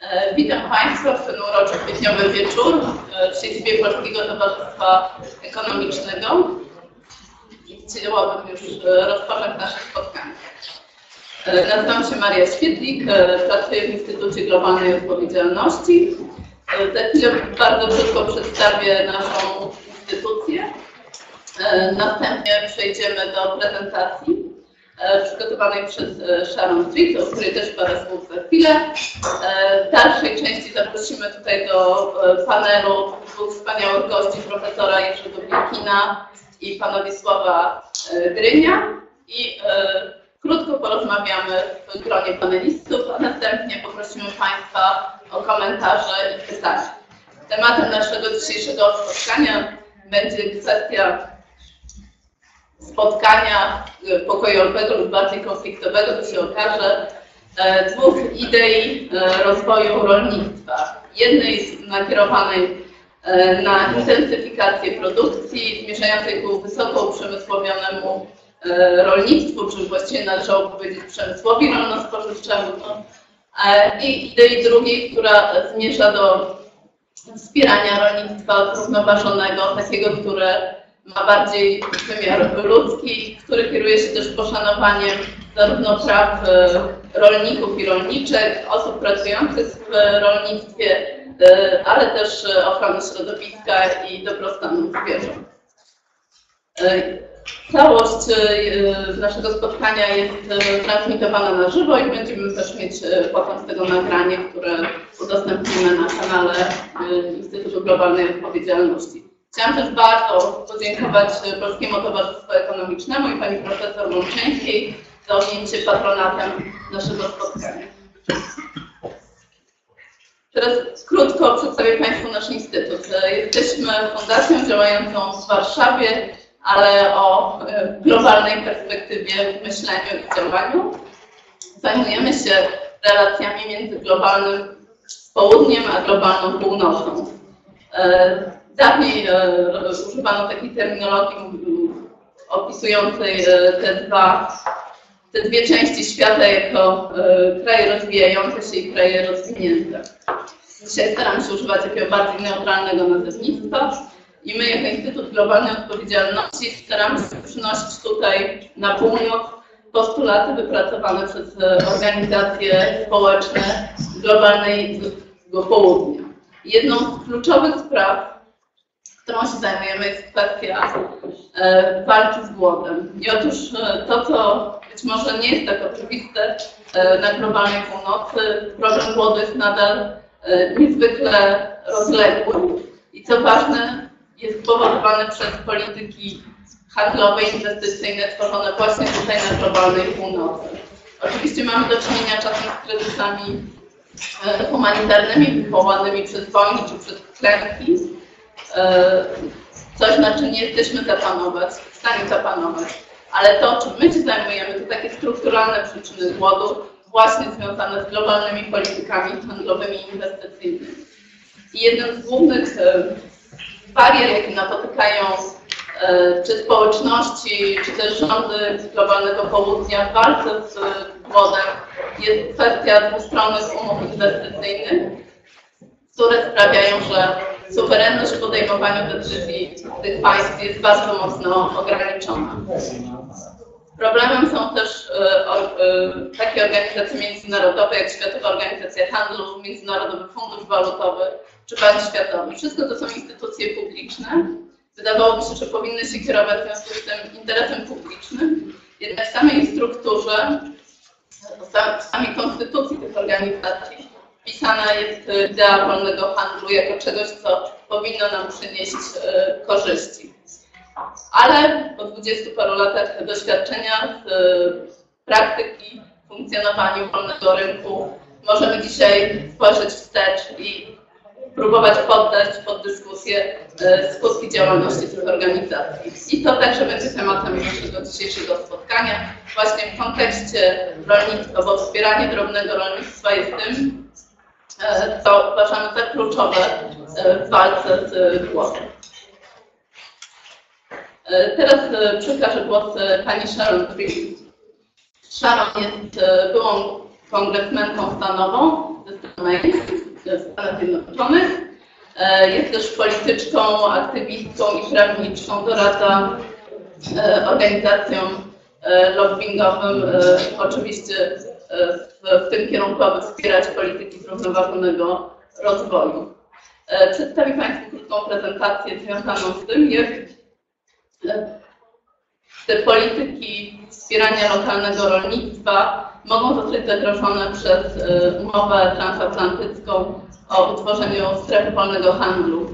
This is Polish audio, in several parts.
E, Witam Państwa w ten uroczy kwietniowy wieczór e, w siedzibie Polskiego Towarzystwa Ekonomicznego. I chciałabym już e, rozpocząć nasze spotkanie. E, Nazywam się Maria Świetlik, e, pracuję w Instytucie Globalnej Odpowiedzialności. E, Za chwilę bardzo krótko przedstawię naszą instytucję. E, Następnie przejdziemy do prezentacji e, przygotowanej przez e, Sharon Street, o której też parę słów za chwilę. E, W dalszej części zaprosimy tutaj do e, panelu dwóch wspaniałych gości, profesora Jerzego Wilkina i pana Wiesława e, Grynia. I e, krótko porozmawiamy w gronie panelistów, a następnie poprosimy Państwa o komentarze i pytania. Tematem naszego dzisiejszego spotkania będzie kwestia spotkania e, pokojowego lub bardziej konfliktowego, to się okaże, dwóch idei rozwoju rolnictwa. Jednej nakierowanej na intensyfikację produkcji, zmierzającej ku wysoko uprzemysłowionemu e, rolnictwu, czy właściwie należało powiedzieć przemysłowi rolno-spożywczemu. No. E, I idei drugiej, która zmierza do wspierania rolnictwa zrównoważonego, takiego, które ma bardziej wymiar ludzki, który kieruje się też poszanowaniem zarówno praw e, rolników i rolniczek, osób pracujących w rolnictwie, e, ale też e, ochrony środowiska i dobrostanu zwierząt. E, Całość e, naszego spotkania jest e, transmitowana na żywo i będziemy też mieć e, potem z tego nagranie, które udostępnimy na kanale e, Instytutu Globalnej Odpowiedzialności. Chciałam też bardzo podziękować e, Polskiemu Towarzystwu Ekonomicznemu i pani profesor Mączeńskiej za objęcie patronatem naszego spotkania. Teraz krótko przedstawię Państwu nasz instytut. Jesteśmy fundacją działającą w Warszawie, ale o e, globalnej perspektywie w myśleniu i działaniu. Zajmujemy się relacjami między globalnym południem a globalną północą. E, Dawniej e, używano takiej terminologii opisującej te, dwa, te dwie części świata jako e, kraje rozwijające się i kraje rozwinięte. Dzisiaj staram się używać takiego bardziej neutralnego nazewnictwa i my jako Instytut Globalnej Odpowiedzialności staramy się przynosić tutaj na północ postulaty wypracowane przez e, organizacje społeczne globalnego południa. Jedną z kluczowych spraw, którą się zajmujemy, jest kwestia e, walki z głodem. I otóż to, co być może nie jest tak oczywiste e, na globalnej północy, problem głodu jest nadal e, niezwykle rozległy i co ważne, jest spowodowany przez polityki handlowe i inwestycyjne tworzone właśnie tutaj na globalnej północy. Oczywiście mamy do czynienia czasem z kryzysami e, humanitarnymi wywołanymi przez wojny czy przez klęski, coś na czym nie jesteśmy zapanować, w stanie zapanować. Ale to, czym my się zajmujemy, to takie strukturalne przyczyny głodu, właśnie związane z globalnymi politykami handlowymi i inwestycyjnymi. I jednym z głównych e, barier, jakie napotykają e, czy społeczności, czy też rządy globalnego południa w walce z głodem, jest kwestia dwustronnych umów inwestycyjnych, które sprawiają, że suwerenność w podejmowaniu decyzji tych państw jest bardzo mocno ograniczona. Problemem są też e, e, takie organizacje międzynarodowe jak Światowa Organizacja Handlu, Międzynarodowy Fundusz Walutowy czy Bank Światowy. Wszystko to są instytucje publiczne. Wydawałoby się, że powinny się kierować w związku z tym interesem publicznym, jednak w samej strukturze, w samej konstytucji tych organizacji wpisana jest e, idea wolnego handlu jako czegoś, co powinno nam przynieść korzyści. Ale po 20 paru latach doświadczenia z e, praktyki funkcjonowania wolnego rynku możemy dzisiaj spojrzeć wstecz i próbować poddać pod dyskusję skutki działalności tych organizacji. I to także będzie tematem naszego dzisiejszego spotkania, właśnie w kontekście rolnictwa, bo wspieranie drobnego rolnictwa jest tym, co uważamy za kluczowe w walce z głodem. Teraz przekażę głos pani Sharon Tree. Sharon jest byłą kongresmenką stanową ze Stanów Zjednoczonych. Jest też polityczką, aktywistką i prawniczką, doradza organizacjom lobbyingowym, oczywiście w, tym kierunku, aby wspierać polityki zrównoważonego rozwoju. Przedstawię Państwu krótką prezentację związaną z tym, jak te polityki wspierania lokalnego rolnictwa mogą zostać zagrożone przez umowę transatlantycką o utworzeniu strefy wolnego handlu.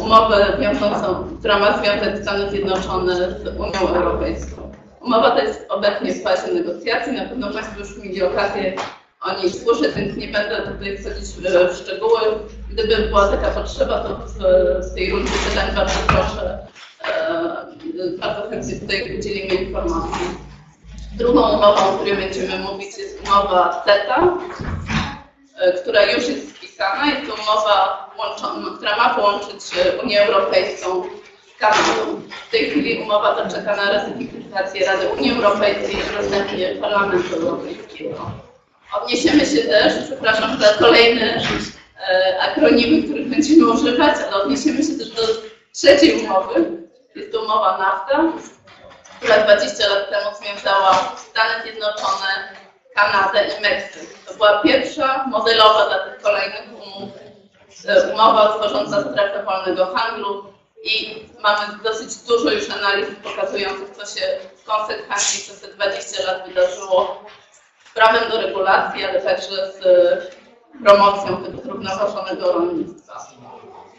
Umowę wiążącą, która ma związać Stany Zjednoczone z Unią Europejską. Umowa ta jest obecnie w fazie negocjacji, na pewno Państwo już mieli okazję o niej słyszeć, więc nie będę tutaj wchodzić w szczegóły. Gdyby była taka potrzeba, to w, tej rundzie pytań bardzo proszę, bardzo chętnie tutaj udzielimy informacji. Drugą umową, o której będziemy mówić, jest umowa CETA, e, która już jest spisana. Jest to umowa, która ma połączyć Unię Europejską Kanadą. W tej chwili umowa ta czeka na ratyfikację Rady Unii Europejskiej i następnie Parlamentu Europejskiego. Odniesiemy się też, przepraszam za kolejne e, akronimy, których będziemy używać, ale odniesiemy się też do trzeciej umowy. Jest to umowa NAFTA, która 20 lat temu związała Stany Zjednoczone, Kanadę i Meksyk. To była pierwsza modelowa dla tych kolejnych umów, e, umowa tworząca strefę wolnego handlu i mamy dosyć dużo już analiz pokazujących, co się w konsekwencji przez te 20 lat wydarzyło z prawem do regulacji, ale także z promocją tego zrównoważonego rolnictwa.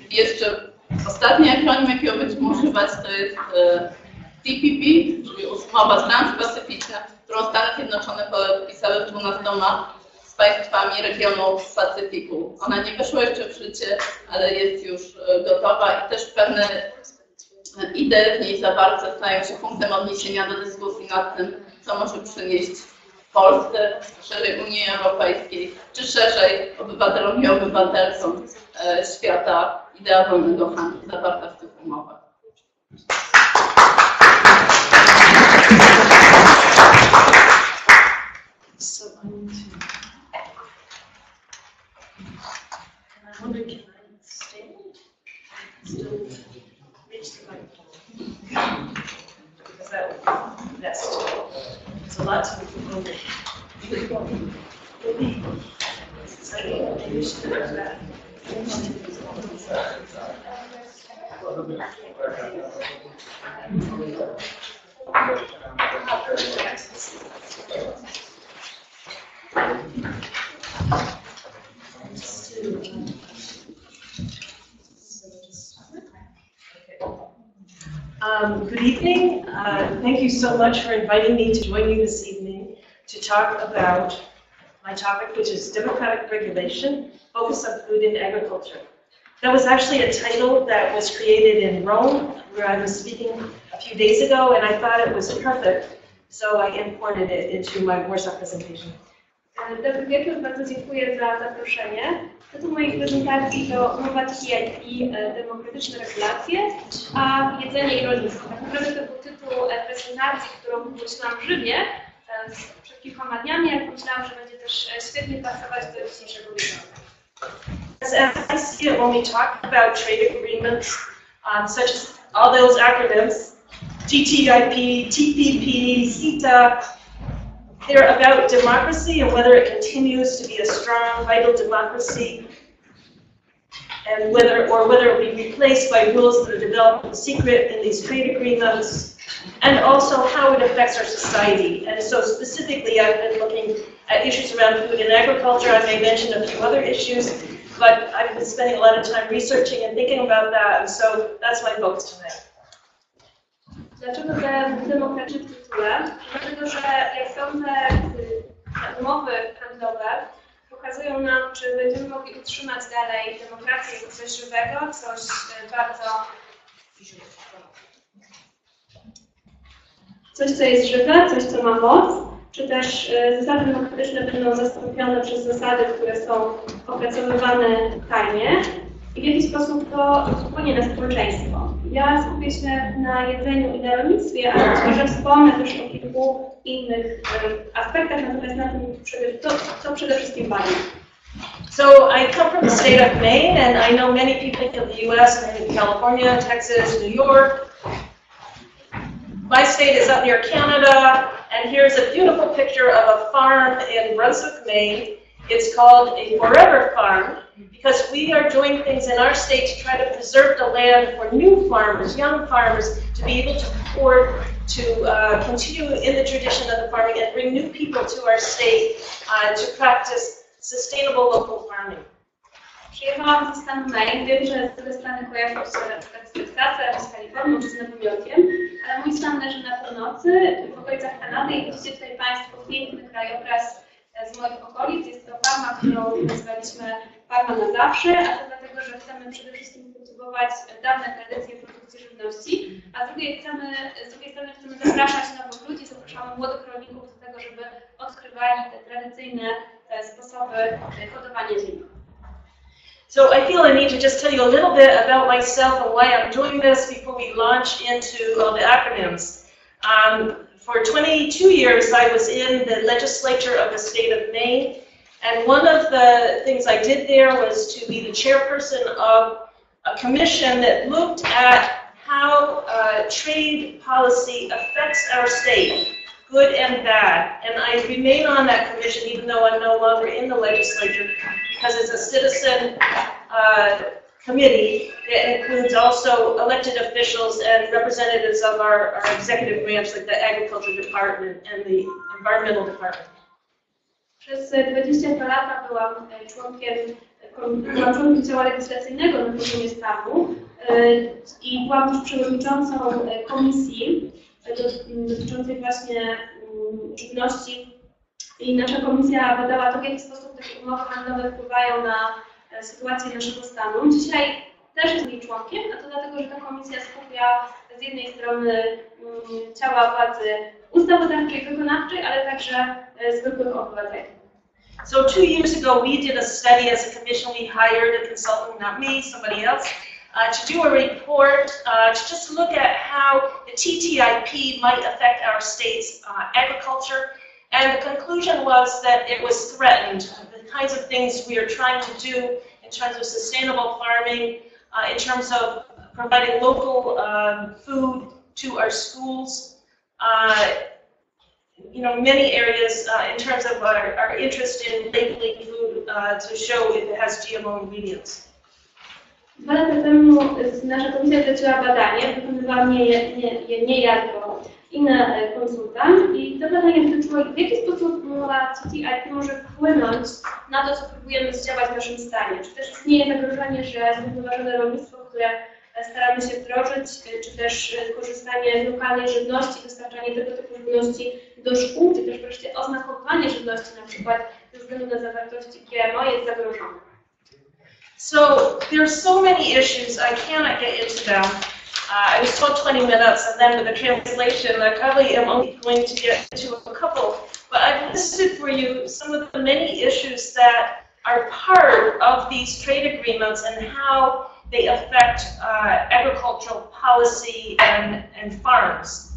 I jeszcze ostatni akronim, jakiego będziemy używać, to jest TPP, czyli umowa transpacyficzna, którą Stany Zjednoczone podpisały 12 z państwami regionu Pacyfiku. Ona nie weszła jeszcze w życie, ale jest już gotowa i też pewne idee w niej zawarte stają się punktem odniesienia do dyskusji nad tym, co może przynieść Polsce, szerzej Unii Europejskiej, czy szerzej obywatelom i obywatelkom świata zawarta w tych umowach. So I need to. And I wonder, can I stand? Still reach the microphone? Because that would be best. There's a lot to be that. Um, good evening. Uh, thank you so much for inviting me to join you this evening to talk about my topic, which is democratic regulation, focus on food and agriculture. That was actually a title that was created in Rome, where I was speaking a few days ago, and I thought it was perfect, so I imported it into my Warsaw presentation. Dobry wieczór, bardzo dziękuję za zaproszenie. Tytuł mojej prezentacji to Umowa TTIP, demokratyczne regulacje, a jedzenie i rolnictwo. Tak naprawdę to był tytuł prezentacji, którą wymyśliłam żywie przed kilkoma dniami, jak myślałam, że będzie też świetnie pasować do dzisiejszego wieczoru. As I see it, when we talk about trade agreements, um, such as all those acronyms, TTIP, TPP, CETA, they're about democracy and whether it continues to be a strong, vital democracy, and whether or whether it will be replaced by rules that are developed in secret in these trade agreements, and also how it affects our society. And so specifically, I've been looking at issues around food and agriculture. I may mention a few other issues, but I've been spending a lot of time researching and thinking about that, and so that's my focus tonight. Dlaczego te demokratyczne w tytule? Dlatego, że jak są te, te umowy handlowe, pokazują nam, czy będziemy mogli utrzymać dalej demokrację jako coś żywego, coś bardzo coś, co jest żywe, coś, co ma moc, czy też e, zasady demokratyczne będą zastąpione przez zasady, które są opracowywane tajnie i w jaki sposób to wpłynie na społeczeństwo. Ja skupię się na jedzeniu i na rolnictwie, ale być może wspomnę też o kilku innych e, aspektach, natomiast na tym, to, co przede wszystkim ważne. So I come from the state of Maine, and I know many people in the U.S. and in California, Texas, New York. My state is up near Canada, and here's a beautiful picture of a farm in Brunswick, Maine. It's called a forever farm because we are doing things in our state to try to preserve the land for new farmers, young farmers, to be able to afford to uh, continue in the tradition of the farming and bring new people to our state uh, to practice sustainable local farming. Przyjechałam ze stanu Maine, wiem, że te stany kojarzą się na przykład z Teksasem, z Kalifornią czy z Nowym Jorkiem, ale mój stan leży na północy, w okolicach Kanady i widzicie tutaj Państwo piękny krajobraz e, z moich okolic. Jest to farma, którą nazwaliśmy Farma na zawsze, a to dlatego, że chcemy przede wszystkim kultywować dawne tradycje produkcji żywności, a z drugiej, chcemy, z drugiej strony chcemy zapraszać nowych ludzi, zapraszamy młodych rolników do tego, żeby odkrywali te tradycyjne e, sposoby e, hodowania ziemi. So I feel I need to just tell you a little bit about myself and why I'm doing this before we launch into all the acronyms. Um, for 22 years, I was in the legislature of the state of Maine, and one of the things I did there was to be the chairperson of a commission that looked at how uh, trade policy affects our state, good and bad. And I remain on that commission even though I'm no longer in the legislature because it's a citizen uh, committee that includes also elected officials and representatives of our, our executive branch, like the agriculture department and the environmental department. Przez 22 lata byłam członkiem, byłam członkiem ciała legislacyjnego na poziomie stanu i byłam też przewodniczącą komisji dotyczącej właśnie mm, żywności i nasza komisja badała to, w jaki sposób te umowy handlowe wpływają na e, sytuację naszego stanu. Dzisiaj też jestem jej członkiem, a to dlatego, że ta komisja skupia z jednej strony mm, ciała władzy ustawodawczej, wykonawczej, ale także e, zwykłych obywateli. So two years ago, we did a study as a commission. We hired a consultant, not me, somebody else, uh, to do a report uh, to just look at how the TTIP might affect our state's uh, agriculture. And the conclusion was that it was threatened. The kinds of things we are trying to do in terms of sustainable farming, uh, in terms of providing local um, food to our schools. Uh, you know, many areas uh, in terms of our, our interest in labeling food uh, to show if it has GMO ingredients. Dwa lata temu nasza komisja zleciła badanie, wykonywałam nie, nie, nie, nie ja, inny e, konsultant i to badanie dotyczyło, w jaki sposób umowa TTIP może wpłynąć na to, co próbujemy zdziałać w naszym stanie. Czy też istnieje zagrożenie, że zrównoważone rolnictwo, które e, staramy się wdrożyć, e, czy też korzystanie z lokalnej żywności, dostarczanie tego typu żywności do szkół, czy też wreszcie oznakowanie żywności na przykład ze względu na zawartości GMO jest zagrożone. So there's so many issues, I cannot get into them. Uh, I was told 20 minutes, and then with the translation, I probably am only going to get to a couple. But I've listed for you some of the many issues that are part of these trade agreements and how they affect uh, agricultural policy and, and farms.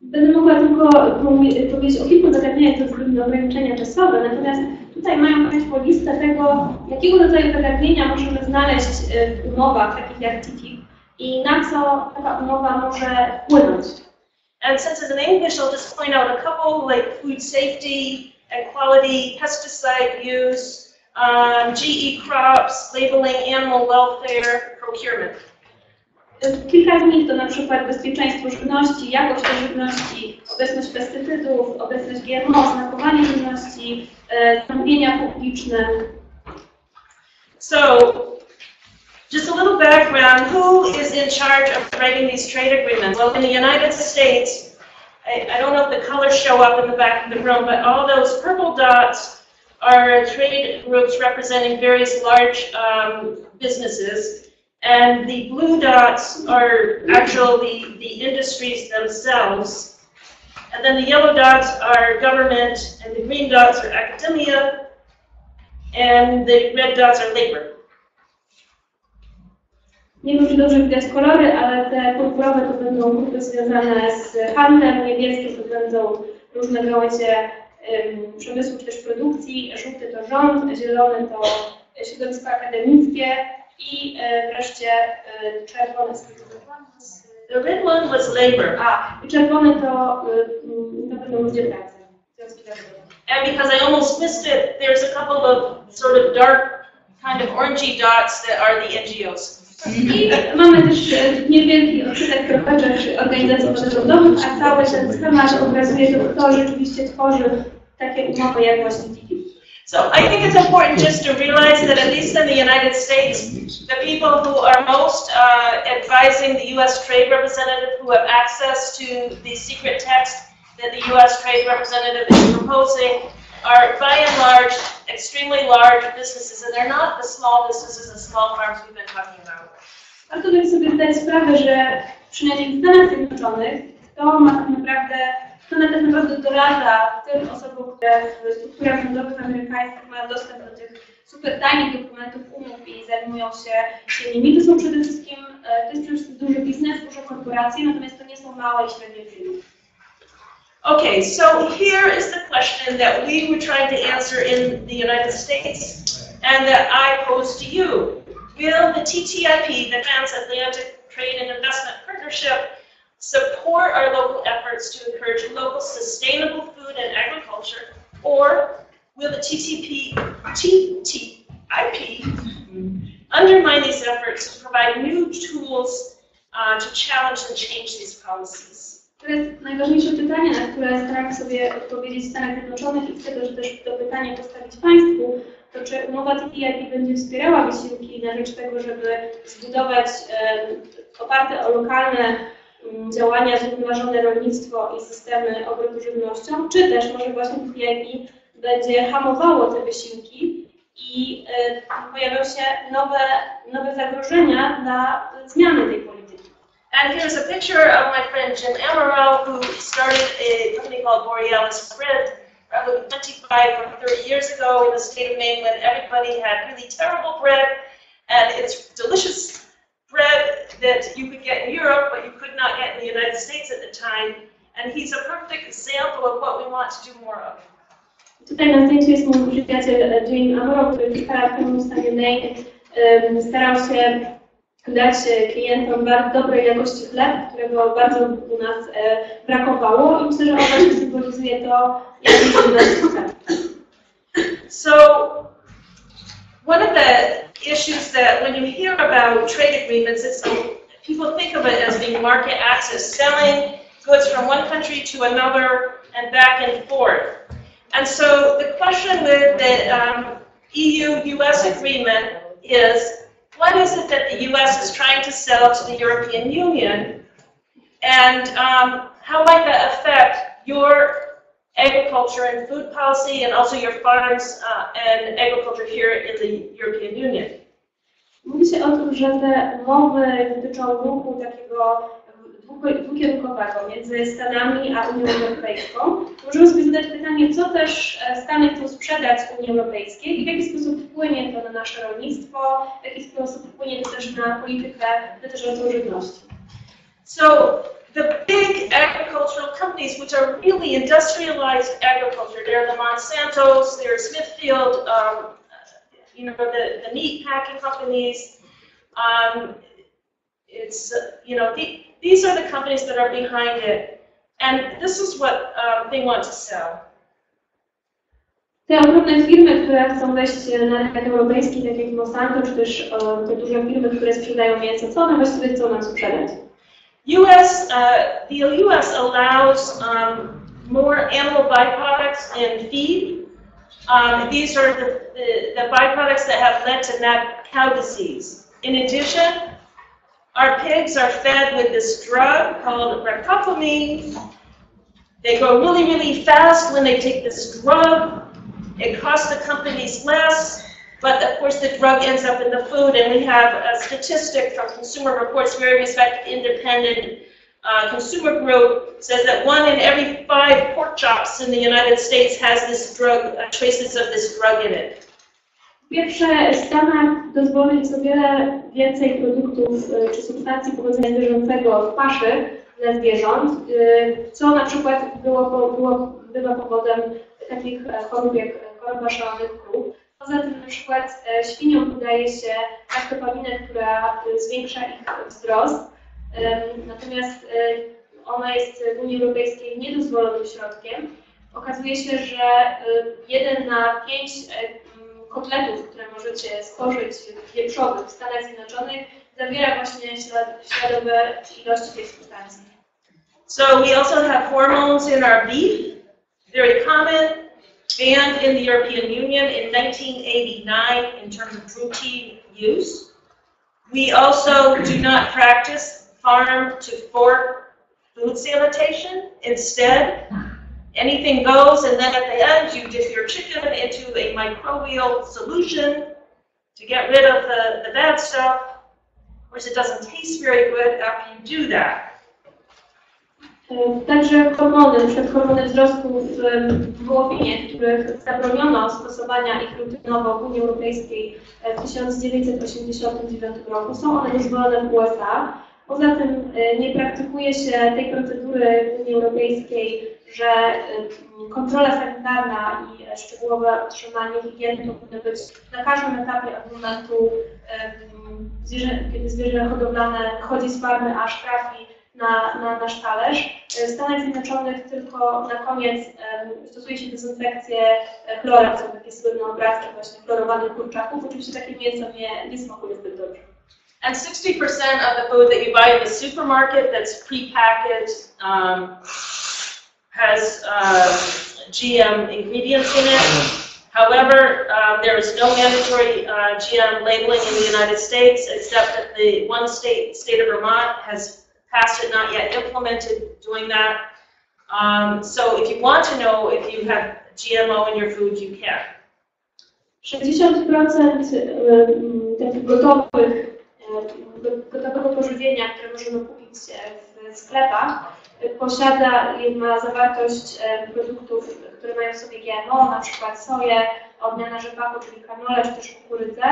Będę mogła tylko powie- powiedzieć o kilku zagadnieniach ze względu na ograniczenia czasowe, natomiast tutaj mają Państwo listę tego, jakiego rodzaju zagadnienia możemy znaleźć w umowach takich jak TTIP i na co taka umowa może wpłynąć. And since it's in English, I'll just point out a couple like food safety and quality, pesticide use, um, GE crops, labeling, animal welfare, procurement. Kilka z nich to na przykład bezpieczeństwo żywności, jakość żywności, obecność pestycydów, obecność GMO, znakowanie żywności, zamówienia publiczne, So, just a little background, who is in charge of writing these trade agreements? Well, in the United States, I, I don't know if the colors show up in the back of the room, but all those purple dots are trade groups representing various large um, businesses. And the blue dots are actually the industries themselves. And then the yellow dots are government, and the green dots are academia, and the red dots are labor. Nie wiem, czy dobrze widać kolory, ale te purpurowe to będą grupy związane z handlem, niebieskie to będą różne gałęzie em, przemysłu czy też produkcji, żółty to rząd, zielony to środowisko akademickie i e, wreszcie e, czerwony The red one was labor. a i czerwony to, m, to będą ludzie pracy. And because I almost missed it, there's a couple of sort of dark, kind of orangey dots that are the NGOs. I mamy też niewielki odsetek organizacji pozarządowych, a cały ten schemat obrazuje to, kto rzeczywiście tworzy takie umowy jak właśnie. So I think it's important just to realize that at least in the United States, the people who are most uh, advising the U.S. trade representative who have access to the secret text that the U.S. trade representative is proposing are by and large extremely large businesses, and they're not the small businesses and small farms we've been talking about. Warto więc sobie zdać sprawę, że przynajmniej w Stanach Zjednoczonych to ma tak naprawdę, to tak naprawdę doradza tym osobom, które w strukturach rządowych amerykańskich mają dostęp do tych super tajnych dokumentów, umów i zajmują się, nimi. To są przede wszystkim, e, to jest przede wszystkim duży biznes, duże korporacje, natomiast to nie są małe i średnie firmy. Okay, so here is the question that we were trying to answer in the United States and that I pose to you. Will the TTIP, the Transatlantic Trade and Investment Partnership, support our local efforts to encourage local sustainable food and agriculture? Or will the TTP, TTIP undermine these efforts to provide new tools uh, to challenge and change these policies? To jest najważniejsze pytanie, na które staram sobie odpowiedzieć Stanach Zjednoczonych i chcę też to pytanie postawić Państwu, to czy umowa TTIP będzie wspierała wysiłki na rzecz tego, żeby zbudować oparte o lokalne m, działania zrównoważone rolnictwo i systemy obrotu żywnością, czy też może właśnie TTIP będzie hamowało te wysiłki i pojawią się nowe, nowe zagrożenia dla zmiany tej polityki. And here's a picture of my friend Jim Amaral, who started a company called Borealis Bread probably 25 or 30 years ago in the state of Maine when everybody had really terrible bread. And it's delicious bread that you could get in Europe, but you could not get in the United States at the time. And he's a perfect example of what we want to do more of. Tutaj na zdjęciu jest mój przyjaciel Jim Amaro, który kilka lat temu w stanie Maine starał się dać klientom bardzo dobrej jakości chleb, którego bardzo u nas brakowało i myślę, że symbolizuje to, jak. So, one of the issues that when you hear about trade agreements, it's people think of it as being market access, selling goods from one country to another and back and forth. And so the question with the um, EU-US agreement is, what is it that the US is trying to sell to the European Union? And um, how might that affect your agriculture and food policy and also your farms uh, and agriculture here in the European Union? Mówi się o tym, że te umowy dotyczą ruchu takiego dwukierunkowego między Stanami a Unią Europejską. Możemy sobie zadać pytanie, co też e, Stany chcą sprzedać Unii Europejskiej i w jaki sposób wpłynie to na nasze rolnictwo, w jaki sposób wpłynie to też na politykę dotyczącą żywności. So the big agricultural companies, which are really industrialized agriculture, they're the Monsantos, they're Smithfield, um, you know, the, the meat packing companies. Um, it's, you know, the, these are the companies that are behind it. And this is what um, they want to sell. Te ogromne firmy, które chcą wejść na rynek europejski, takie jak Monsanto, czy też e, te duże firmy, które sprzedają mięso, co one właściwie chcą nam sprzedać? U.S. Uh, the U.S. allows um, more animal byproducts in feed. Um, these are the, the, the byproducts that have led to mad cow disease. In addition, our pigs are fed with this drug called racopamine. They grow really, really fast when they take this drug. It costs the companies less, but of course the drug ends up in the food, and we have a statistic from Consumer Reports, very respected independent uh, consumer group, says that one in every five pork chops in the United States has this drug, uh, traces of this drug in it. Pierwsze, w Stanach dozwolonych jest o wiele więcej produktów y, czy substancji pochodzenia zwierzęcego w paszy dla zwierząt, y, co na przykład było, było, bywa powodem takich e, chorób jak choroba szalonych krów. Poza tym na przykład e, świniom podaje się aktopaminę, która y, zwiększa ich wzrost, natomiast y, ona jest w Unii Europejskiej niedozwolonym środkiem. Okazuje się, że y, jeden na pięć e, mm, kotletów, które możecie spożyć wieprzowych w Stanach Zjednoczonych, zawiera właśnie śladowe ilości tej substancji. So we also have hormones in our beef, very common, banned in the European Union in 1989 in terms of routine use. We also do not practice farm to fork food sanitation. Instead, anything goes, and then at the end, you dip your chicken into a microbial solution to get rid of the, the bad stuff. Of course, it doesn't taste very good after you do that. Także hormony, przed hormony wzrostu w, wołowinie, których zabroniono stosowania ich rutynowo w Unii Europejskiej w 1989 roku, są one dozwolone w USA. Poza tym y, nie praktykuje się tej procedury w Unii Europejskiej, że y, kontrola sanitarna i e, szczegółowe utrzymanie higieny powinno być na każdym etapie od momentu, zwierzę, kiedy zwierzę hodowlane wychodzi z farmy, aż trafi na, na nasz talerz. W Stanach Zjednoczonych tylko na koniec stosuje się dezynfekcję e, chlorem, są takie słynne obrazki właśnie chlorowanych kurczaków. Oczywiście takie mięso nie, nie smakuje zbyt dobrze. And 60% of the food that you buy in the supermarket that's prepackaged um, has uh, GM ingredients in it. However, uh, there is no mandatory uh, GM labeling in the United States, except that the one state, state of Vermont, has passed it, not yet implemented doing that. Um, so if you want to know if you have GMO in your food, you can. 60% gotowych, em, gotowego pożywienia, które możemy kupić e, w sklepach, e, posiada, ma zawartość e, produktów, które mają w sobie GMO, na przykład soję, odmiana rzepaku, czyli kanole, czy też kukurydzę.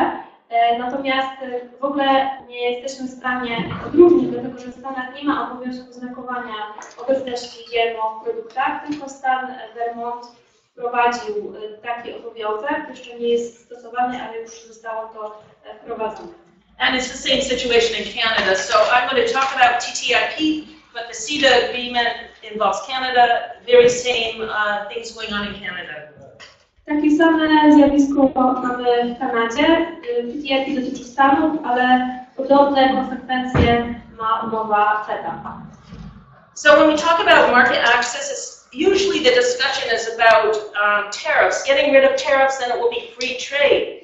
Natomiast w ogóle nie jesteśmy w stanie odróżnić, dlatego że w Stanach nie ma obowiązku znakowania obecności GMO w produktach, tylko stan Vermont wprowadził taki obowiązek, jeszcze nie jest stosowany, ale już zostało to wprowadzone. And it's the same situation in Canada. So I'm going to talk about TTIP, but the CETA agreement involves Canada, very same uh, things going on in Canada. Takie same zjawisko mamy w Kanadzie. TTIP dotyczy Stanów, ale podobne konsekwencje ma umowa CETA. So when we talk about market access, it's usually the discussion is about um, tariffs, getting rid of tariffs, then it will be free trade.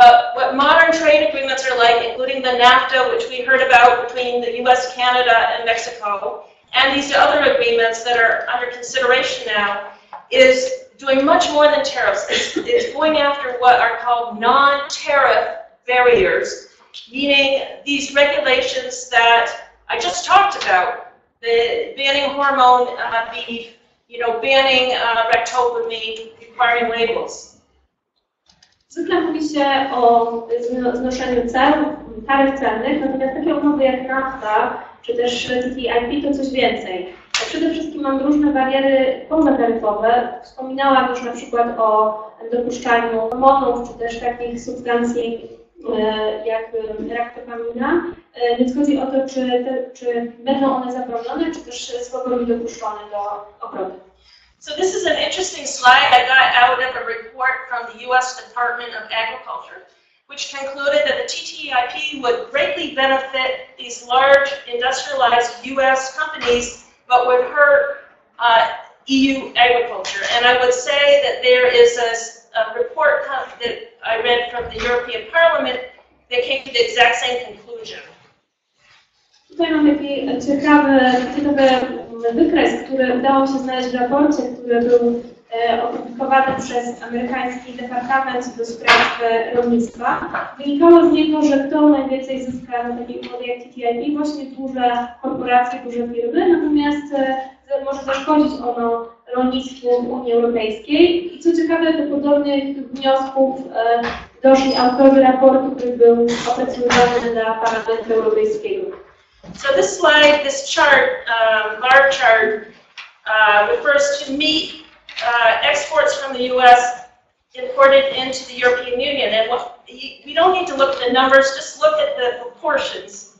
But what modern trade agreements are like, including the NAFTA, which we heard about between the US, Canada, and Mexico, and these other agreements that are under consideration now, is doing much more than tariffs. It's, it's going after what are called non-tariff barriers, meaning these regulations that I just talked about, the banning hormone uh, beef, you know, banning uh, rectopamine, requiring labels. Zwykle mówi się o zno- znoszeniu cel, taryf celnych, natomiast takie umowy jak NAFTA czy też TTIP to coś więcej. Przede wszystkim mamy różne bariery pozataryfowe. Wspominałam już na przykład o dopuszczaniu hormonów czy też takich substancji e, jak raktopamina. E, Więc chodzi o to, czy, te, czy będą one zabronione, czy też swobodnie dopuszczone do obrotu. So this is an interesting slide I got out of a report from the U.S. Department of Agriculture, which concluded that the TTIP would greatly benefit these large industrialized U.S. companies, but would hurt uh, EU agriculture. And I would say that there is a report that I read from the European Parliament that came to the exact same conclusion. Tutaj mam taki ciekawy, ciekawy wykres, który udało się znaleźć w raporcie, który był e, opublikowany przez amerykański Departament do Spraw e, Rolnictwa. Wynikało z niego, że kto najwięcej zyska na takiej umowie jak TTIP, właśnie duże korporacje, duże firmy, natomiast e, może zaszkodzić ono rolnictwu Unii Europejskiej. I co ciekawe, do podobnych wniosków doszli autorzy raportu, który był opracowywany dla Parlamentu Europejskiego. So this slide, this chart, um, bar chart, uh, refers to meat uh, exports from the U.S. imported into the European Union. And what, we don't need to look at the numbers, just look at the proportions.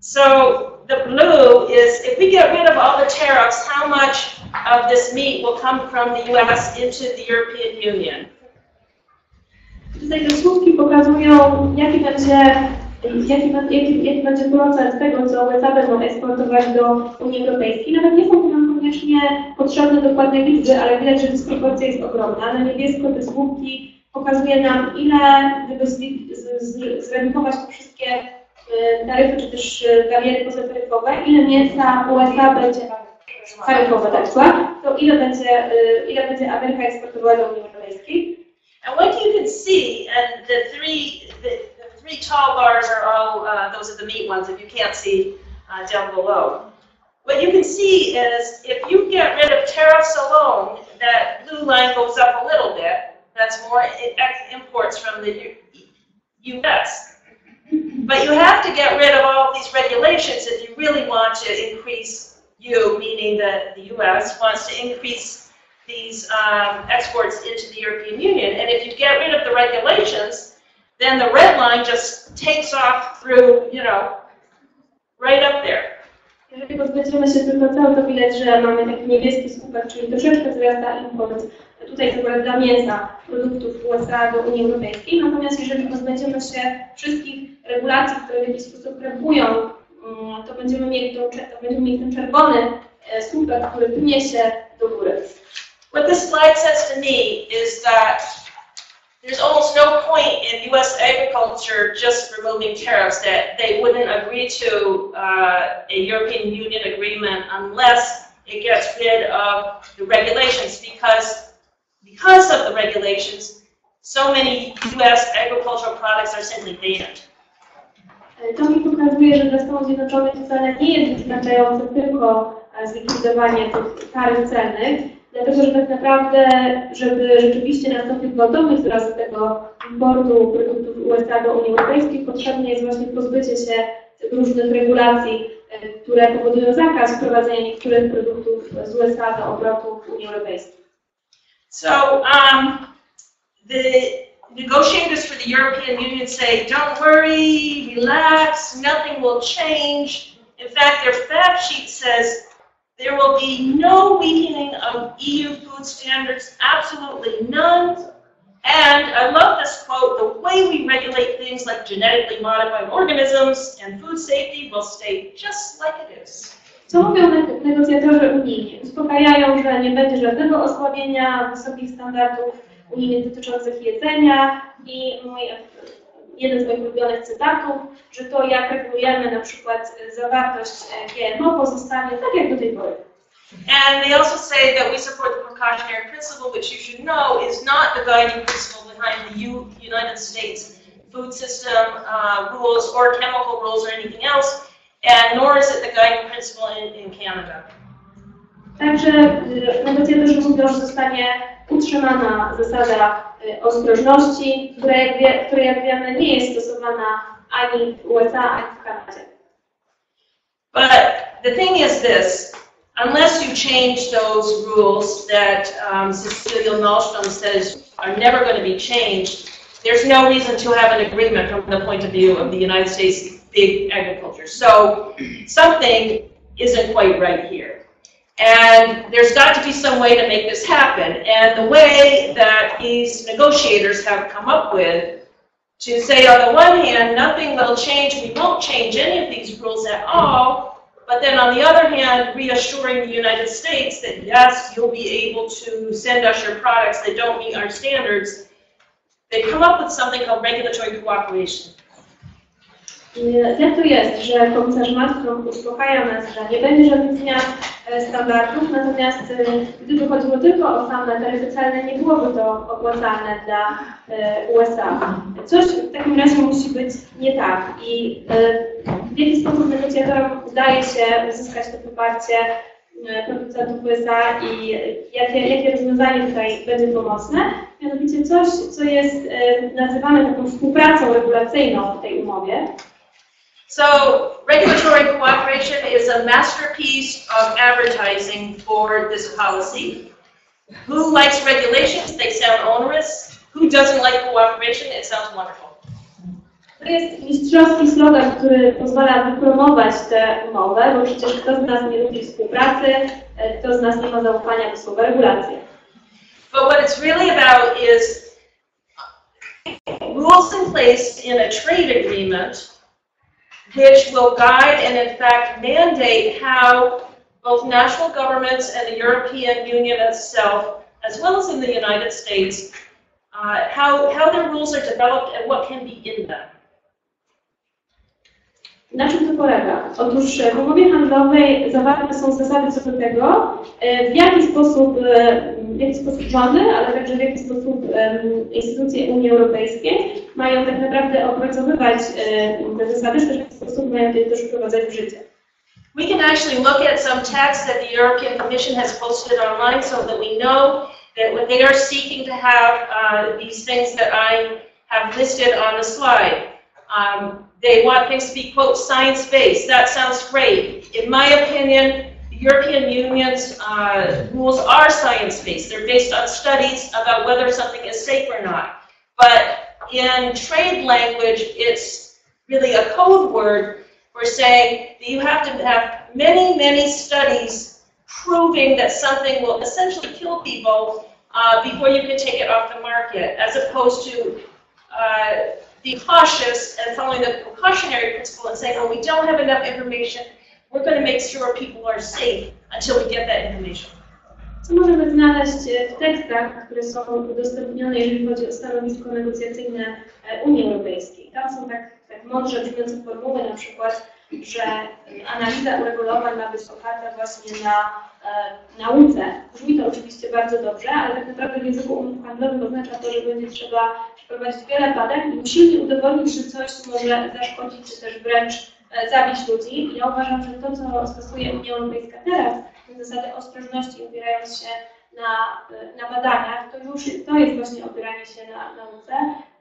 So the blue is, if we get rid of all the tariffs, how much of this meat will come from the U.S. into the European Union? Tutaj te słupki pokazują, będzie, jaki, jaki, jaki będzie procent tego, co USA będą eksportować do Unii Europejskiej. Nawet nie są nam koniecznie potrzebne dokładne liczby, ale widać, że dysproporcja jest ogromna. Na niebiesko te słupki pokazuje nam, ile, gdyby zredukować te wszystkie e, taryfy, czy też e, bariery pozataryfowe, ile mięsa USA będzie taryfowe, tak, tak? to ile będzie, e, ile będzie Ameryka eksportowała do Unii Europejskiej. And what you can see, and the three, the three tall bars are all, uh, those are the meat ones, if you can't see uh, down below. What you can see is if you get rid of tariffs alone, that blue line goes up a little bit. That's more imports from the US. But you have to get rid of all of these regulations if you really want to increase you, meaning that the US wants to increase these um, exports into the European Union. And if you get rid of the regulations, then the red line just takes off through, you know, right up there. Jeżeli pozbędziemy się tylko tego, to widać, że mamy taki niebieski słupek, czyli troszeczkę wzrasta import tutaj akurat dla mięsa produktów USA do Unii Europejskiej. Natomiast jeżeli pozbędziemy się wszystkich regulacji, które w jakiś sposób krępują, mm, to będziemy mieli, tą, to będziemy mieli ten czerwony e, słupek, który pnie się do góry. What this slide says to me is that there's almost no point in U.S. agriculture just removing tariffs, that they wouldn't agree to uh, a European Union agreement unless it gets rid of the regulations, because, because of the regulations, so many U.S. agricultural products are simply banned. To mi pokazuje, że dla Stanów Zjednoczonych wcale nie jest wystarczające tylko zlikwidowanie tych taryf celnych, dlatego że tak naprawdę, żeby rzeczywiście nastąpił gwałtowny wzrost tego importu produktów USA do Unii Europejskiej, potrzebne jest właśnie pozbycie się różnych regulacji, e, które powodują zakaz wprowadzenia niektórych produktów z USA do obrotu w Unii Europejskiej. So um, the negotiators for the European Union say, don't worry, relax, nothing will change. In fact, their fact sheet says there will be no weakening of EU food standards, absolutely none. And I love this quote, the way we regulate things like genetically modified organisms and food safety will stay just like it is. Co mówią negocjatorzy unijni? Uspokajają, że nie będzie żadnego osłabienia wysokich standardów unijnych dotyczących jedzenia i mój, jeden z moich ulubionych cytatów, że to jak regulujemy na przykład zawartość GMO pozostanie tak jak do tej pory. And they also say that we support the precautionary principle, which you should know is not the guiding principle behind the U- United States food system uh, rules or chemical rules or anything else, and nor is it the guiding principle in, in Canada. Także e, negocjatorzy mówią, że zostanie utrzymana zasada e, ostrożności, która jak, wie, która jak wiemy nie jest stosowana ani w USA, ani w Kanadzie. But the thing is this, unless you change those rules that um, Cecilia Malmström says are never going to be changed, there's no reason to have an agreement from the point of view of the United States big agriculture. So something isn't quite right here. And there's got to be some way to make this happen. And the way that these negotiators have come up with to say, on the one hand, nothing will change, we won't change any of these rules at all, but then on the other hand, reassuring the United States that yes, you'll be able to send us your products that don't meet our standards, they come up with something called regulatory cooperation. Jak to jest, że komisarz Malmström uspokaja nas, że nie będzie żadnych zmian, e, standardów, natomiast e, gdyby chodziło tylko o same taryfy celne, nie byłoby to opłacalne dla e, USA. Coś w takim razie musi być nie tak i w jaki sposób negocjatorom udaje się uzyskać to poparcie producentów USA i jakie, jakie rozwiązanie tutaj będzie pomocne. Mianowicie coś, co jest nazywane taką współpracą regulacyjną w tej umowie. So regulatory cooperation is a masterpiece of advertising for this policy. Who likes regulations? They sound onerous. Who doesn't like cooperation? It sounds wonderful. To jest mistrzowski slogan, który pozwala wypromować tę umowę, bo przecież kto z nas nie lubi współpracy, kto z nas nie ma zaufania do słowa regulacje. But what it's really about is rules in place in a trade agreement which will guide and in fact mandate how both national governments and the European Union itself, as well as in the United States, uh, how, how their rules are developed and what can be in them. Na czym to polega? Otóż w umowie handlowej zawarte są zasady co do tego, e, w jaki sposób, e, w jaki sposób rządy, ale także w jaki sposób instytucje Unii Europejskiej mają tak naprawdę opracowywać e, te zasady, w jaki sposób mają je też wprowadzać w życie. We can actually look at some text that the European Commission has posted online so that we know that when they are seeking to have uh, these things that I have listed on the slide, um, They want things to be, quote, science-based. That sounds great. In my opinion, the European Union's uh, rules are science-based. They're based on studies about whether something is safe or not. But in trade language, it's really a code word for saying that you have to have many, many studies proving that something will essentially kill people uh, before you can take it off the market, as opposed to uh, be cautious and following the precautionary principle and saying, oh, we don't have enough information, we're going to make sure people are safe until we get that information. Co możemy znaleźć w tekstach, które są udostępnione, jeżeli chodzi o stanowisko negocjacyjne Unii Europejskiej. Tam są tak, tak mądrze brzmiące formuły, na przykład, że analiza uregulowań ma być oparta właśnie na e, nauce. Brzmi to oczywiście bardzo dobrze, ale tak naprawdę w języku umów handlowych oznacza to, że będzie trzeba przeprowadzić wiele badań i usilnie udowodnić, że coś może zaszkodzić, czy też wręcz e, zabić ludzi. I ja uważam, że to, co stosuje Unia Europejska teraz, zasady ostrożności opierając się na, e, na badaniach, to już to jest właśnie opieranie się na nauce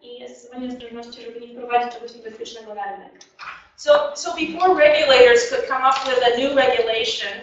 i stosowanie ostrożności, żeby nie wprowadzić czegoś niebezpiecznego na rynek. So, so before regulators could come up with a new regulation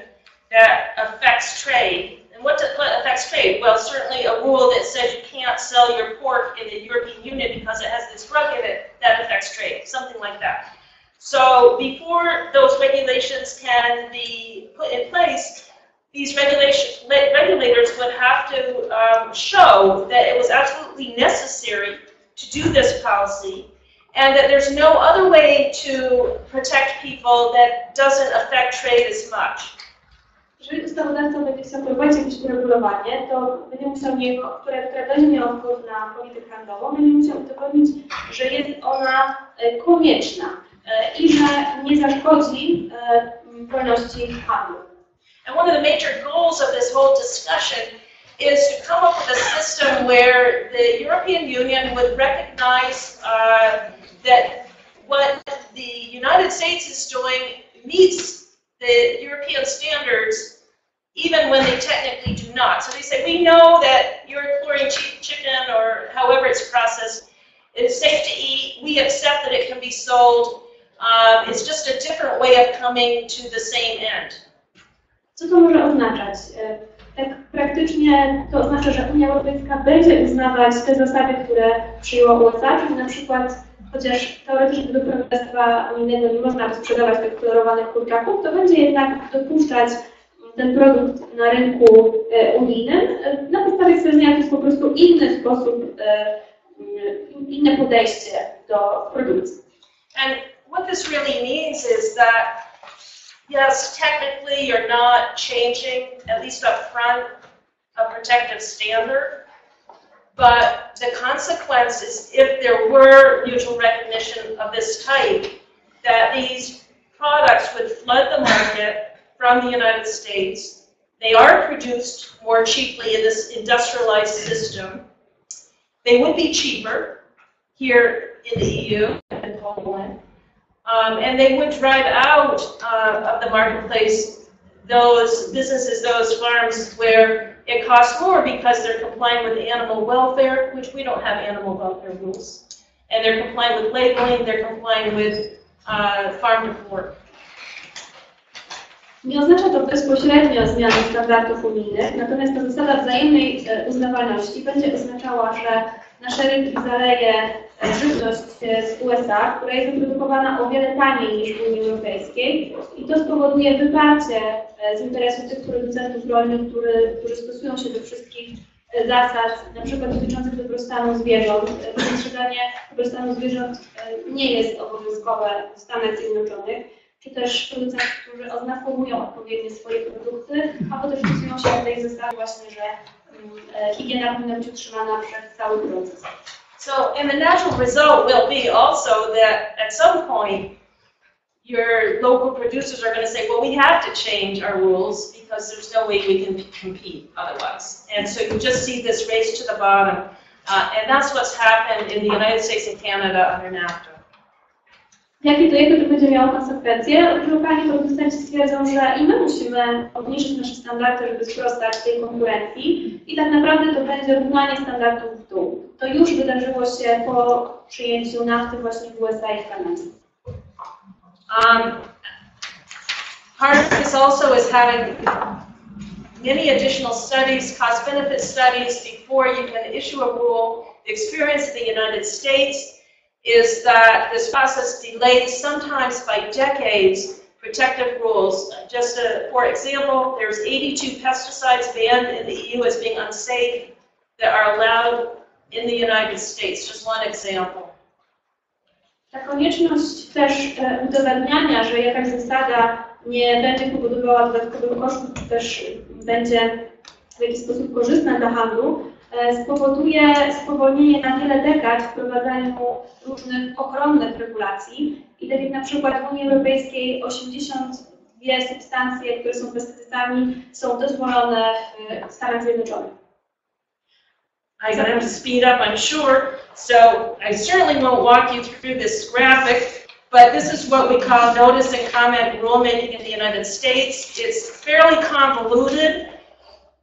that affects trade, And what, what affects trade? Well, certainly a rule that says you can't sell your pork in the European Union because it has this drug in it, that affects trade, something like that. So before those regulations can be put in place, these regulation, regulators would have to um, show that it was absolutely necessary to do this policy and that there's no other way to protect people that doesn't affect trade as much. jeżeli ustawodawca będzie chciał wprowadzić jakieś uregulowanie, to będzie musiał mieć, które, które będzie miało wpływ na politykę handlową, będzie musiał udowodnić, że jest ona konieczna i że nie zaszkodzi wolności handlu. And one of the major goals of this whole discussion is to come up with a system where the European Union would recognize uh, that what the United States is doing meets the European standards, even when they technically do not. So they say, we know that your chlorine chicken or however it's processed is safe to eat. We accept that it can be sold. Um, it's just a different way of coming to the same end. Co to może oznaczać? Tak praktycznie to oznacza, że Unia Europejska będzie uznawać te zasady, które przyjęła USA, czyli na przykład chociaż teoretycznie do królestwa unijnego nie można sprzedawać tych kolorowanych kurczaków, to będzie jednak dopuszczać ten produkt na rynku e, unijnym e, na podstawie stwierdzenia, to jest po prostu inny sposób, e, inne podejście do produkcji. And what this really means is that yes, technically you're not changing, at least up front, a protective standard, But the consequence is if there were mutual recognition of this type, that these products would flood the market from the United States. They are produced more cheaply in this industrialized system. They would be cheaper here in the EU. Um, and they would drive out uh, of the marketplace those businesses, those farms where it costs more because they're complying with animal welfare, which we don't have animal welfare rules. And they're complying with labeling, they're complying with uh, farm to. Nie oznacza to bezpośrednio zmiany standardów unijnych, natomiast ta zasada wzajemnej uznawalności będzie oznaczała, że nasze rynki zaleje żywność e, z USA, która jest wyprodukowana o wiele taniej niż w Unii Europejskiej i to spowoduje wyparcie z interesu tych producentów rolnych, który, którzy stosują się do wszystkich zasad, na przykład dotyczących dobrostanu zwierząt. Przestrzeganie dobrostanu zwierząt nie jest obowiązkowe w Stanach Zjednoczonych czy też producentów, którzy oznakowują odpowiednio swoje produkty, albo też stosują się do tej zasady właśnie, że um, higiena powinna być utrzymana przez cały proces. So, and the natural result will be also that at some point your local producers are going to say, well, we have to change our rules because there's no way we can compete otherwise. And so you just see this race to the bottom. Uh, and that's what's happened in the United States and Canada under NAFTA. Jakie to jego to będzie miało konsekwencje? Lokalni producenci stwierdzą, że i my musimy obniżyć nasze standardy, żeby sprostać tej konkurencji i tak naprawdę to będzie równanie standardów w dół. To już wydarzyło się po przyjęciu nafty właśnie w USA i w Kanadzie. Um, part of this also is having many additional studies, cost-benefit studies, before you can issue a rule. Experience in the United States is that this process delays sometimes by decades protective rules. Uh, just a, for example, there's 82 pesticides banned in the EU as being unsafe that are allowed in the United States. Just one example. Ta konieczność też e, udowadniania, że jakaś zasada nie będzie powodowała dodatkowych kosztów, czy też będzie w jakiś sposób korzystna dla handlu, spowoduje spowolnienie na wiele dekad w wprowadzaniu różnych ochronnych regulacji. I tak jak na przykład w Unii Europejskiej 82 substancje, które są pestycydami, są dozwolone w Stanach Zjednoczonych. I'm going to have to speed up, I'm sure. So I certainly won't walk you through this graphic, but this is what we call notice and comment rulemaking in the United States. It's fairly convoluted.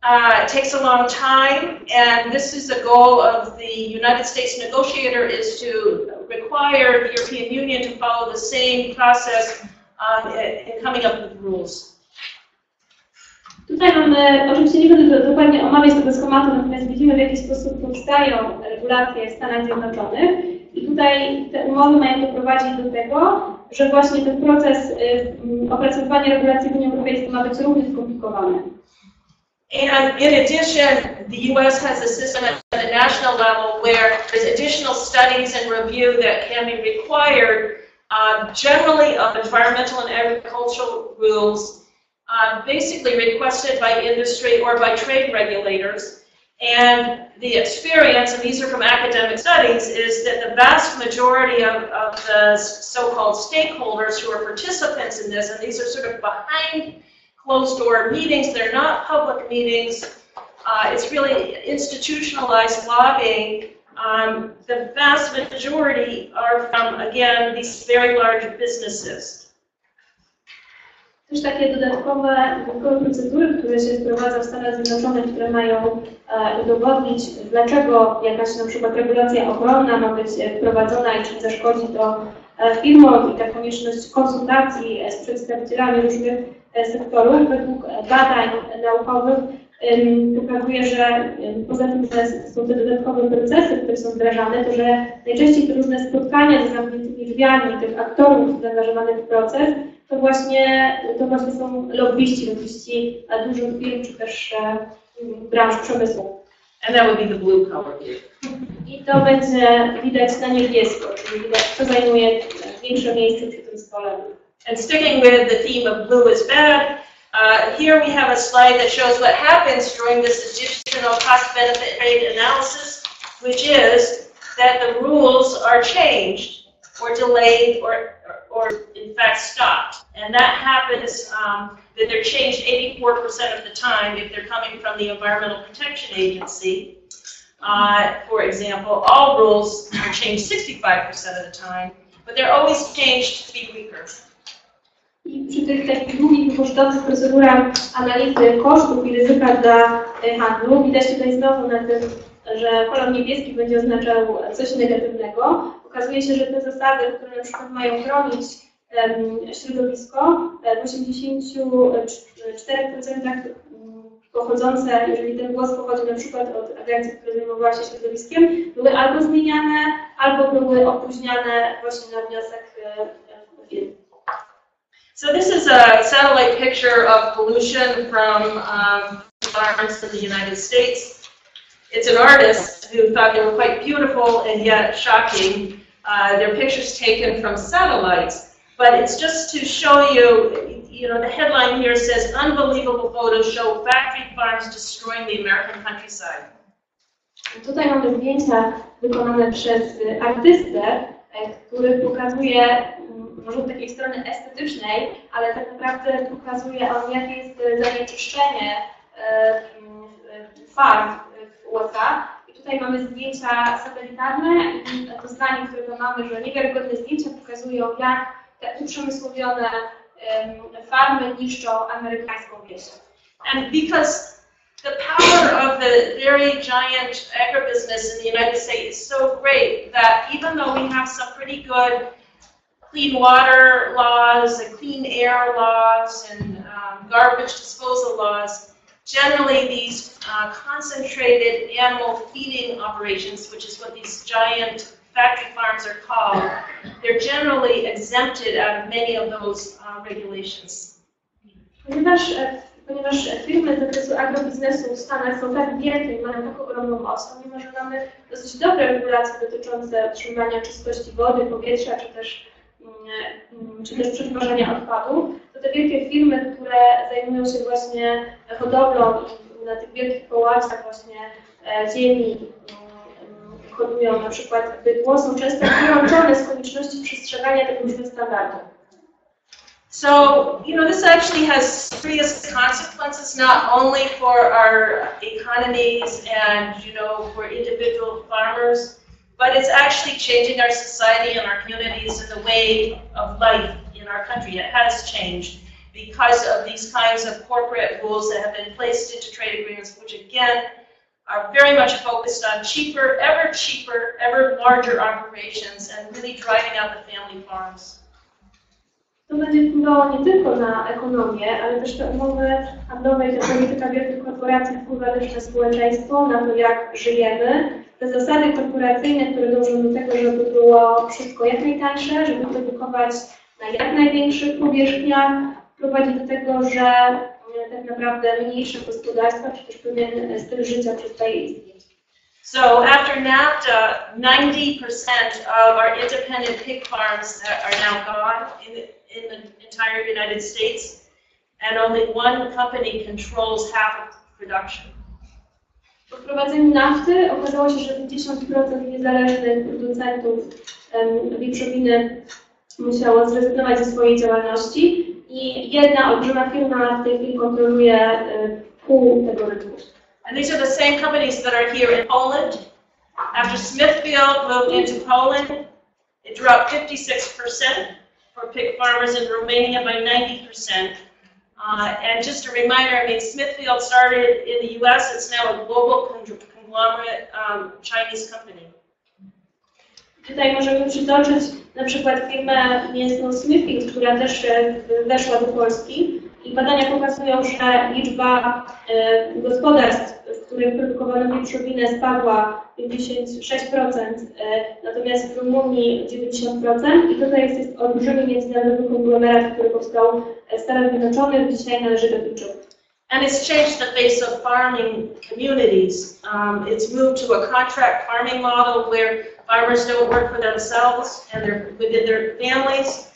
Uh, it takes a long time, and this is the goal of the United States negotiator is to require the European Union to follow the same process um, in coming up with rules. Tutaj mamy, oczywiście nie będę dokładnie omawiać tego schematu, natomiast widzimy w jaki sposób powstają regulacje w Stanach Zjednoczonych i tutaj te umowy mają doprowadzić do tego, że właśnie ten proces y, opracowywania regulacji w Unii Europejskiej ma być równie skomplikowany. And in addition, the U.S. has a system at the national level where there's additional studies and review that can be required, um, generally of environmental and agricultural rules, um, basically requested by industry or by trade regulators. And the experience, and these are from academic studies, is that the vast majority of, of the so-called stakeholders who are participants in this, and these are sort of behind closed door meetings. They're not public meetings. Uh, it's really institutionalized lobbying. Um, the vast majority are from, again, these very large businesses. Też takie dodatkowe, procedury, które się wprowadza w Stanach Zjednoczonych, które mają e, udowodnić, dlaczego jakaś na przykład regulacja ochronna ma być wprowadzona i czy zaszkodzi to e, firmom i ta konieczność konsultacji z przedstawicielami różnych sektorów według badań naukowych pokazuje, że poza tym, że są te dodatkowe procesy, które są wdrażane, to że najczęściej te różne spotkania z zamkniętymi drzwiami tych aktorów zaangażowanych w proces, to właśnie, to właśnie są lobbyści, lobbyści dużych firm, czy też branż przemysłu. And that would be the blue color I to będzie widać na niebiesko, czyli widać, kto zajmuje większe miejsce przy tym stole. And sticking with the theme of blue is bad, uh, here we have a slide that shows what happens during this additional cost-benefit rate analysis, which is that the rules are changed or delayed or, or, in fact stopped. And that happens um, then they're changed 84% of the time if they're coming from the Environmental Protection Agency. Uh, for example, all rules are changed 65% of the time, but they're always changed to be weaker. I przy tych takich długich i kosztownych procedurach analizy kosztów i ryzyka dla e, handlu widać tutaj znowu na tym, że kolor niebieski będzie oznaczał coś negatywnego. Okazuje się, że te zasady, które na przykład mają chronić środowisko, e, w 84% mm, pochodzące, jeżeli ten głos pochodzi na przykład od agencji, która zajmowała się środowiskiem, były albo zmieniane, albo były opóźniane właśnie na wniosek e, firmy. So this is a satellite picture of pollution from um, farms in the United States. It's an artist who thought they were quite beautiful and yet shocking. Uh, they're pictures taken from satellites, but it's just to show you, you know, the headline here says, unbelievable photos show factory farms destroying the American countryside. Tutaj mamy zdjęcia wykonane przez artystę, który pokazuje, może od takiej strony estetycznej, ale tak naprawdę pokazuje on, jakie jest y, zanieczyszczenie e, y, farm w USA. I tutaj mamy zdjęcia satelitarne i to zdanie, które tam mamy, że niewiarygodne zdjęcia pokazują, jak te uprzemysłowione em, farmy niszczą amerykańską wieś. And because the power of the very giant agribusiness in the United States is so great that even though we have some pretty good clean water laws and clean air laws and um, garbage disposal laws, generally these uh, concentrated animal feeding operations, which is what these giant factory farms are called, they're generally exempted out of many of those uh, regulations. Ponieważ, ponieważ firmy z zakresu agrobiznesu w Stanach są tak wielkie i mają tak ogromną moc, mimo że mamy dosyć dobre regulacje dotyczące utrzymania czystości wody, powietrza, czy też, czy też przetwarzania odpadów, to te wielkie firmy, które zajmują się właśnie hodowlą na tych wielkich połacach właśnie e, ziemi mm, hodują na przykład bydło, są często wyłączone z konieczności przestrzegania tych różnych standardów. So, you know, this actually has serious consequences not only for our economies and, you know, for individual farmers, but it's actually changing our society and our communities and the way of life in our country. It has changed because of these kinds of corporate rules that have been placed into trade agreements, which again are very much focused on cheaper, ever cheaper, ever larger operations and really driving out the family farms. To będzie wpływało nie tylko na ekonomię, ale też te umowy handlowe i ta polityka wielkich korporacji wpływa też na społeczeństwo, na to jak żyjemy. Zasady korporacyjne, które dążą do tego, żeby było wszystko jak najtańsze, żeby produkować na jak największych powierzchniach, prowadzi do tego, że tak naprawdę mniejsze gospodarstwa, czy też pewien styl życia. So after NAFTA, 90% of our independent pig farms are now gone in the, in the entire United States, and only one company controls half of production. Po wprowadzeniu nafty okazało się, że 50% niezależnych producentów wieprzowiny musiało zrezygnować ze swojej działalności i jedna firma w tej chwili kontroluje pół tego rynku. And these are the same companies that are here in Poland. After Smithfield moved into Poland, it dropped 56% for pig farmers in Romania by 90%. Uh, and just a reminder, I mean, Smithfield started in the US, it's now a global conglomerate um, Chinese company. Tutaj możemy przytoczyć na przykład firmę mięsną Smithfield, która też weszła do Polski i badania pokazują, że liczba e, gospodarstw, w których produkowano wieprzowinę spadła 56%, e, natomiast w Rumunii 90% i tutaj jest, jest olbrzymi międzynarodowy konglomerat, który powstał w Stanach Zjednoczonych, dzisiaj należy do Chińczyków. And it's changed the face of farming communities. Um, it's moved to a contract farming model where farmers don't work for themselves and they're within their families,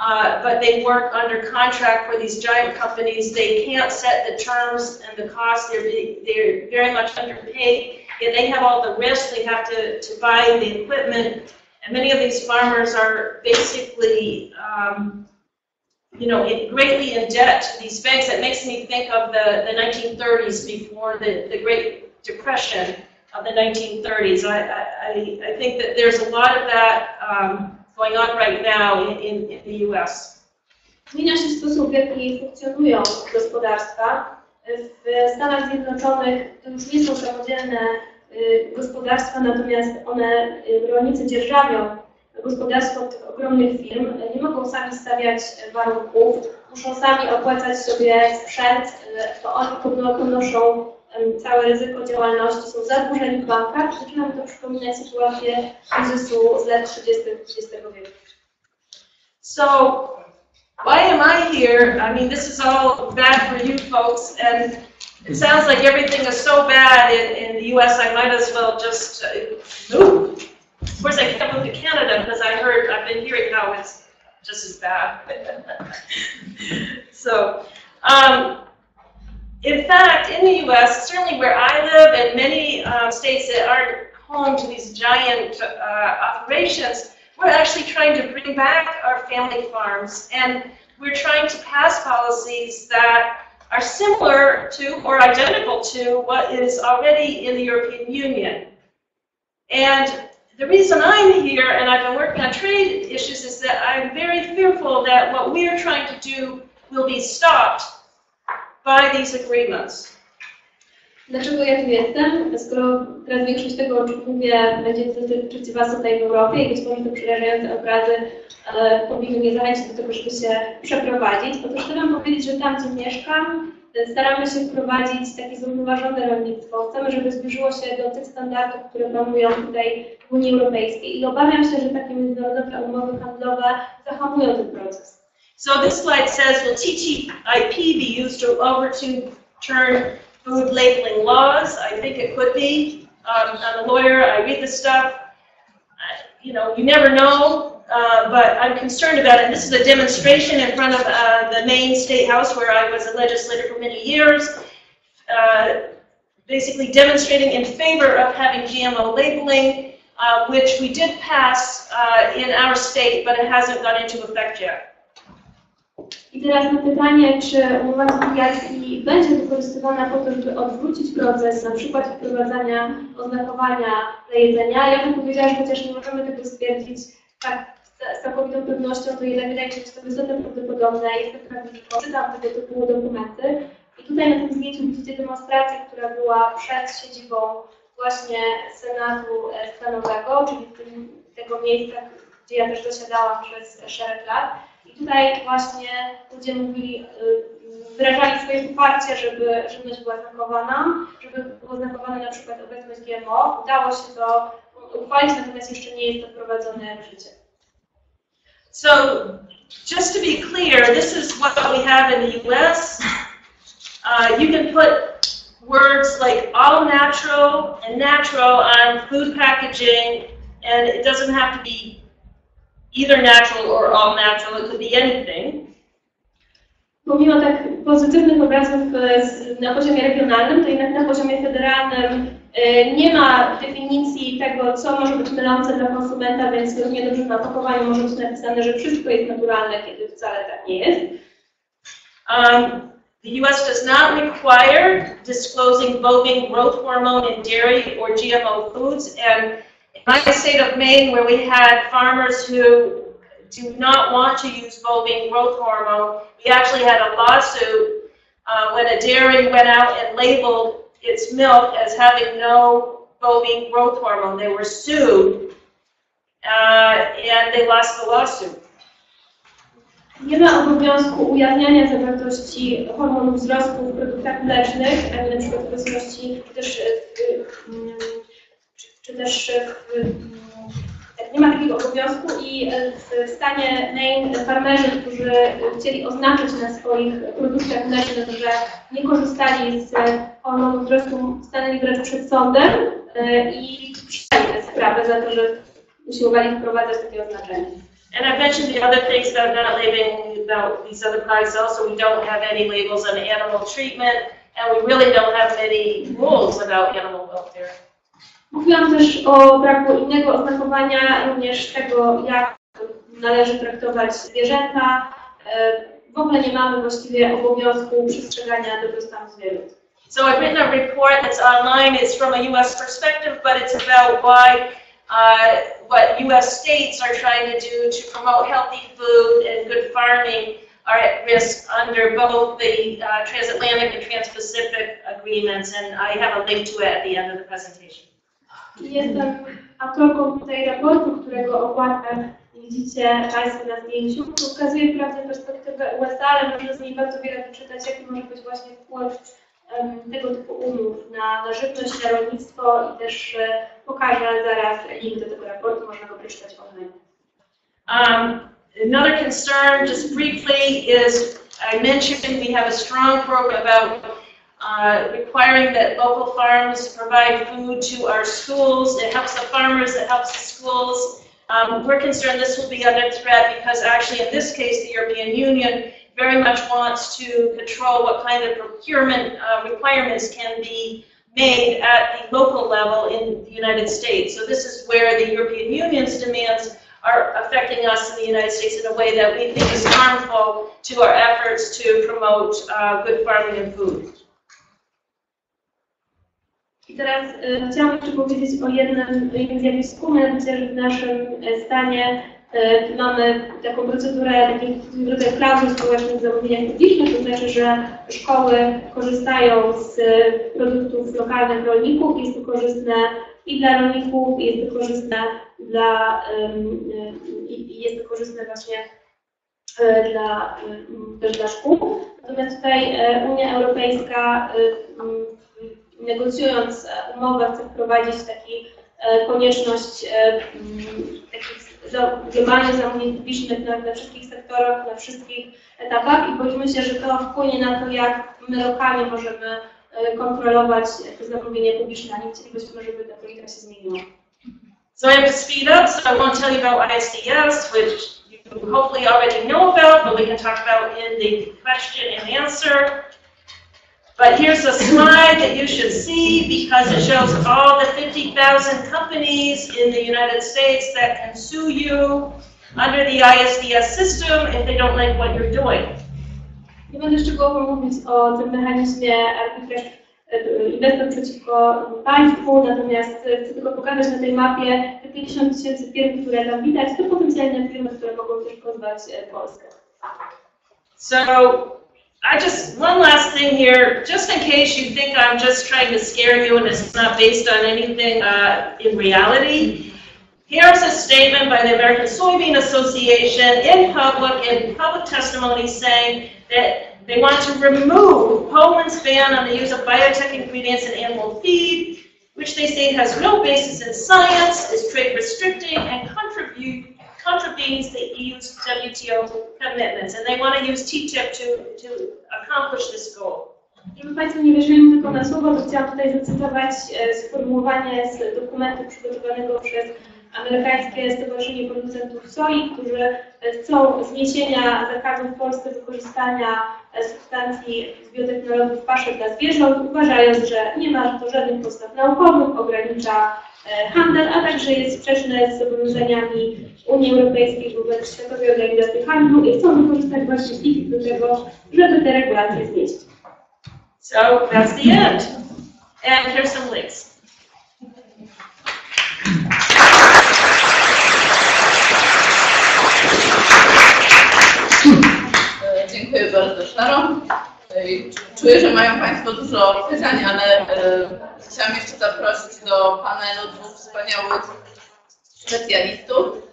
uh, but they work under contract for these giant companies. They can't set the terms and the costs. They're, they're very much underpaid. And they have all the risks. They have to, to buy the equipment. And many of these farmers are basically um, you know, greatly in debt to these banks. It makes me think of the, the 1930s before the, the Great Depression of the 1930s. I, I, I- I think that there's a lot of that um, going on right now in, in, in the US. Zmienia się w jaki funkcjonują gospodarstwa. W Stanach Zjednoczonych to już nie są samodzielne y, gospodarstwa, natomiast one, y, rolnicy dzierżawią gospodarstwo tych ogromnych firm, nie mogą sami stawiać warunków, muszą sami opłacać sobie sprzęt, y, to oni pono- ponoszą całe ryzyko działalności, są zadłużeni w bankach. To sytuację kryzysu z lat 30. XX wieku. So why am I here? I mean, this is all bad for you folks, and it sounds like everything is so bad in, in the US, I might as well just uh, move. Of course, I can't move to Canada because I heard, I've been hearing how it's just as bad. so, um, in fact, in the US, certainly where I live and many um, states that aren't home to these giant uh, operations, we're actually trying to bring back our family farms and we're trying to pass policies that are similar to or identical to what is already in the European Union. And the reason I'm here and I've been working on trade issues is that I'm very fearful that what we're trying to do will be stopped by these agreements. Dlaczego ja tu jestem? Skoro teraz większość tego, o czym mówię, będzie dotyczyć Was tutaj w Europie i być może te przerażające obrazy e, powinny mnie zachęcić do tego, żeby się przeprowadzić. Otóż chcę Wam powiedzieć, że tam, gdzie mieszkam, e, staramy się wprowadzić takie zrównoważone rolnictwo. Chcemy, żeby zbliżyło się do tych standardów, które panują tutaj w Unii Europejskiej. I obawiam się, że takie międzynarodowe umowy handlowe zahamują ten proces. So this slide says, will TTIP be used to overturn food labeling laws? I think it could be. Um, I'm a lawyer, I read this stuff. I- You know, you never know, uh, but I'm concerned about it. This is a demonstration in front of uh, the Maine State House where I was a legislator for many years, uh, basically demonstrating in favor of having GMO labeling, uh, which we did pass uh, in our state, but it hasn't gone into effect yet. I teraz na pytanie, czy umowa TTIP będzie wykorzystywana po to, żeby odwrócić proces na przykład wprowadzania oznakowania dla jedzenia, ja bym powiedziała, że chociaż nie możemy tego stwierdzić tak z, całkowitą pewnością, to jednak wydaje się, że to wysoce prawdopodobne, jest to prawdziwe, czytam tego typu dokumenty. I tutaj na tym zdjęciu widzicie demonstrację, która była przed siedzibą właśnie Senatu Stanowego, czyli tego miejsca, gdzie ja też dosiadałam przez szereg lat. Tutaj właśnie ludzie mówili, y, wyrażali swoje poparcie, żeby żywność była znakowana, żeby było znakowane na przykład obecność GMO. Udało się to uchwalić, natomiast jeszcze nie jest to wprowadzone w życie. So, just to be clear, this is what we have in the US. Uh, you can put words like all natural and natural on food packaging, and it doesn't have to be either natural or all natural, it could be anything. Pomimo tak pozytywnych obrazów na poziomie regionalnym, to jednak na poziomie federalnym nie ma definicji tego, co może być mylące dla konsumenta, więc równie dobrze na opakowaniu może być napisane, że wszystko jest naturalne, kiedy wcale tak nie jest. Um, the US does not require disclosing bovine growth hormone in dairy or GMO foods. And my state of Maine, where we had farmers who do not want to use bovine growth hormone, we actually had a lawsuit uh, when a dairy went out and labeled its milk as having no bovine growth hormone. They were sued, uh, and they lost the lawsuit. Nie ma obowiązku ujawniania zawartości hormonów wzrostu w produktach mlecznych, na przykład obecności, też, w, czy, też mm, tak, nie ma takiego obowiązku i e, w stanie Maine farmerzy, którzy chcieli oznaczyć na swoich produktach mlecznych, że nie korzystali z hormonów wzrostu, stanęli wręcz przed sądem e, i przyjęli tę sprawę za to, że usiłowali wprowadzać takie oznaczenie. And I've mentioned the other things about not labeling about these other products also. We don't have any labels on animal treatment, and we really don't have many rules about animal welfare. Mówiłam też o braku innego oznakowania, również tego, jak należy traktować zwierzęta. W ogóle nie mamy właściwie obowiązku przestrzegania dobrostanu zwierząt. So I've written a report that's online. It's from a U.S. perspective, but it's about why uh, what U.S. states are trying to do to promote healthy food and good farming are at risk under both the uh, transatlantic and trans-Pacific agreements, and I have a link to it at the end of the presentation. Jestem autorką tutaj raportu, którego okładkę widzicie Państwo na zdjęciu. To ukazuje wprawdzie perspektywę USA, ale można z niej bardzo wiele wyczytać, jaki może być właśnie wpływ em, tego typu umów na, na żywność, na rolnictwo i też e, pokażę zaraz link do tego raportu, można go przeczytać online. Um, another concern, just briefly, is I mentioned we have a strong program about uh, requiring that local farms provide food to our schools. It helps the farmers, it helps the schools. Um, we're concerned this will be under threat because actually in this case, the European Union very much wants to control what kind of procurement uh, requirements can be made at the local level in the United States. So this is where the European Union's demands are affecting us in the United States in a way that we think is harmful to our efforts to promote uh, good farming and food. I teraz e, chciałam jeszcze powiedzieć o jednym, jednym zjawisku, mianowicie, w naszym e, stanie e, mamy taką procedurę takich rodzaj klauzul społecznych w zamówieniach publicznych, to znaczy, że szkoły korzystają z produktów lokalnych rolników, jest to korzystne i dla rolników, jest to korzystne dla, i jest to korzystne właśnie e, dla, też dla szkół. Natomiast tutaj Unia Europejska negocjując e, umowę chce wprowadzić taki e, konieczność e, m, takich globalnych zamówień publicznych na, na wszystkich sektorach, na wszystkich etapach i boimy się, że to wpłynie na to, jak my lokalnie możemy kontrolować te zamówienia publiczne, a nie chcielibyśmy, żeby ta polityka się zmieniła. So I have to speed up, so I won't tell you about ISDS, which you hopefully already know about, but we can talk about in the question and answer. But here's a slide that you should see because it shows all the 50,000 companies in the United States that can sue you under the ISDS system if they don't like what you're doing. Nie będę szczegółowo mówić o tym mechanizmie arbitraż inwestor przeciwko państwu, natomiast chcę tylko pokazać na tej mapie te 50 tysięcy firm, które tam widać, to potencjalne firmy, które mogą też pozwać Polskę. So I just, one last thing here, just in case you think I'm just trying to scare you and it's not based on anything uh, in reality. Here's a statement by the American Soybean Association in public, in public testimony saying that they want to remove Poland's ban on the use of biotech ingredients in animal feed, which they say has no basis in science, is trade restricting, and contribute, contravenes the EU's WTO commitments. And they want to use TTIP to, to accomplish this goal. Państwo nie wierzyli tylko na słowo, to chciałam tutaj zacytować e, sformułowanie z dokumentu przygotowanego przez Amerykańskie Stowarzyszenie Producentów Soi, którzy chcą zniesienia zakazu w Polsce wykorzystania e, substancji z biotechnologii w pasze dla zwierząt, uważając, że nie ma to żadnych podstaw naukowych, ogranicza e, handel, a także jest sprzeczne z zobowiązaniami Unii Europejskiej wobec Światowej Organizacji Handlu i chcą wykorzystać właśnie TTIP do tego, żeby te regulacje znieść. So that's the end. And here's some links. E, Dziękuję bardzo Sharon. E, Czuję, że mają Państwo dużo pytań, ale e, chciałam jeszcze zaprosić do panelu dwóch wspaniałych specjalistów.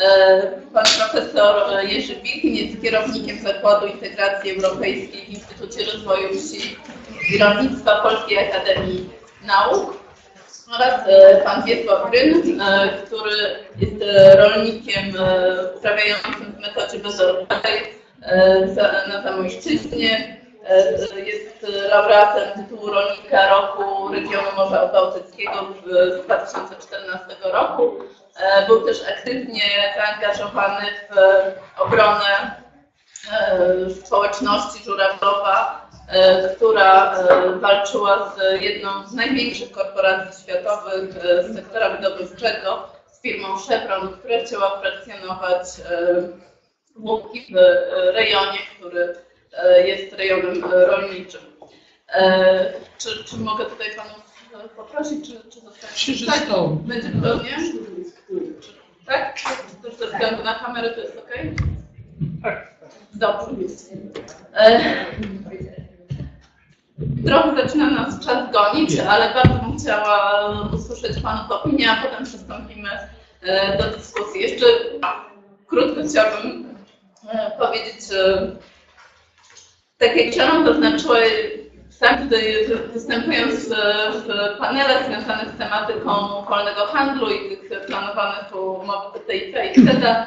E, Pan profesor Jerzy Wilkin jest kierownikiem Zakładu Integracji Europejskiej w Instytucie Rozwoju Wsi i Rolnictwa Polskiej Akademii Nauk oraz e, pan Wiesław Gryn, e, który jest rolnikiem uprawiającym w metodzie bezorowej za- na Zamojszczyźnie. Jest laureatem tytułu Rolnika Roku Regionu Morza Bałtyckiego z 2014 roku. E, Był też aktywnie zaangażowany w e, obronę e, społeczności żurawlowa, która walczyła z jedną z największych korporacji światowych z sektora wydobywczego, z firmą Chevron, która chciała frakcjonować zwłoki w rejonie, który jest rejonem rolniczym. Czy, czy mogę tutaj panów poprosić, czy, czy zostać? Tak, będzie pełnie? Tak? Czy ze względu na kamerę to jest ok? Tak. Dobrze. E, trochę zaczyna nas czas gonić, ale bardzo bym chciała usłyszeć Panów opinię, a potem przystąpimy e, do dyskusji. Jeszcze krótko chciałabym e, powiedzieć, tak jak Sharon zaznaczyła, sam tutaj występując w panelach związanych z tematyką wolnego handlu i tych planowanych umów TTIP i CETA,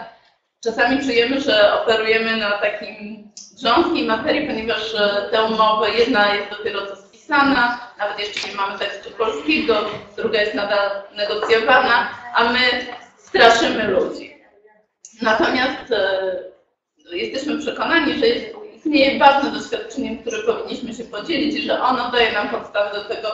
czasami czujemy, że operujemy na takim grząskiej materii, ponieważ te umowy, jedna jest dopiero co spisana, nawet jeszcze nie mamy tekstu polskiego, druga jest nadal negocjowana, a my straszymy ludzi. Natomiast e, jesteśmy przekonani, że jest istnieje ważne doświadczenie, które powinniśmy się podzielić i że ono daje nam podstawę do tego,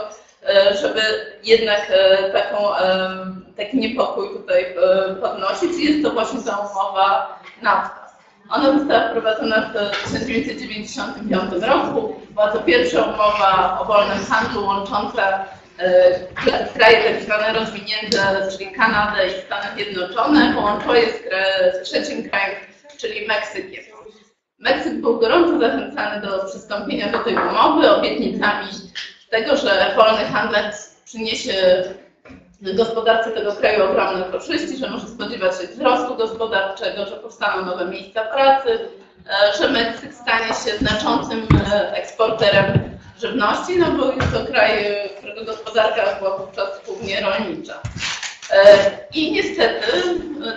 e, żeby jednak e, taką, e, taki niepokój tutaj podnosić. Jest to właśnie ta umowa NAFTA. Ona została wprowadzona w 1995 roku. Była to pierwsza umowa o wolnym handlu łącząca kraje tak zwane rozwinięte, czyli Kanadę i Stany Zjednoczone. Połączyła je z trzecim krajem, czyli Meksykiem. Meksyk był gorąco zachęcany do przystąpienia do tej umowy obietnicami tego, że wolny handel przyniesie gospodarce tego kraju ogromne korzyści, że może spodziewać się wzrostu gospodarczego, że powstaną nowe miejsca pracy, e, że Meksyk stanie się znaczącym e, eksporterem żywności, no bo jest to kraj, którego gospodarka była wówczas głównie rolnicza. E, I niestety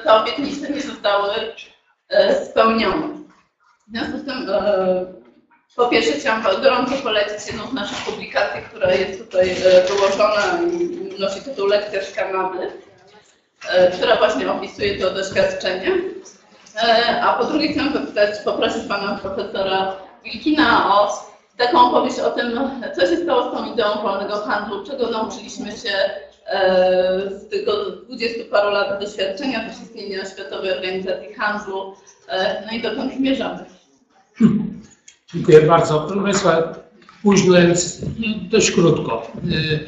te obietnice nie zostały spełnione. W związku z tym, e, po pierwsze chciałam gorąco polecić jedną z naszych publikacji, która jest tutaj e, wyłożona i nosi tytuł Lekcja z Kanady, e, która właśnie opisuje to doświadczenie. A po drugie chciałam poprosić pana profesora Wilkina o taką opowieść o tym, co się stało z tą ideą wolnego handlu, czego nauczyliśmy się z tego 20 paru lat doświadczenia z istnienia Światowej Organizacji Handlu, no i dokąd zmierzamy. Dziękuję bardzo. Proszę Państwa, późno, więc dość krótko. Y,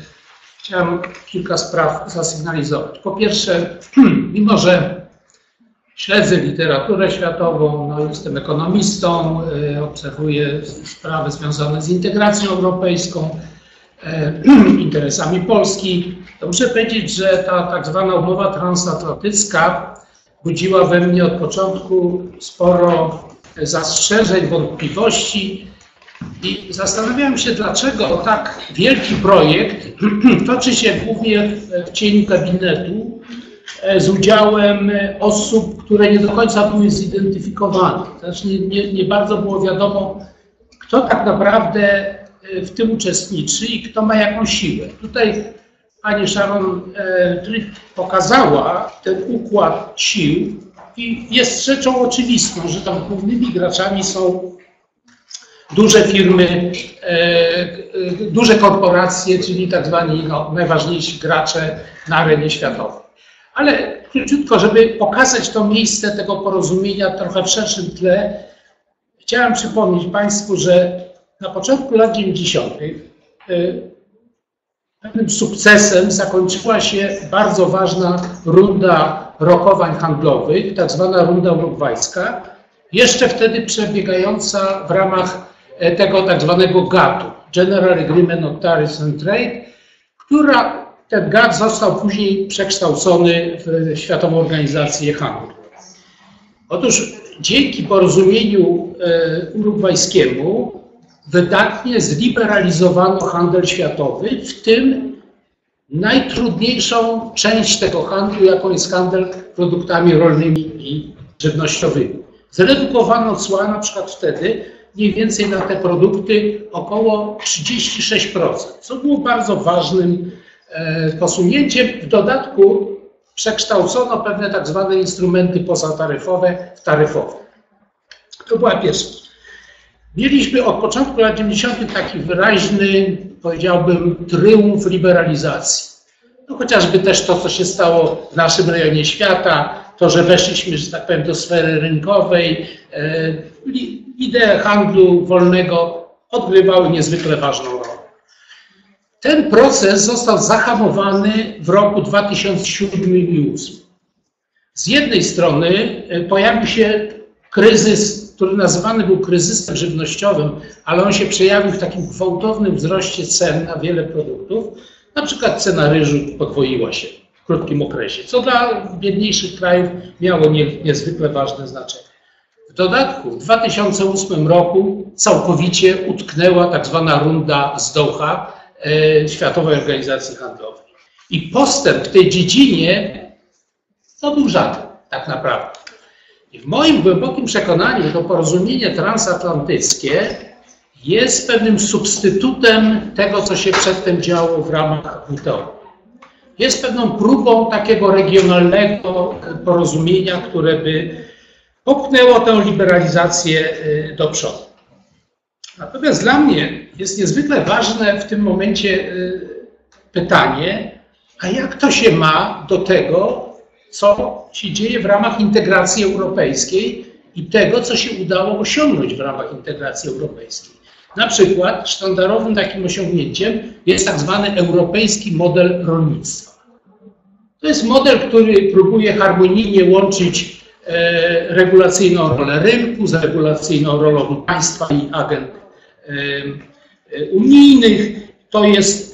chciałem kilka spraw zasygnalizować. Po pierwsze, mimo że śledzę literaturę światową, no jestem ekonomistą, y, obserwuję sprawy związane z integracją europejską, y, interesami Polski, to muszę powiedzieć, że ta tak zwana umowa transatlantycka budziła we mnie od początku sporo zastrzeżeń, wątpliwości i zastanawiałem się, dlaczego tak wielki projekt toczy się głównie w cieniu gabinetu e, z udziałem osób, które nie do końca były zidentyfikowane. Znaczy nie, nie, nie bardzo było wiadomo, kto tak naprawdę e, w tym uczestniczy i kto ma jaką siłę. Tutaj pani Sharon e, pokazała ten układ sił, i jest rzeczą oczywistą, że tam głównymi graczami są duże firmy, e, e, duże korporacje, czyli tak zwani no, najważniejsi gracze na arenie światowej. Ale króciutko, żeby pokazać to miejsce tego porozumienia trochę w szerszym tle, chciałem przypomnieć Państwu, że na początku lat 90. E, pewnym sukcesem zakończyła się bardzo ważna runda rokowań handlowych, tak zwana runda urugwajska, jeszcze wtedy przebiegająca w ramach e, tego tak zwanego GATT-u, General Agreement on Tariffs and Trade, która ten GATT został później przekształcony w Światową Organizację Handlu. Otóż dzięki porozumieniu e, urugwajskiemu wydatnie zliberalizowano handel światowy, w tym najtrudniejszą część tego handlu, jaką jest handel produktami rolnymi i żywnościowymi. Zredukowano cła na przykład wtedy mniej więcej na te produkty około 36%, co było bardzo ważnym e, posunięciem. W dodatku przekształcono pewne tak zwane instrumenty pozataryfowe w taryfowe. To była pierwsza. Mieliśmy od początku lat 90. taki wyraźny powiedziałbym, tryumf liberalizacji. No chociażby też to, co się stało w naszym rejonie świata, to, że weszliśmy, że tak powiem, do sfery rynkowej, e, idee handlu wolnego odgrywały niezwykle ważną rolę. Ten proces został zahamowany w roku 2007 i 2008. Z jednej strony e, pojawił się kryzys, który nazywany był kryzysem żywnościowym, ale on się przejawił w takim gwałtownym wzroście cen na wiele produktów. Na przykład cena ryżu podwoiła się w krótkim okresie, co dla biedniejszych krajów miało nie, niezwykle ważne znaczenie. W dodatku w 2008 roku całkowicie utknęła tak zwana runda z Doha e, Światowej Organizacji Handlowej. I postęp w tej dziedzinie to był żaden, tak naprawdę. I w moim głębokim przekonaniu to porozumienie transatlantyckie jest pewnym substytutem tego, co się przedtem działo w ramach WTO. Jest pewną próbą takiego regionalnego porozumienia, które by popchnęło tę liberalizację y, do przodu. Natomiast dla mnie jest niezwykle ważne w tym momencie y, pytanie, a jak to się ma do tego, co się dzieje w ramach integracji europejskiej i tego, co się udało osiągnąć w ramach integracji europejskiej. Na przykład sztandarowym takim osiągnięciem jest tak zwany europejski model rolnictwa. To jest model, który próbuje harmonijnie łączyć e, regulacyjną rolę rynku z regulacyjną rolą państwa i agent e, e, unijnych. To jest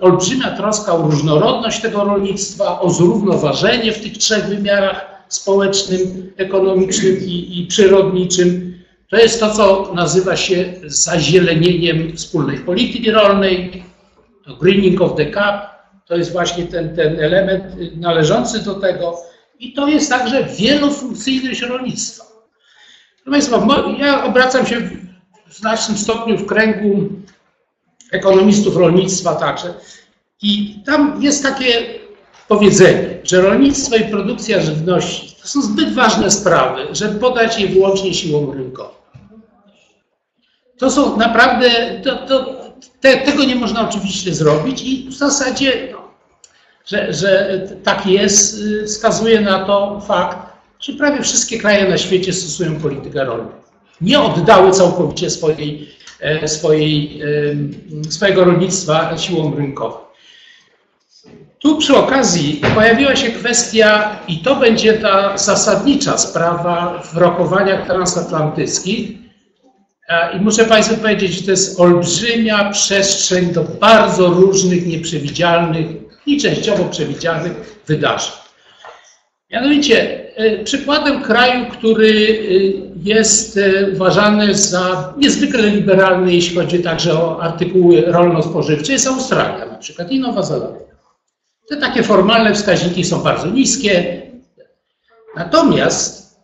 olbrzymia troska o różnorodność tego rolnictwa, o zrównoważenie w tych trzech wymiarach społecznym, ekonomicznym i, i przyrodniczym. To jest to, co nazywa się zazielenieniem wspólnej polityki rolnej, to greening of the cap, to jest właśnie ten, ten element należący do tego i to jest także wielofunkcyjność rolnictwa. Proszę Państwa, ja obracam się w znacznym stopniu w kręgu ekonomistów rolnictwa także. I tam jest takie powiedzenie, że rolnictwo i produkcja żywności to są zbyt ważne sprawy, żeby podać je wyłącznie siłą rynkową. To są naprawdę, to, to, te, tego nie można oczywiście zrobić i w zasadzie, no, że, że tak jest, y, wskazuje na to fakt, że prawie wszystkie kraje na świecie stosują politykę rolną. Nie oddały całkowicie swojej swojej, e, swojego rolnictwa siłą rynkową. Tu przy okazji pojawiła się kwestia, i to będzie ta zasadnicza sprawa w rokowaniach transatlantyckich. E, I muszę Państwu powiedzieć, że to jest olbrzymia przestrzeń do bardzo różnych, nieprzewidzialnych i częściowo przewidzialnych wydarzeń. Mianowicie, e, przykładem kraju, który e, jest e, uważany za niezwykle liberalny, jeśli chodzi także o artykuły rolno-spożywcze, jest Australia na przykład i Nowa Zelandia. Te takie formalne wskaźniki są bardzo niskie. Natomiast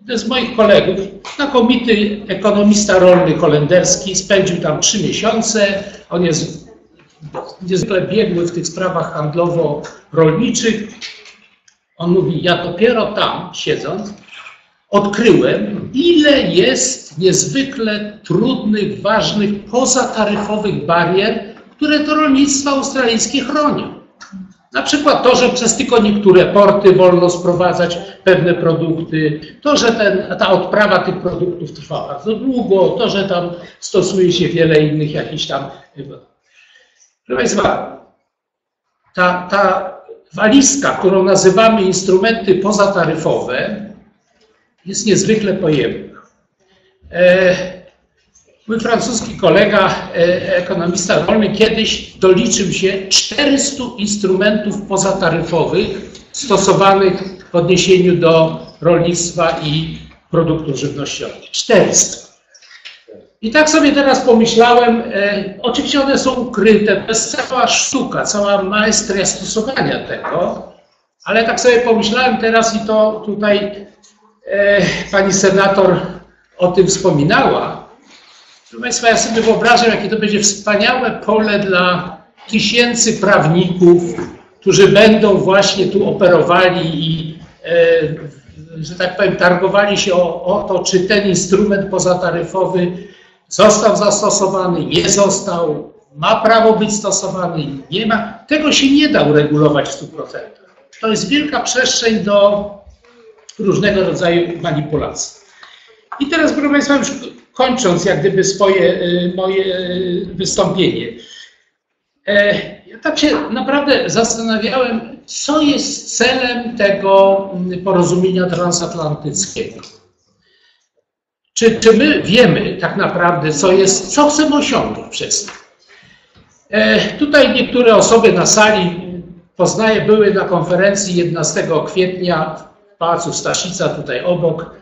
jeden z moich kolegów, znakomity ekonomista rolny holenderski, spędził tam trzy miesiące. On jest niezwykle biegły w tych sprawach handlowo-rolniczych on mówi, ja dopiero tam siedząc, odkryłem, ile jest niezwykle trudnych, ważnych, pozataryfowych barier, które to rolnictwo australijskie chronią. Na przykład to, że przez tylko niektóre porty wolno sprowadzać pewne produkty, to, że ten, ta odprawa tych produktów trwa bardzo długo, to, że tam stosuje się wiele innych jakichś tam. Proszę Państwa, ta, ta walizka, którą nazywamy instrumenty pozataryfowe, jest niezwykle pojemna. E, mój francuski kolega, e, ekonomista rolny, kiedyś doliczył się 400 instrumentów pozataryfowych stosowanych w odniesieniu do rolnictwa i produktów żywnościowych. 400. I tak sobie teraz pomyślałem, e, oczywiście one są ukryte, to jest cała sztuka, cała maestria stosowania tego, ale tak sobie pomyślałem teraz i to tutaj e, pani senator o tym wspominała. Proszę Państwa, ja sobie wyobrażam, jakie to będzie wspaniałe pole dla tysięcy prawników, którzy będą właśnie tu operowali i, e, że tak powiem, targowali się o, o to, czy ten instrument pozataryfowy Został zastosowany, nie został, ma prawo być stosowany, nie ma. Tego się nie da uregulować w 100%. to jest wielka przestrzeń do różnego rodzaju manipulacji. I teraz, proszę Państwa, już kończąc jak gdyby swoje moje wystąpienie. Ja tak się naprawdę zastanawiałem, co jest celem tego porozumienia transatlantyckiego. Czy, czy my wiemy tak naprawdę, co jest, co chcemy osiągnąć przez to? E, tutaj niektóre osoby na sali poznaję, były na konferencji 11 kwietnia w Pałacu Staszica, tutaj obok,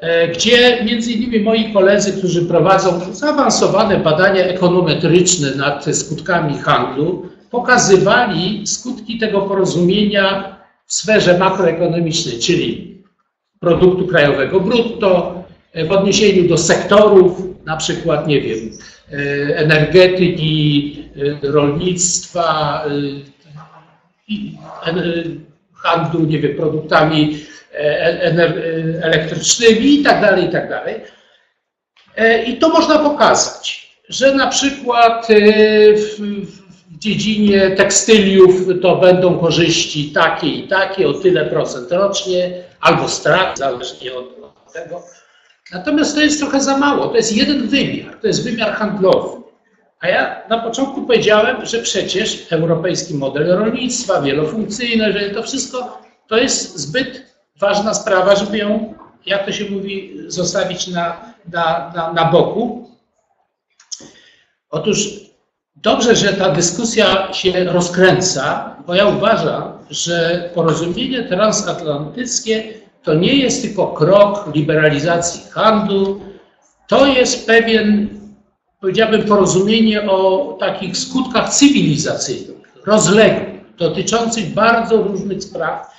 e, gdzie między innymi moi koledzy, którzy prowadzą zaawansowane badania ekonometryczne nad skutkami handlu, pokazywali skutki tego porozumienia w sferze makroekonomicznej, czyli produktu krajowego brutto, w odniesieniu do sektorów, na przykład, nie wiem, e, energetyki, e, rolnictwa, handlu, nie wiem, produktami elektrycznymi i tak dalej, i tak dalej. I to można pokazać, że na przykład w, w dziedzinie tekstyliów to będą korzyści takie i takie, o tyle procent rocznie, albo strat, zależnie od tego. Natomiast to jest trochę za mało. To jest jeden wymiar, to jest wymiar handlowy. A ja na początku powiedziałem, że przecież europejski model rolnictwa, wielofunkcyjne, że to wszystko to jest zbyt ważna sprawa, żeby ją, jak to się mówi, zostawić na, na, na, na boku. Otóż Dobrze, że ta dyskusja się rozkręca, bo ja uważam, że porozumienie transatlantyckie to nie jest tylko krok liberalizacji handlu, to jest pewien, powiedziałbym, porozumienie o takich skutkach cywilizacyjnych, rozległych, dotyczących bardzo różnych spraw.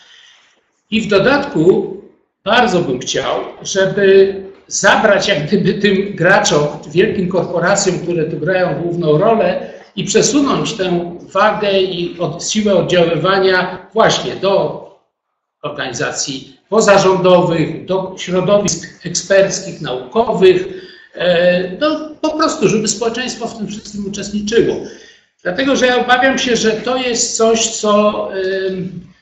I w dodatku bardzo bym chciał, żeby zabrać jak gdyby tym graczom, wielkim korporacjom, które tu grają główną rolę i przesunąć tę wagę i od, siłę oddziaływania właśnie do organizacji pozarządowych, do środowisk eksperckich, naukowych, no, po prostu, żeby społeczeństwo w tym wszystkim uczestniczyło. Dlatego, że ja obawiam się, że to jest coś, co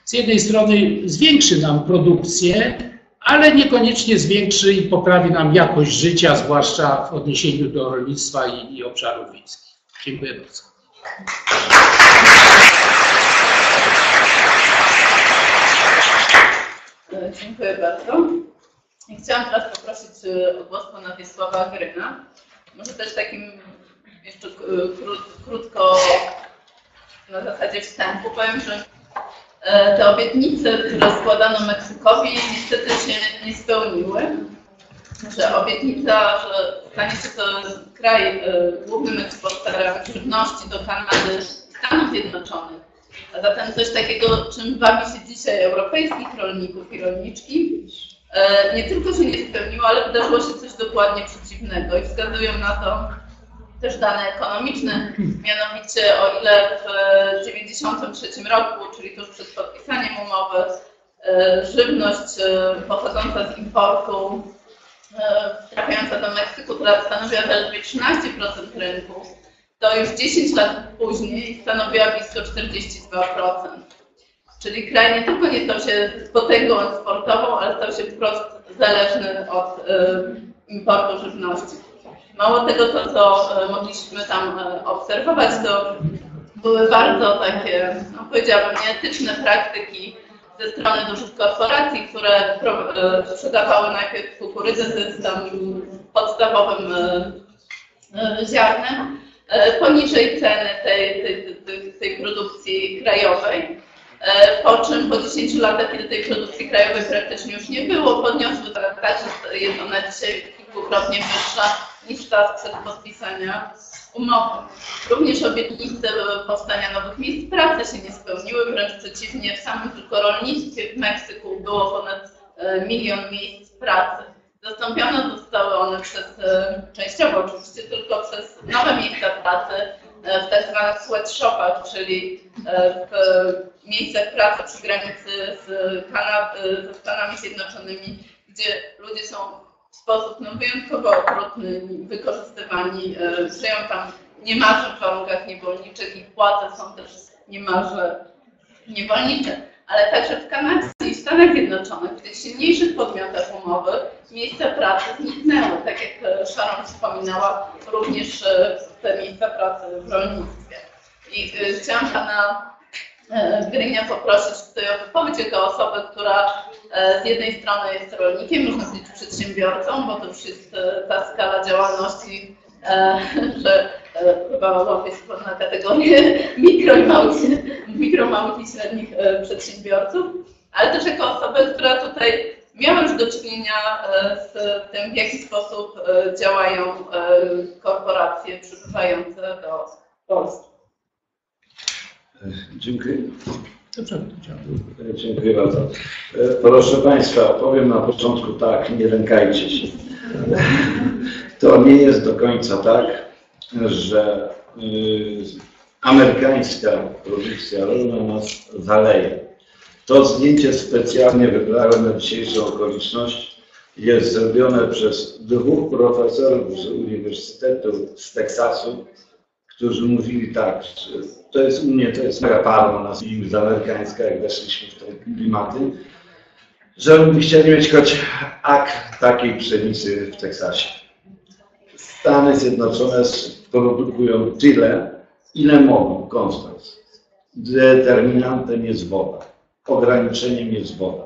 z jednej strony zwiększy nam produkcję, ale niekoniecznie zwiększy i poprawi nam jakość życia, zwłaszcza w odniesieniu do rolnictwa i, i obszarów wiejskich. Dziękuję bardzo. Dziękuję bardzo. chciałam teraz poprosić e, o głos pana Wiesława Gryna. Może też takim jeszcze krótko na zasadzie wstępu powiem, że E, te obietnice, które składano Meksykowi, niestety się nie spełniły. Że obietnica, że stanie się to kraj e, głównym eksporterem żywności do Kanady, Stanów Zjednoczonych. A zatem coś takiego, czym bawi się dzisiaj europejskich rolników i rolniczki, e, nie tylko się nie spełniło, ale wydarzyło się coś dokładnie przeciwnego i wskazują na to też dane ekonomiczne, mianowicie o ile w 1993 roku, czyli tuż przed podpisaniem umowy, e, żywność e, pochodząca z importu trafiająca do Meksyku, która stanowiła zaledwie 13% rynku, to już 10 lat później stanowiła blisko 42%. Czyli kraj nie tylko nie stał się potęgą eksportową, ale stał się wprost zależny od importu żywności. Mało tego, to co e, mogliśmy tam e, obserwować, to były bardzo takie, no powiedziałabym, nieetyczne praktyki ze strony dużych korporacji, które sprzedawały najpierw kukurydzę z tam podstawowym ziarnem poniżej ceny tej, tej, tej, produkcji krajowej. Po czym po 10 latach, kiedy tej produkcji krajowej praktycznie już nie było, podniosły tak, że jest ona dzisiaj kilkukrotnie wyższa niż czas przed podpisania umowy. Również obietnice powstania nowych miejsc pracy się nie spełniły, wręcz przeciwnie, w samym tylko rolnictwie w Meksyku było ponad e, milion miejsc pracy. Zastąpione zostały one przez, e, częściowo oczywiście tylko przez nowe miejsca pracy e, w tak zwanych sweatshopach, czyli w miejscach pracy przy granicy z, Kanad ze Stanami Zjednoczonymi, gdzie ludzie są w sposób no, wyjątkowo okrutny, wykorzystywani, e, żyją tam niemalże w warunkach niewolniczych i płace są też niemalże niewolnicze. Ale także w Kanadzie i w Stanach Zjednoczonych, w tych silniejszych podmiotach umowy, miejsca pracy zniknęły. Tak jak Sharon wspominała, również te miejsca pracy w rolnictwie. I chciałam Pana Grynia poprosić tutaj o wypowiedź jako osobę, która z jednej strony jest rolnikiem, można powiedzieć przedsiębiorcą, bo to już jest ta skala działalności, że chyba łapie na kategorię mikro i małych, mikro, małych i średnich przedsiębiorców, ale też jako osobę, która tutaj miała już do czynienia z tym, w jaki sposób działają korporacje przybywające do Polski. Dziękuję. Dobrze, Dziękuję bardzo. Proszę Państwa, powiem na początku tak, nie lękajcie się. To nie jest do końca tak, że amerykańska produkcja rolna nas zaleje. To zdjęcie specjalnie wybrałem na dzisiejszą okoliczność. Jest zrobione przez dwóch profesorów z Uniwersytetu z Teksasu, którzy mówili tak, to jest u mnie, to jest mega parno, nazwijmy amerykańska, jak weszliśmy w te klimaty, że oni chcieli mieć choć akt takiej pszenicy w Teksasie. Stany Zjednoczone produkują tyle, ile mogą, konstans. Determinantem jest woda, ograniczeniem jest woda.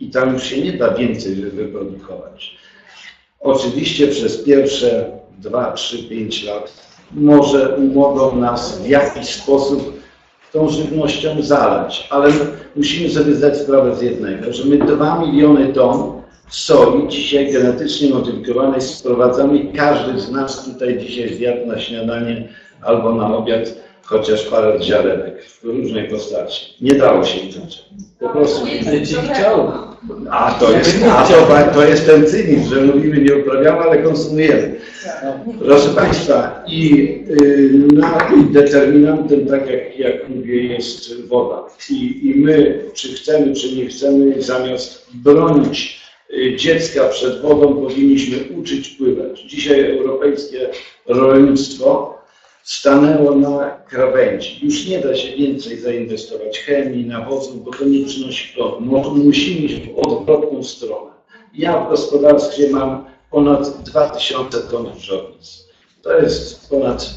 I tam już się nie da więcej wyprodukować. Oczywiście przez pierwsze 2, 3, 5 lat może mogą nas w jakiś sposób tą żywnością zalać, ale musimy sobie zdać sprawę z jednego, że my 2 miliony ton soi dzisiaj genetycznie modyfikowanej sprowadzamy każdy z nas tutaj dzisiaj zjadł na śniadanie albo na obiad chociaż parę ziarenek w różnej postaci. Nie dało się inaczej. Po prostu. chciał. A to jest, a to, to jest ten cynizm, że mówimy nie uprawiamy, ale konsumujemy. Proszę Państwa, i, y, na, i determinantem, tak jak, jak mówię, jest woda. I, I my, czy chcemy, czy nie chcemy, zamiast bronić dziecka przed wodą, powinniśmy uczyć pływać. Dzisiaj europejskie rolnictwo stanęło na krawędzi. Już nie da się więcej zainwestować chemii, nawozów, bo to nie przynosi plodu. Musimy iść w odwrotną stronę. Ja w gospodarstwie mam ponad 2000 ton wrzodnic. To jest ponad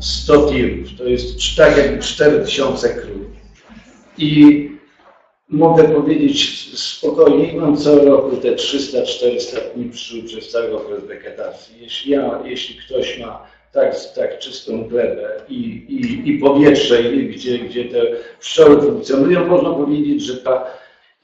100 tirów. To jest tak jak 4000 krów. I mogę powiedzieć spokojnie, mam co roku te 300-400 dni pszczół przez cały okres wegetacji. Jeśli, ja, jeśli ktoś ma tak, tak czystą glebę i, i, i powietrze, gdzie, gdzie te pszczoły funkcjonują, można powiedzieć, że ta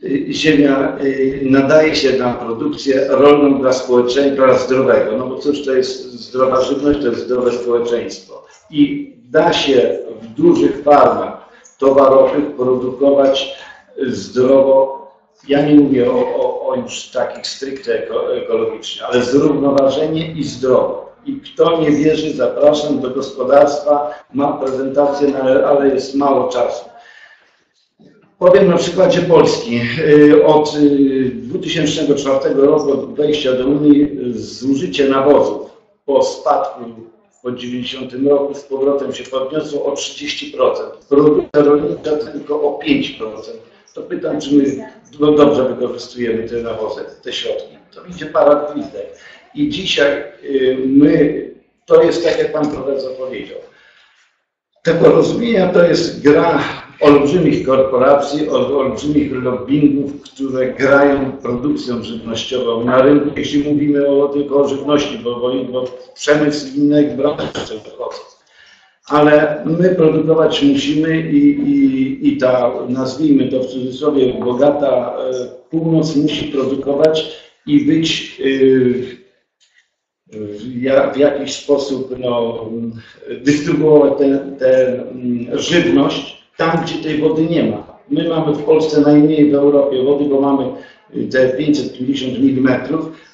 y, ziemia y, nadaje się na produkcję rolną dla społeczeństwa, dla zdrowego. No bo cóż, to jest zdrowa żywność, to jest zdrowe społeczeństwo. I da się w dużych farmach towarowych produkować zdrowo, ja nie mówię o, o, o już takich stricte ekologicznie, ale zrównoważenie i zdrowo. I kto nie wierzy, zapraszam do gospodarstwa. Mam prezentację, no ale jest mało czasu. Powiem na przykładzie Polski. Y, od 2004 y, roku, od wejścia do Unii, zużycie nawozów po spadku po 90 roku z powrotem się podniosło o 30%. Produkcja rolnicza tylko o 5%. To pytam, czy my dobrze wykorzystujemy te nawozy, te środki. To idzie para. I dzisiaj y, my, to jest tak jak Pan Profesor powiedział, te porozumienia to jest gra olbrzymich korporacji, olbrzymich lobbyingów, które grają produkcją żywnościową na rynku, jeśli mówimy o, tylko o żywności, bo, bo, bo przemysł innych branż wchodzą. Ale my produkować musimy i, i, i ta, nazwijmy to w cudzysłowie, bogata e, północ musi produkować i być y, w jakiś sposób no, dystrybuować tę żywność tam, gdzie tej wody nie ma. My mamy w Polsce najmniej w Europie wody, bo mamy te 550 mm,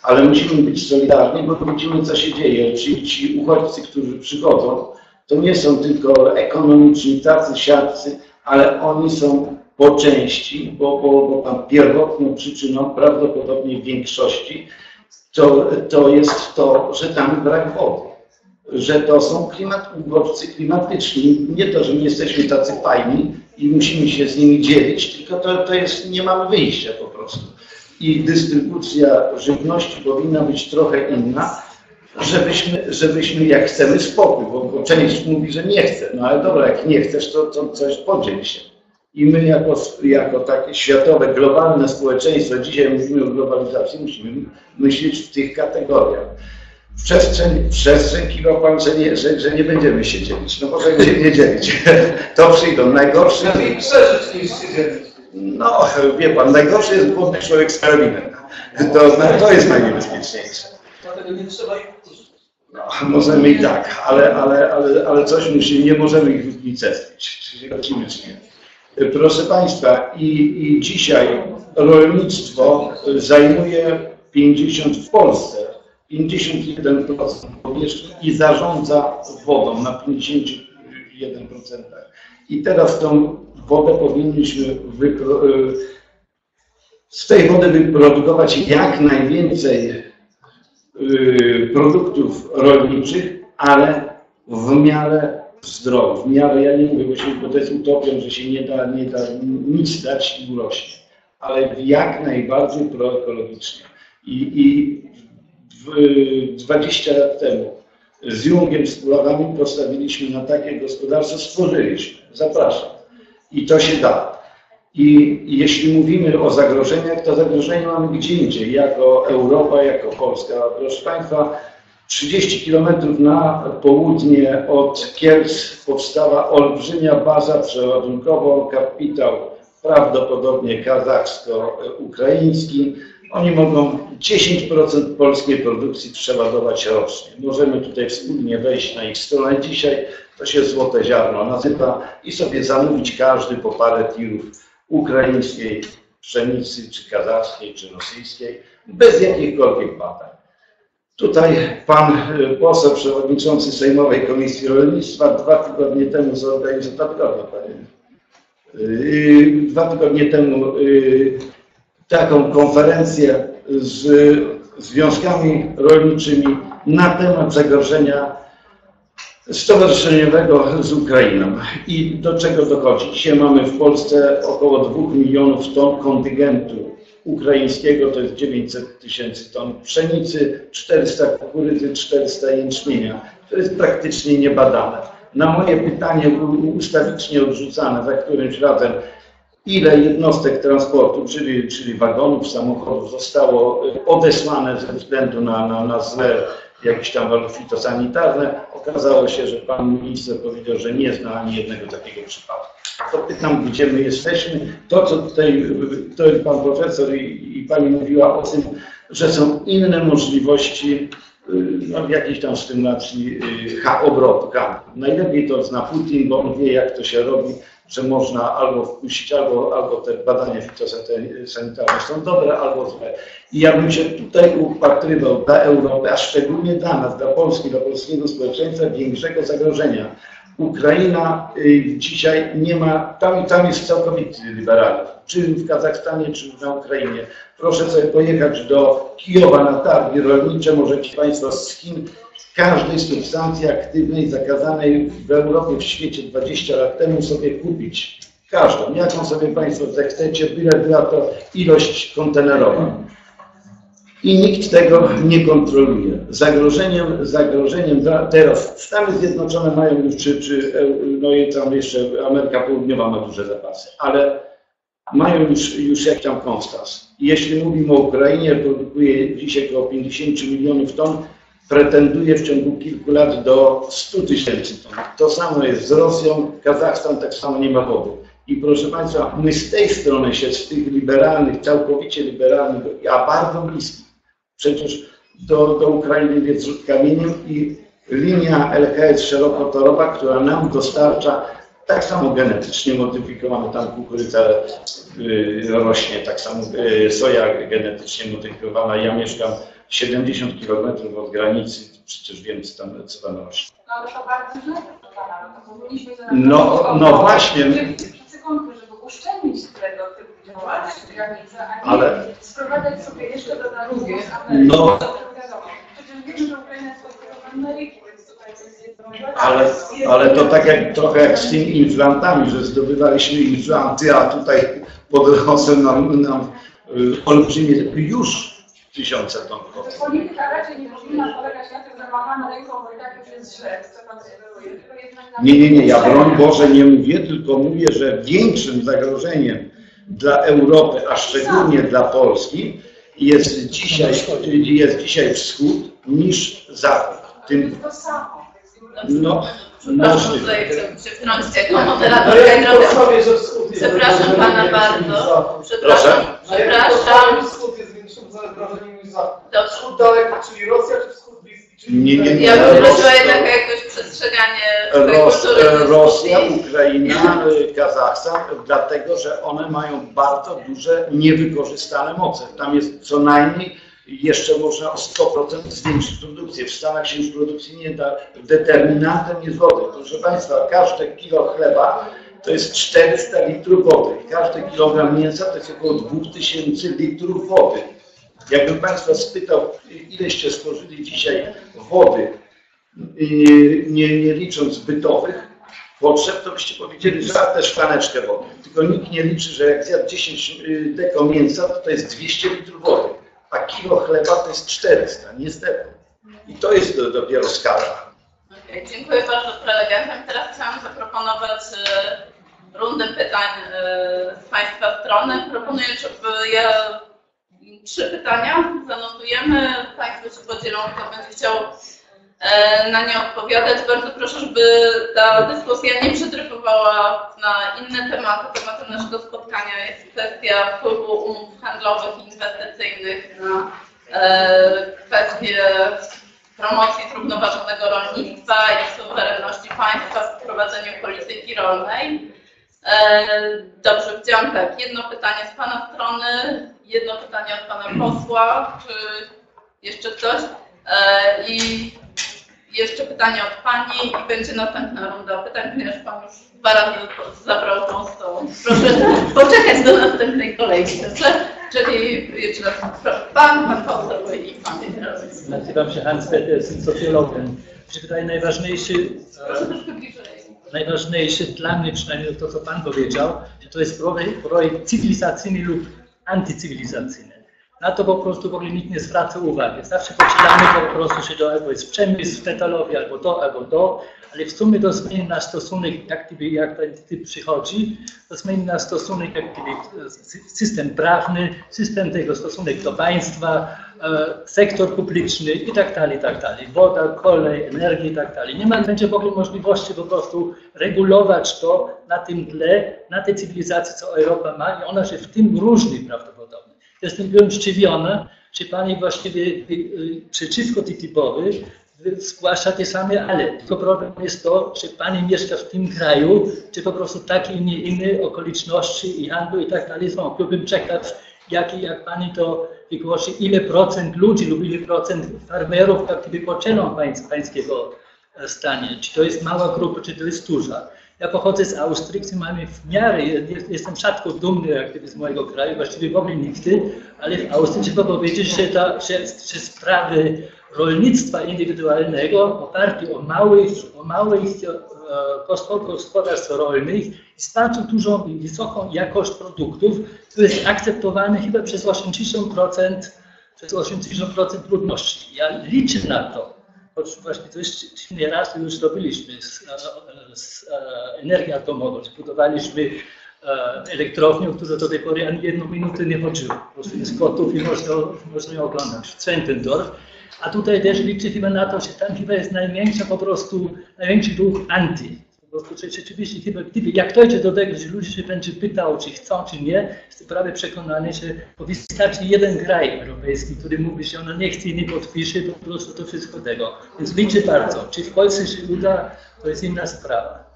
ale musimy być solidarni, bo widzimy, co się dzieje. Ci, ci uchodźcy, którzy przychodzą, to nie są tylko ekonomiczni tacy siatcy, ale oni są po części, bo, bo, bo tam pierwotną przyczyną prawdopodobnie w większości to, to jest to, że tam brak wody. Że to są klimat, uchodźcy klimatyczni. Nie to, że my jesteśmy tacy fajni, i musimy się z nimi dzielić, tylko to, to jest, nie mamy wyjścia po prostu. I dystrybucja żywności powinna być trochę inna, żebyśmy, żebyśmy jak chcemy spokój, bo, bo część mówi, że nie chce. No ale dobra, jak nie chcesz, to, to coś podziel się. I my jako, jako takie światowe, globalne społeczeństwo, dzisiaj mówimy o globalizacji, musimy myśleć w tych kategoriach. Przestrzeń, przestrzeń kiwa pan, że nie, że, że nie będziemy się dzielić. No możemy się nie dzielić. To przyjdą. Najgorszy... Lepiej przeżyć niż się dzielić. No, wie pan, najgorszy jest głodny człowiek z karabinem. To, to jest najniebezpieczniejsze. Dlatego nie trzeba ich. No, możemy i tak, ale, ale, ale, ale coś musi, nie możemy ich unicestwić. Czy się godzimy, czy nie. Proszę Państwa, i, i dzisiaj rolnictwo zajmuje 50 w Polsce, 51% powierzchni i zarządza wodą na 51%. I teraz tą wodę powinniśmy y, z tej wody wyprodukować jak najwięcej produktów rolniczych, ale w miarę zdrowych. W miarę, ja nie mówię, bo, się, bo to jest utopią, że się nie da, nie da nic dać i urośnie, ale jak najbardziej proekologicznie. I, i w, 20 lat temu z Jungiem, z Puławami postawiliśmy na takie gospodarstwo, stworzyliśmy. Zapraszam. I to się da. I jeśli mówimy o zagrożeniach, to zagrożenia mamy gdzie indziej, jako Europa, jako Polska. Proszę Państwa, 30 kilometrów na południe od Kielc powstała olbrzymia baza przeładunkowa, kapitał prawdopodobnie kazachsko-ukraiński. Oni mogą 10% polskiej produkcji przeładować rocznie. Możemy tutaj wspólnie wejść na ich stronę. Dzisiaj to się złote ziarno nazywa i sobie zamówić każdy po parę tirów ukraińskiej pszenicy, czy kazachskiej, czy rosyjskiej, bez jakichkolwiek badań. Tutaj pan y, poseł przewodniczący Sejmowej Komisji Rolnictwa dwa tygodnie temu zorganizował, dwa tygodnie, panie, y, dwa tygodnie temu y, taką konferencję z związkami rolniczymi na temat zagrożenia stowarzyszeniowego z Ukrainą. I do czego dochodzi? Dzisiaj mamy w Polsce około 2 milionów ton kontyngentu ukraińskiego, to jest 900 tysięcy ton pszenicy, 400 kukurydzy, 400 jęczmienia. To jest praktycznie niebadane. Na moje pytanie ustawicznie odrzucane za którymś razem, ile jednostek transportu, czyli, czyli wagonów, samochodów zostało odesłane ze względu na, na, na złe jakieś tam warunek fitosanitarne. Okazało się, że pan minister powiedział, że nie zna ani jednego takiego przypadku. To pytam, gdzie my jesteśmy. To, co tutaj to pan profesor i, i pani mówiła o tym, że są inne możliwości y, no, jakiejś tam stymulacji y, obrotu. Najlepiej to zna Putin, bo on wie, jak to się robi, że można albo wpuścić, albo, albo te badania fitosanitarne są dobre, albo złe. I ja bym się tutaj upatrywał dla Europy, a szczególnie dla nas, dla Polski, dla polskiego społeczeństwa większego zagrożenia. Ukraina y, dzisiaj nie ma, tam, tam jest całkowity liberalizm, czy w Kazachstanie, czy na Ukrainie. Proszę sobie pojechać do Kijowa na targi rolnicze, możecie Państwo z Chin każdej substancji aktywnej zakazanej w Europie, w świecie 20 lat temu sobie kupić. Każdą, jaką sobie Państwo zechcecie, byle była to ilość kontenerowa i nikt tego nie kontroluje. Zagrożeniem, zagrożeniem teraz Stany Zjednoczone mają już, czy, czy no i tam jeszcze Ameryka Południowa ma duże zapasy, ale mają już, już jak tam konstans. Jeśli mówimy o Ukrainie, produkuje dzisiaj około 50 milionów ton, pretenduje w ciągu kilku lat do 100 tysięcy ton. To samo jest z Rosją, Kazachstan tak samo nie ma wody. I proszę Państwa, my z tej strony się, z tych liberalnych, całkowicie liberalnych, a bardzo bliskich, Przecież do, do Ukrainy jest rzut kamieniem i linia LHS szerokotorowa, która nam dostarcza tak samo genetycznie modyfikowane, tam kukurydza y, rośnie, tak samo y, soja genetycznie modyfikowana. Ja mieszkam 70 km od granicy, przecież wiem, co tam, co tam rośnie. No to bardzo źle, no to powinniśmy No, no właśnie. sekundkę, żeby uszczelnić tego typu działania granice, a nie Ale- sprowadzać sobie jeszcze dodatkowo z No. Ameryki. Przecież wiemy, że Ukraina jest od Ameryki, więc tutaj to jest jedno Ale, ale to tak jak, trochę jak z tymi inflantami, że zdobywaliśmy inflanty, a tutaj pod rosem nam, nam olbrzymie już tysiące ton koks. Polityka raczej nie powinna polegać na tym, że machamy ręką, bo i tak już jest źle, co pan sugeruje, Nie, nie, nie, ja broń Boże nie mówię, tylko mówię, że większym zagrożeniem dla Europy, a szczególnie dla Polski jest dzisiaj, jest dzisiaj wschód niż zachód. Tym, To samo. no, Przepraszam, możliwe. tutaj chciałabym się wtrącić jako No moderatorka i Przepraszam pana bardzo. Przepraszam, przepraszam. Większym zagrożeniem niż zachód. Dobrze. Wschód daleki, czyli Rosja, czy wschód bliski, czyli Nie, nie, nie. Ja bym prosiła jednak o jakieś przestrzeganie Ros, dyskusji. Rosja, Ukraina, y, Kazachstan, dlatego że one mają bardzo duże niewykorzystane moce. Tam jest co najmniej jeszcze można o 100% zwiększyć produkcję. W Stanach się już produkcji nie da. Determinantem jest wody. Proszę Państwa, każde kilo chleba to jest 400 litrów wody. Każdy kilogram mięsa to jest około 2000 litrów wody. Jakbym Państwa spytał, ileście spożyli dzisiaj wody, i nie, nie licząc bytowych potrzeb, to byście powiedzieli, że też szklaneczkę wody. Tylko nikt nie liczy, że jak zjadł 10 y, deko mięsa, to to jest 200 litrów wody, a kilo chleba to jest 400, niestety. I to jest do, dopiero skala. Dziękuję bardzo prelegentem. Teraz chciałam zaproponować e, rundę pytań z Państwa strony. Proponuję, żeby ja trzy pytania zanotujemy. Państwo się podzielą, kto będzie chciał e, na nie odpowiadać. Bardzo proszę, żeby ta dyskusja nie przedrywowała na inne tematy. Tematem naszego spotkania jest kwestia wpływu umów handlowych i inwestycyjnych na e, kwestie promocji zrównoważonego rolnictwa i suwerenności państwa w prowadzeniu polityki rolnej. E, Dobrze, widziałam tak, jedno pytanie z Pana strony, jedno pytanie od Pana posła, czy jeszcze ktoś? E, I jeszcze pytanie od Pani i będzie następna runda pytań, ponieważ Pan już dwa razy zabrał tą stołą. Proszę poczekać do następnej kolejki, dobrze? Czyli jeszcze raz Pan, Pan poseł i Pan. Nazywam się Hans Peter, jestem socjologiem. Się wydaje najważniejszy, Proszę troszkę bliżej. Najważniejszy dla mnie przynajmniej to, co Pan powiedział, że to jest projekt, cywilizacyjny lub antycywilizacyjny. Na to po prostu w ogóle nikt nie zwraca uwagi. Zawsze podzielamy to po prostu się do albo jest przemysł metalowy, albo to, albo to, ale w sumie to zmieni nasz stosunek, jak gdyby, jak ten typ przychodzi, to zmieni nasz stosunek, jak gdyby, sy- system prawny, system tego, stosunek do państwa, e, sektor publiczny i tak dalej, i tak dalej. Woda, kolej, energia i tak dalej. Nie ma, będzie w ogóle możliwości po prostu regulować to na tym tle, na tej cywilizacji, co Europa ma i ona się w tym różni prawdopodobnie. Jestem byłem zdziwiony, że Pani właściwie y, y, przeciwko TTIP-owi y, zgłasza te same, ale tylko problem jest to, że Pani mieszka w tym kraju, czy po prostu takie i nie inne okoliczności i handlu i tak dalej są. Chciałbym czekać, jak, jak Pani to wygłosi, ile procent ludzi lub ile procent farmerów poczęło pańs, pańskiego e, stanie. Czy to jest mała grupa, czy to jest duża. Ja pochodzę z Austrii, gdzie mamy w miarę, jest- jestem rzadko dumny jak gdyby z mojego kraju, właściwie w ogóle nigdy, ale w Austrii trzeba powiedzieć, że, ta, że, że sprawy rolnictwa indywidualnego oparte o małych, o małych e, gospod- gospodarstw rolnych i z bardzo dużą i wysoką jakość produktów, to jest akceptowane chyba przez 80%, przez 80% ludności. Ja liczę na to, choć właśnie to jest silny raz, już robiliśmy z, e, z e, energii atomowej. Zbudowaliśmy e, elektrownię, która do tej pory ani jedną minutę nie chodziła. Po prostu jest kotów i można, można ją oglądać. Zwentendorf. A tutaj też liczę chyba na to, że tam chyba jest największa po prostu, największy duch anty. Prostu rzeczywiście jak dojdzie do tego, że ludzie się będzie pytał, czy chcą, czy nie, jestem prawie przekonany, że wystarczy jeden kraj europejski, który mówi, że ona nie chce nie podpisze, po prostu to wszystko tego. Więc liczę bardzo. Czy w Polsce się uda, to jest inna sprawa.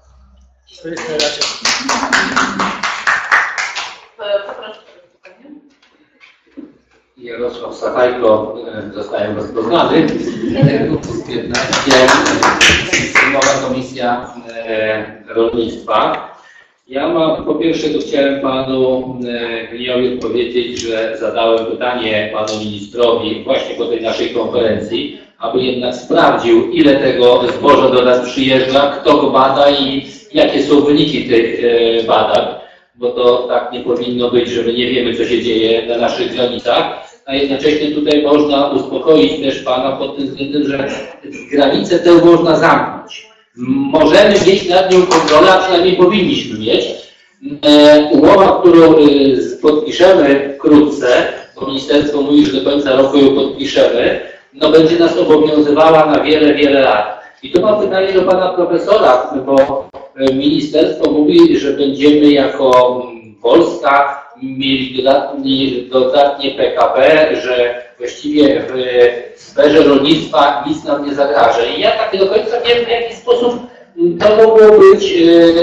To jest na razie. E, Poproszę o pytanie. Jarosław Sachajko, e, zostałem rozpoznany. Kukiz 15, Sejmowa Komisja e, Rolnictwa. Ja mam, po pierwsze to chciałem panu e, Gliniawi odpowiedzieć, że zadałem pytanie panu ministrowi właśnie po tej naszej konferencji, aby jednak sprawdził, ile tego zboża do nas przyjeżdża, kto go bada i jakie są wyniki tych badań, bo to tak nie powinno być, że my nie wiemy, co się dzieje na naszych granicach. A jednocześnie tutaj można uspokoić też Pana pod tym względem, że granice te można zamknąć. Możemy mieć nad nią kontrolę, a przynajmniej powinniśmy mieć. E, Umowa, którą z- podpiszemy wkrótce, bo ministerstwo mówi, że do końca roku ją podpiszemy, no będzie nas obowiązywała na wiele, wiele lat. I tu mam pytanie do Pana Profesora, bo e, ministerstwo mówi, że będziemy jako mm, Polska mieli dodatni, dodatnie PKB, że właściwie w sferze rolnictwa nic nam nie zagraża. I ja tak do końca wiem, w jaki sposób to mogło być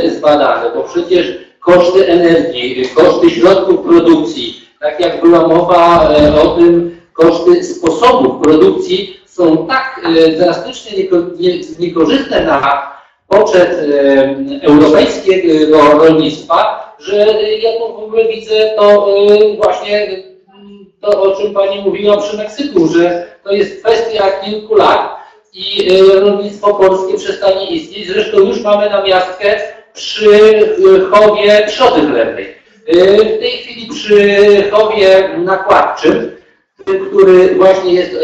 e, zbadane, bo przecież koszty energii, koszty środków produkcji, tak jak była mowa e, o tym, koszty sposobów produkcji są tak e, drastycznie nieko- nie- niekorzystne na poczet e, europejskiego rolnictwa, że ja tu w ogóle widzę to e, właśnie mm, to, o czym Pani mówiła przy Meksyku, że to jest kwestia kilku lat i rolnictwo polskie przestanie istnieć. Zresztą już mamy namiastkę przy chowie trzody chlebnej. E, W tej chwili przy chowie nakładczym, który właśnie jest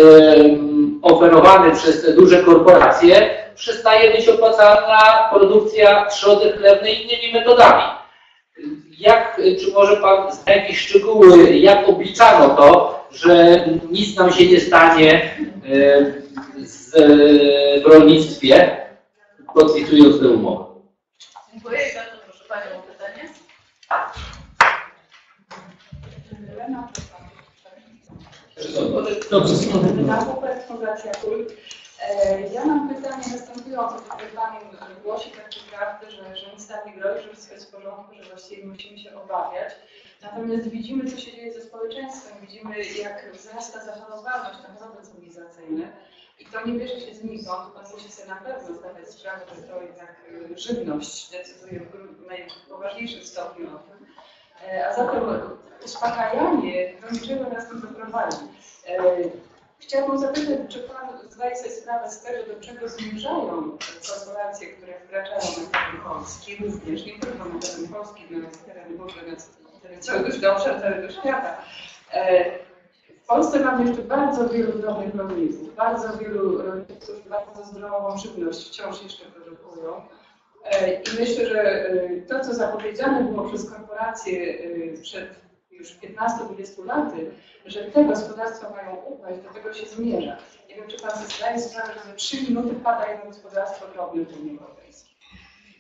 oferowany przez duże korporacje, przestaje być opłacalna produkcja trzody chlebnej innymi metodami. Jak, czy może Pan zna jakieś szczegóły, jak obliczano to, że nic nam się nie stanie e, z, w rolnictwie, podpisując tę umowę? Dziękuję i bardzo proszę Panią o pytanie. Dobrze, Na E, Ja mam pytanie następujące, które Pani głosi takie prawdy, że, że nic tam nie grozi, że wszystko jest w porządku, że właściwie musimy się obawiać. Natomiast widzimy, co się dzieje ze społeczeństwem, widzimy, jak wzrasta zachorowalność na choroby cywilizacyjne. I to nie bierze się znikąd, pan musi sobie na pewno zdawać sprawę, że to jednak y, żywność decyduje w najpoważniejszym stopniu o tym. E, A zatem uspokajanie do niczego nas nie doprowadzi. Chciałabym zapytać, czy Pan zdaje sobie sprawę z tego, do czego zmierzają korporacje, które wkraczają na teren Polski, również, nie tylko na teren Polski, no, na teren w na teren całego całego świata. E, W Polsce mamy jeszcze bardzo wielu dobrych rolników, bardzo wielu rolników, którzy bardzo zdrową żywność wciąż jeszcze produkują. E, I myślę, że e, to, co zapowiedziane było przez korporacje przed już 15-20 laty, że te gospodarstwa mają upaść, do tego się zmierza. Nie wiem, czy Pan sobie zdaje sprawę, że za 3 minuty pada jedno gospodarstwo drobne w Unii Europejskiej.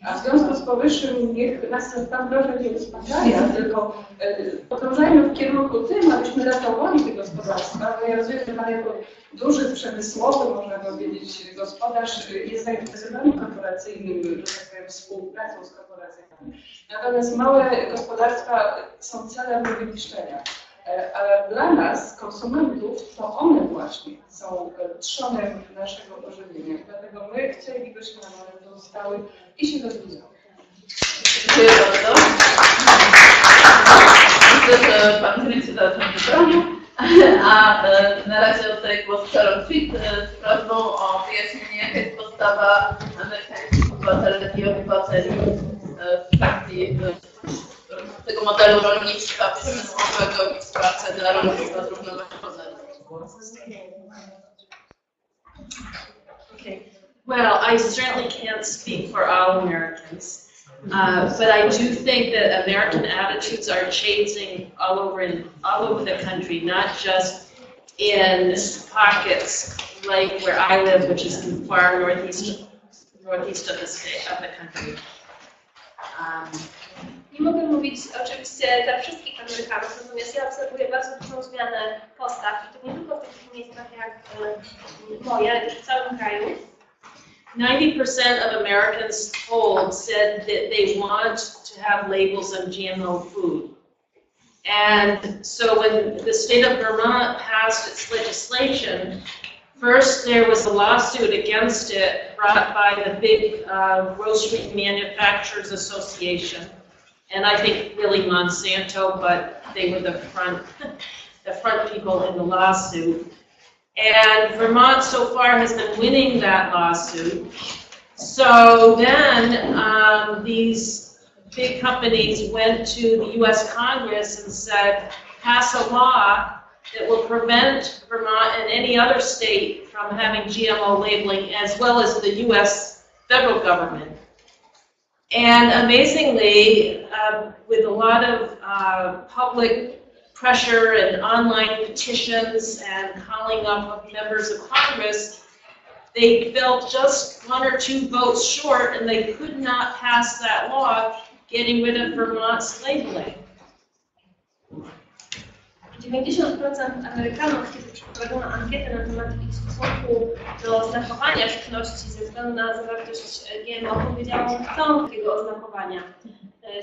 A w związku z powyższym niech nas tam proszę nie uspokaja, tylko e, podążajmy w kierunku tym, abyśmy ratowali te gospodarstwa. Bo ja rozumiem, że Pan jako duży przemysłowy, można powiedzieć, gospodarz jest zainteresowany korporacyjnym, że tak powiem, współpracą z korporacjami. Natomiast małe gospodarstwa są celem do wyniszczenia. Ale dla nas, konsumentów, to one właśnie są e, trzonem naszego pożywienia. Dlatego my chcielibyśmy, aby one zostały i się rozwijały. Dziękuję bardzo. Myślę, że Pan Krycy zaraz będzie bronił. A e, na razie oddaję głos Sharon Fit e, z prośbą o wyjaśnienie, jaka jest postawa amerykańskich obywatelek i obywateli w kwestii tego modelu rolnictwa i wsparcia dla rolnictwa. Okay. Well, I certainly can't speak for all Americans, uh, but I do think that American attitudes are changing all over in all over the country, not just in pockets like where I live, which is far northeast northeast of the state of the country. Um, Nie mogę mówić oczywiście wszystkich Amerykanów, natomiast ja obserwuję bardzo dużą zmianę postaw i to nie tylko w takich miejscach jak moje, ale też w całym kraju. 90% of Americans polled said that they want to have labels on GMO food. And so when the state of Vermont passed its legislation, first there was a lawsuit against it brought by the big uh, grocery manufacturers association. And I think really Monsanto, but they were the front, the front people in the lawsuit. And Vermont so far has been winning that lawsuit. So then, um, these big companies went to the US Congress and said, pass a law that will prevent Vermont and any other state from having GMO labeling, as well as the US federal government. And amazingly, uh, with a lot of uh, public pressure and online petitions and calling up of members of Congress, they fell just one or two votes short and they could not pass that law getting rid of Vermont's labeling. 90% Amerykanów, kiedy przeprowadzono ankietę na temat ich stosunku do znakowania żywności ze względu na zawartość GMO, powiedziało, że chcą takiego oznakowania.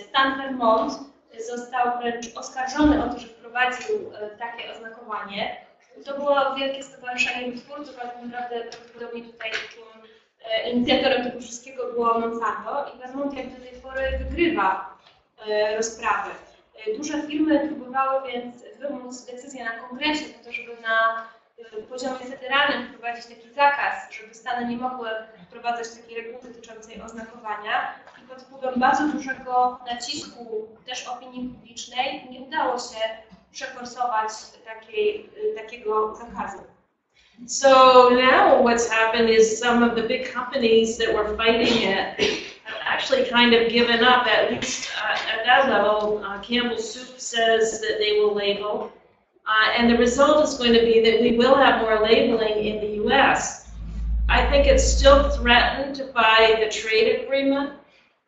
Stan Vermont został wręcz oskarżony o to, że wprowadził e, takie oznakowanie. To było wielkie stowarzyszenie twórców, ale tak naprawdę prawdopodobnie tutaj takim e, inicjatorem tego wszystkiego było Monsanto i Vermont jak do tej pory wygrywa e, rozprawy. E, Duże firmy próbowały więc wymóc decyzję na kongresie po to, żeby na e, poziomie federalnym wprowadzić taki zakaz, żeby Stany nie mogły wprowadzać takiej reguły dotyczącej oznakowania i pod wpływem bardzo dużego nacisku też opinii publicznej nie udało się przeforsować takiej, e, takiego zakazu. So now what's happened is some of the big companies that were fighting it actually kind of given up, at least uh, at that level. Uh, Campbell Soup says that they will label. Uh, and the result is going to be that we will have more labeling in the US. I think it's still threatened by the trade agreement,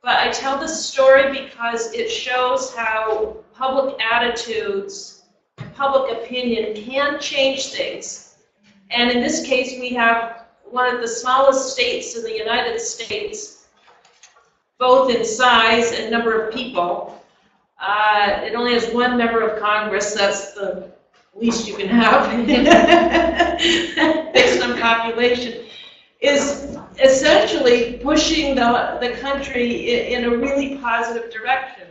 but I tell this story because it shows how public attitudes, public opinion can change things. And in this case, we have one of the smallest states in the United States, both in size and number of people. Uh, it only has one member of Congress, that's the least you can have based on population, is essentially pushing the, the country in a really positive direction.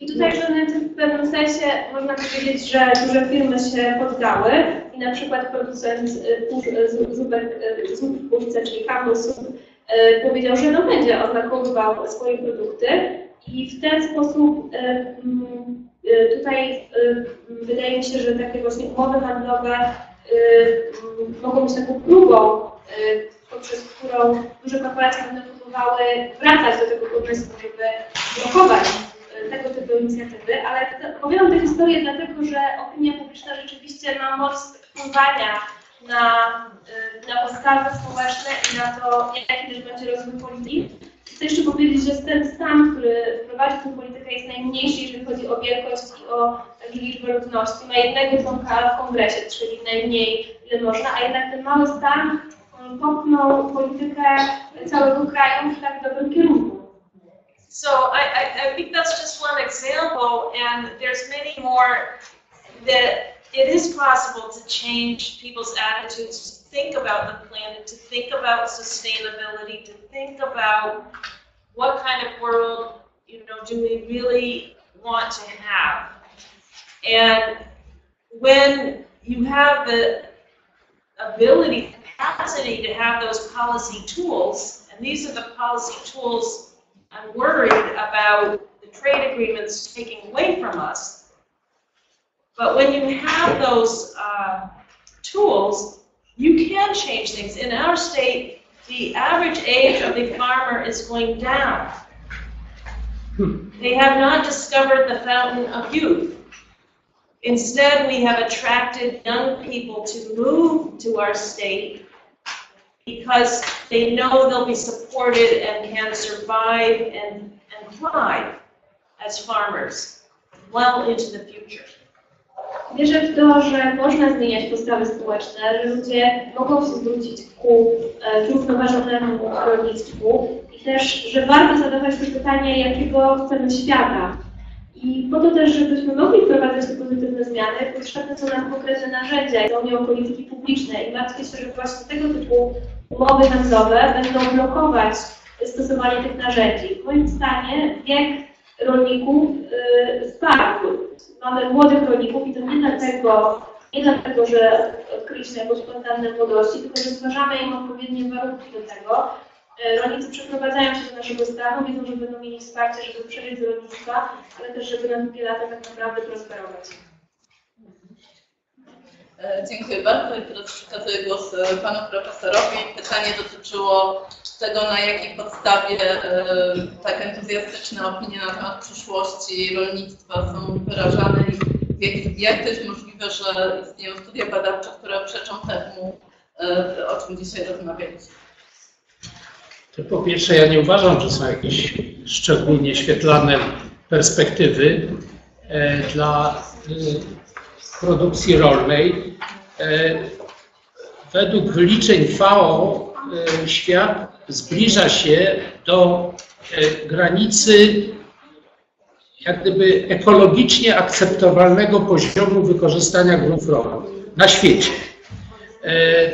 I tutaj w pewnym, sensie można powiedzieć, że duże firmy się poddały i na przykład producent y, z- zupek, y, puszce, czyli y, powiedział, że no będzie oznakowywał swoje produkty i w ten sposób y, mm, y, tutaj y, wydaje mi się, że takie właśnie umowy handlowe mm, mogą być taką próbą, poprzez którą duże korporacje będą próbowały wracać do tego pomysłu, żeby blokować tego typu inicjatywy, ale opowiadam tę historię dlatego, że opinia publiczna rzeczywiście ma moc wpływania na, y, na postawy społeczne i na to, jaki też będzie rozwój polityki. Chcę jeszcze powiedzieć, że ten stan, który prowadzi tę politykę jest najmniejszy, jeżeli chodzi o wielkość i o liczbę ludności. Ma jednego członka w kongresie, czyli najmniej ile można, a jednak ten mały stan popchnął politykę całego kraju w tak dobrym kierunku. So I, I, I think that's just one example, and there's many more that it is possible to change people's attitudes, to think about the planet, to think about sustainability, to think about what kind of world, you know, do we really want to have? And when you have the ability, capacity to have those policy tools, and these are the policy tools I'm worried about the trade agreements taking away from us. But when you have those uh, tools, you can change things. In our state, the average age of the farmer is going down. They have not discovered the fountain of youth. Instead, we have attracted young people to move to our state because they know they'll be supported and can survive and, and thrive as farmers well into the future. Wierzę w to, że można zmieniać postawy społeczne, że ludzie mogą się zwrócić ku e, zrównoważonemu rolnictwu i też, że warto zadawać sobie pytanie, jakiego chcemy świata. I po to też, żebyśmy mogli wprowadzać te pozytywne zmiany, potrzebne są nam konkretne narzędzia, są nią polityki publiczne i martwię się, że właśnie tego typu umowy handlowe będą blokować stosowanie tych narzędzi. W moim stanie wiek rolników y, spadł. Mamy młodych rolników i to nie dlatego, Nie dlatego, że odkryliśmy jakąś spontaniczne młodości, tylko że stwarzamy im odpowiednie warunki do tego. E, Rolnicy przeprowadzają się do naszego stanu, wiedzą, że będą mieli wsparcie, żeby przeżyć z rolnictwa, ale też, żeby na długie lata tak naprawdę prosperować. E, Dziękuję bardzo i teraz przekazuję głos e, panu profesorowi. Pytanie dotyczyło tego, na jakiej podstawie e, tak entuzjastyczne opinie na temat przyszłości rolnictwa są wyrażane i jak, to jest możliwe, że istnieją studia badawcze, które przeczą temu, o czym dzisiaj rozmawialiśmy. To po pierwsze, ja nie uważam, że są jakieś szczególnie świetlane perspektywy dla produkcji rolnej. E, według wyliczeń FAO e, świat zbliża się do e, granicy jak gdyby ekologicznie akceptowalnego poziomu wykorzystania gruntów rolnych na świecie.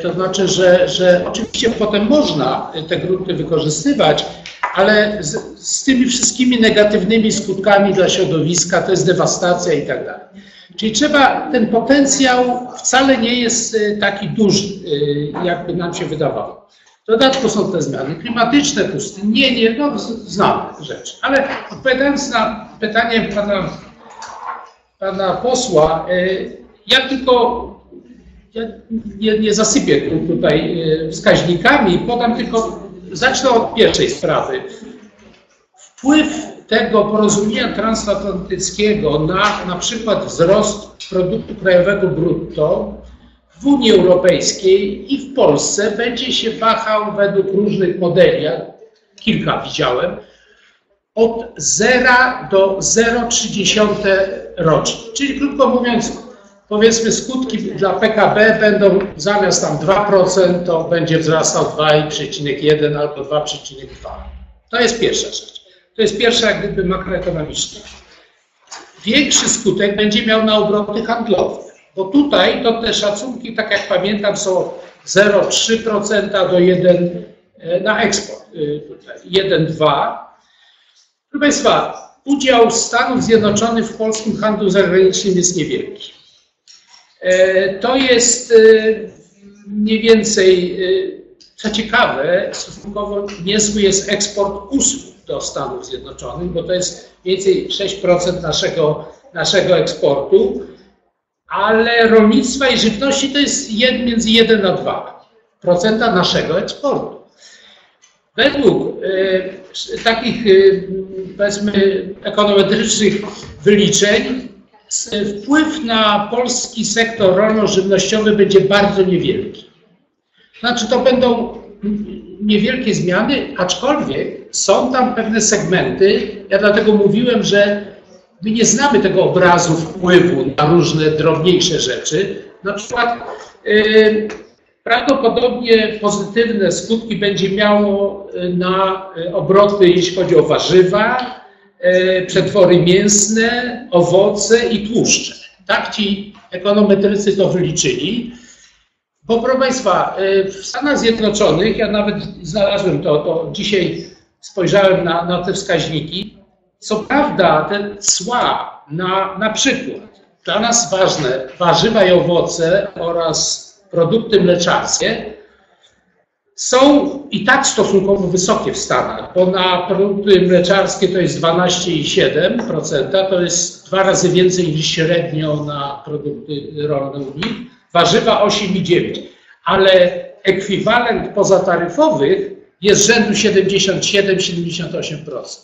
To znaczy, że, że oczywiście potem można te grunty wykorzystywać, ale z, z tymi wszystkimi negatywnymi skutkami dla środowiska, to jest dewastacja i tak dalej. Czyli trzeba, ten potencjał wcale nie jest e, taki duży, e, jakby nam się wydawało. W dodatku są te zmiany klimatyczne, pustynnienie, no znane rzeczy. Ale odpowiadając na pytanie pana, pana posła, e, ja tylko ja nie, nie zasypię tu, tutaj wskaźnikami, podam tylko, zacznę od pierwszej sprawy. Wpływ tego porozumienia transatlantyckiego na na przykład wzrost produktu krajowego brutto w Unii Europejskiej i w Polsce będzie się wahał według różnych modeli, kilka widziałem, od 0 do 0,3 rocznie. Czyli krótko mówiąc, powiedzmy skutki dla PKB będą zamiast tam 2%, to będzie wzrastał 2,1 albo 2,2. To jest pierwsza rzecz. To jest pierwsza jak gdyby makroekonomiczna. Większy skutek będzie miał na obroty handlowe, bo tutaj to te szacunki, tak jak pamiętam, są 0,3% do 1 e, na eksport. y, tutaj 1,2. Proszę Państwa, udział Stanów Zjednoczonych w polskim handlu zagranicznym jest niewielki. E, To jest e, mniej więcej, e, co ciekawe, stosunkowo niezły jest eksport usług do Stanów Zjednoczonych, bo to jest więcej 6% naszego, naszego eksportu, ale rolnictwa i żywności to jest jed, między 1 a 2 procenta naszego eksportu. Według e, takich, e, powiedzmy, ekonometrycznych wyliczeń wpływ na polski sektor rolno-żywnościowy będzie bardzo niewielki. Znaczy to będą niewielkie zmiany, aczkolwiek są tam pewne segmenty. Ja dlatego mówiłem, że my nie znamy tego obrazu wpływu na różne drobniejsze rzeczy. Na przykład yy, prawdopodobnie pozytywne skutki będzie miało y, na y, obroty, jeśli chodzi o warzywa, y, przetwory mięsne, owoce i tłuszcze. Tak ci ekonometrycy to wyliczyli. Bo proszę Państwa, y, w Stanach Zjednoczonych, ja nawet znalazłem to, to dzisiaj spojrzałem na, na te wskaźniki. Co prawda, te cła na, na przykład dla nas ważne warzywa i owoce oraz produkty mleczarskie są i tak stosunkowo wysokie w Stanach, bo na produkty mleczarskie to jest 12,7%, to jest dwa razy więcej niż średnio na produkty rolne Unii, warzywa 8,9%, ale ekwiwalent pozataryfowych jest rzędu 77-78%.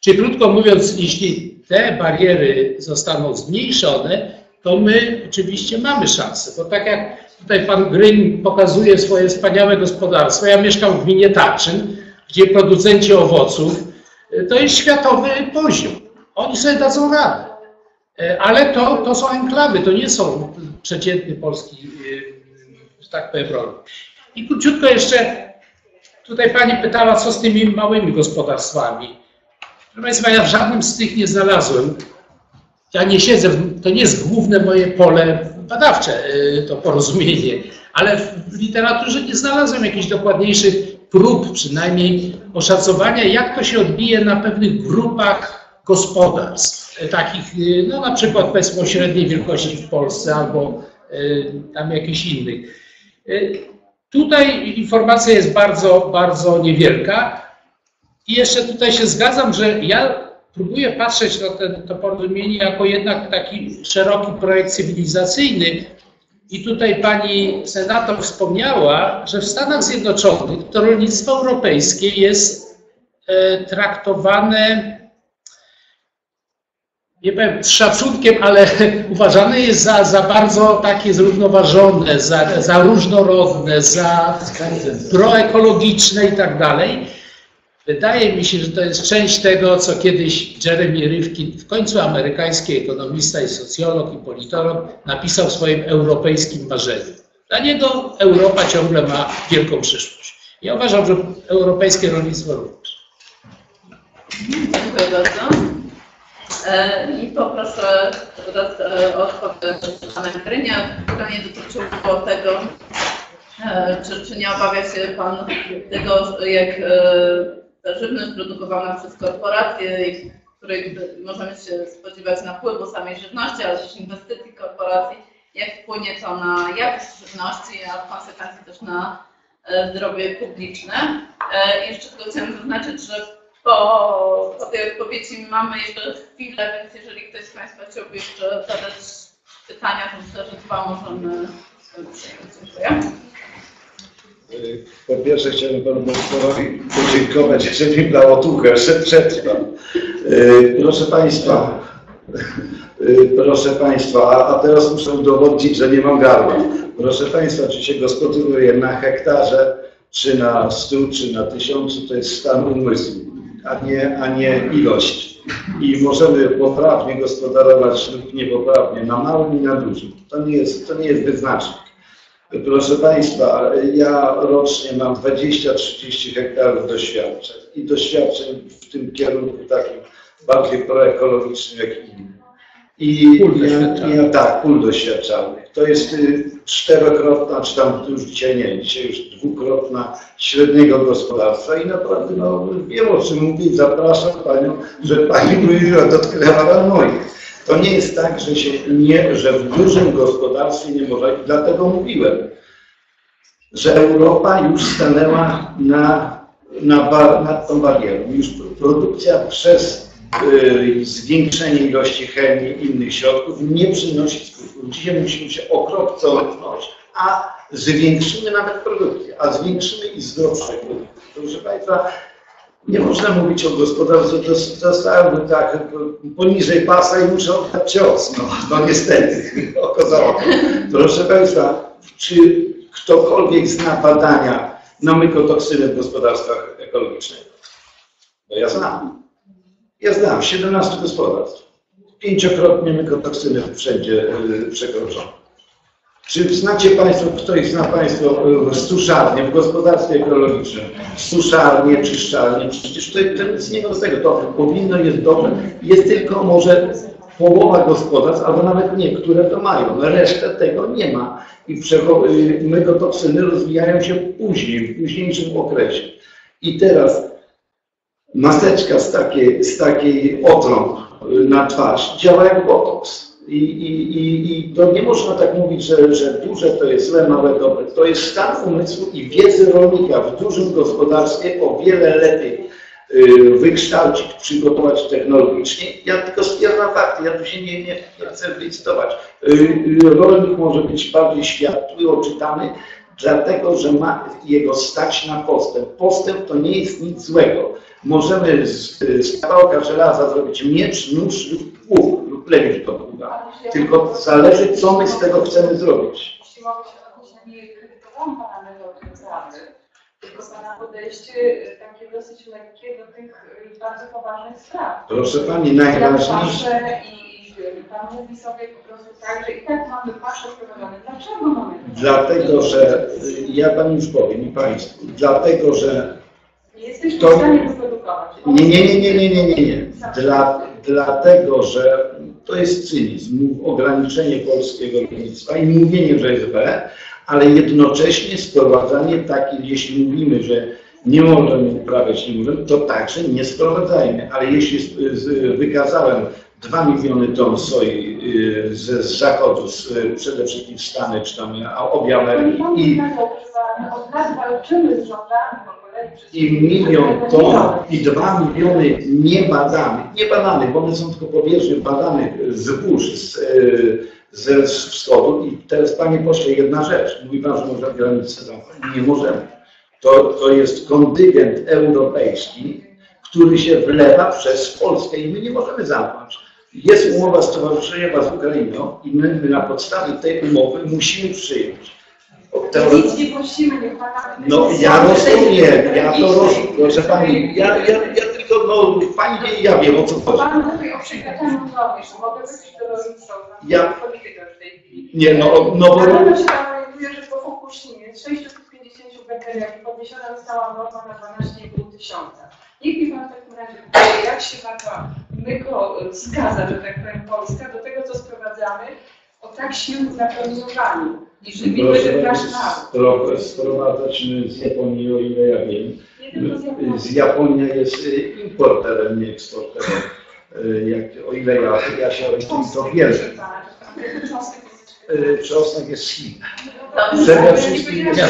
Czyli krótko mówiąc, jeśli te bariery zostaną zmniejszone, to my oczywiście mamy szansę, bo tak jak tutaj pan Gryn pokazuje swoje wspaniałe gospodarstwo, ja mieszkam w gminie Tarczyn, gdzie producenci owoców, to jest światowy poziom. Oni sobie dadzą radę. E, Ale to, to są enklawy, to nie są przeciętny polski, y, że tak powiem, rolnik. I króciutko jeszcze, tutaj pani pytała, co z tymi małymi gospodarstwami. Proszę Państwa, ja w żadnym z tych nie znalazłem. Ja nie siedzę, to nie jest główne moje pole badawcze, y, to porozumienie, ale w literaturze nie znalazłem jakichś dokładniejszych prób, przynajmniej oszacowania, jak to się odbije na pewnych grupach gospodarstw, takich, y, no na przykład powiedzmy średniej wielkości w Polsce albo y, tam jakichś innych. Tutaj informacja jest bardzo, bardzo niewielka. I jeszcze tutaj się zgadzam, że ja próbuję patrzeć na ten, to porozumienie jako jednak taki szeroki projekt cywilizacyjny. I tutaj pani senator wspomniała, że w Stanach Zjednoczonych to rolnictwo europejskie jest e, traktowane, nie powiem z szacunkiem, ale uważane jest za, za bardzo takie zrównoważone, za, za różnorodne, za proekologiczne i tak dalej. Wydaje mi się, że to jest część tego, co kiedyś Jeremy Rifkin, w końcu amerykański ekonomista i socjolog i politolog, napisał w swoim europejskim marzeniu. Dla niego Europa ciągle ma wielką przyszłość. Ja uważam, że europejskie rolnictwo również. Dziękuję bardzo. E, I poproszę teraz o odpowiedź pana Grynia. Pytanie dotyczyło tego, e, czy, czy nie obawia się pan tego, jak e, ta żywność produkowana przez korporacje, i której możemy się spodziewać napływu samej żywności, ale też inwestycji korporacji, jak wpłynie to na jakość żywności, a w konsekwencji też na zdrowie publiczne. E, Jeszcze tylko chciałam zaznaczyć, że po, po tej odpowiedzi mamy jeszcze chwilę, więc jeżeli ktoś z Państwa chciałby jeszcze zadać pytania, to myślę, że dwa możemy przyjąć. Dziękuję. Po pierwsze chciałbym panu doktorowi podziękować, że mi dał otuchę, że przetrwam. Y, Proszę państwa, y, proszę państwa, a, a teraz muszę udowodnić, że nie mam gardła. Proszę państwa, czy się gospodaruje na hektarze, czy na stu, czy na tysiącu, to jest stan umysłu, a nie, a nie ilość. I możemy poprawnie gospodarować lub niepoprawnie, na małym i na dużym. To nie jest, to nie jest wyznacznik. Proszę Państwa, ja rocznie mam 20-30 hektarów doświadczeń i doświadczeń w tym kierunku takim bardziej proekologicznym jak innym. I ja, ja, tak, pól doświadczalnych. To jest y, czterokrotna, czy tam już dzisiaj nie, dzisiaj już dwukrotna średniego gospodarstwa i naprawdę no, wiem o czym mówię zapraszam Panią, że Pani mówiła dotknęła moich. To nie jest tak, że się nie, że w dużym gospodarstwie nie może, i dlatego mówiłem, że Europa już stanęła na, na, bar, nad tą barierą. Już produkcja przez zwiększenie ilości chemii i innych środków nie przynosi skutków. Dzisiaj musimy się okropnie cofnąć, a zwiększymy nawet produkcję, a zwiększymy i zdrowsze produkty. Proszę Państwa, nie można mówić o gospodarce, to zostałem tak poniżej pasa i muszę oddać cios. No, no niestety, okazało się. Proszę Państwa, czy ktokolwiek zna badania na mykotoksyny w gospodarstwach ekologicznych? No ja znam. Ja znam 17 gospodarstw. Pięciokrotnie mykotoksyny wszędzie y, przekroczono. Czy znacie Państwo, ktoś zna Państwo y, suszarnię w gospodarstwie ekologicznym? Suszarnię, czyszczalnię, przecież to, to nic nie z tego. To powinno jest dobrze. Jest tylko może połowa gospodarstw, albo nawet niektóre to mają. Resztę tego nie ma. I y, mykotoksyny rozwijają się później, w późniejszym okresie. I teraz maseczka z takiej, z takiej otrąb y, na twarz działa jak botoks. I, i, i, I to nie można tak mówić, że, że duże to jest złe, małe dobre. To jest stan umysłu i wiedzy rolnika w dużym gospodarstwie o wiele lepiej y, wykształcić, przygotować technologicznie. Ja tylko stwierdzam fakty, ja tu się nie, nie, nie chcę licytować. Y, Rolnik może być bardziej światły, oczytany, dlatego że ma jego stać na postęp. Postęp to nie jest nic złego. Możemy z, z kawałka żelaza zrobić miecz, nóż lub pług lub lewić do pługa. Tylko zależy, co my z tego chcemy zrobić. Jeśli mogę się odnieść, nie krytykowałam Pana metody rady, tylko Pana podejście y, takie dosyć lekkie do tych y, bardzo poważnych spraw. Proszę Pani, najważniejsze. Pan mówi sobie po prostu tak, że i tak mamy paszę wprowadzone. Dlaczego mamy? Dlatego, że ja Pani już powiem i Państwu, dlatego, że Nie jesteśmy To- w stanie wyprodukować. Nie, nie, nie, nie, nie, nie, nie, nie. Dla, dlatego, że to jest cynizm, ograniczenie polskiego rolnictwa i mówienie, że jest B, ale jednocześnie sprowadzanie takich, jeśli mówimy, że nie możemy uprawiać, nie możemy, to także nie sprowadzajmy. Ale jeśli wykazałem 2 miliony ton soi y, z, z zachodu, z, przede wszystkim Stany czy tam obie Ameryki i, Od lat walczymy z rządami i milion ton i 2 miliony niebadanych, nie badanych, bo one są tylko powierzchnią badanych zbóż z, y, ze z wschodu. I teraz panie pośle, jedna rzecz. Mówi pan, że może granicę zamknąć. Nie możemy. To, to jest kontyngent europejski, który się wlewa przez Polskę i my nie możemy zamknąć. Jest umowa stowarzyszeniowa z Ukrainą i my, my na podstawie tej umowy musimy przyjąć. Od teorii- Nic nie prosimy, niech pan nawet no ja rozumiem, ja to rozumiem, proszę Pani, ja, ja, ja tylko, no Pani wie, ja wiem o co chodzi. Pan mówi o przekraczaniu normy, że mogę wrócić do rolnictwa, Ja-. Nie, no, no bo... Pewno się orientuje, że po Fukushimie z 650 bekeriach podniesiona została norma na 12,5 tysiąca. Niech mi Pan w takim razie powie, jak się ma myko skaza, że tak powiem, Polska do tego, co sprowadzamy o tak silnym żywimy Proszę sprowadzać z Japonii, o ile ja wiem. Z Japonii. Jest y, importerem, nie eksporterem. Y, Jak, o ile ja, ja się to Y, Czosnek jest z Chin. Przede wszystkim jest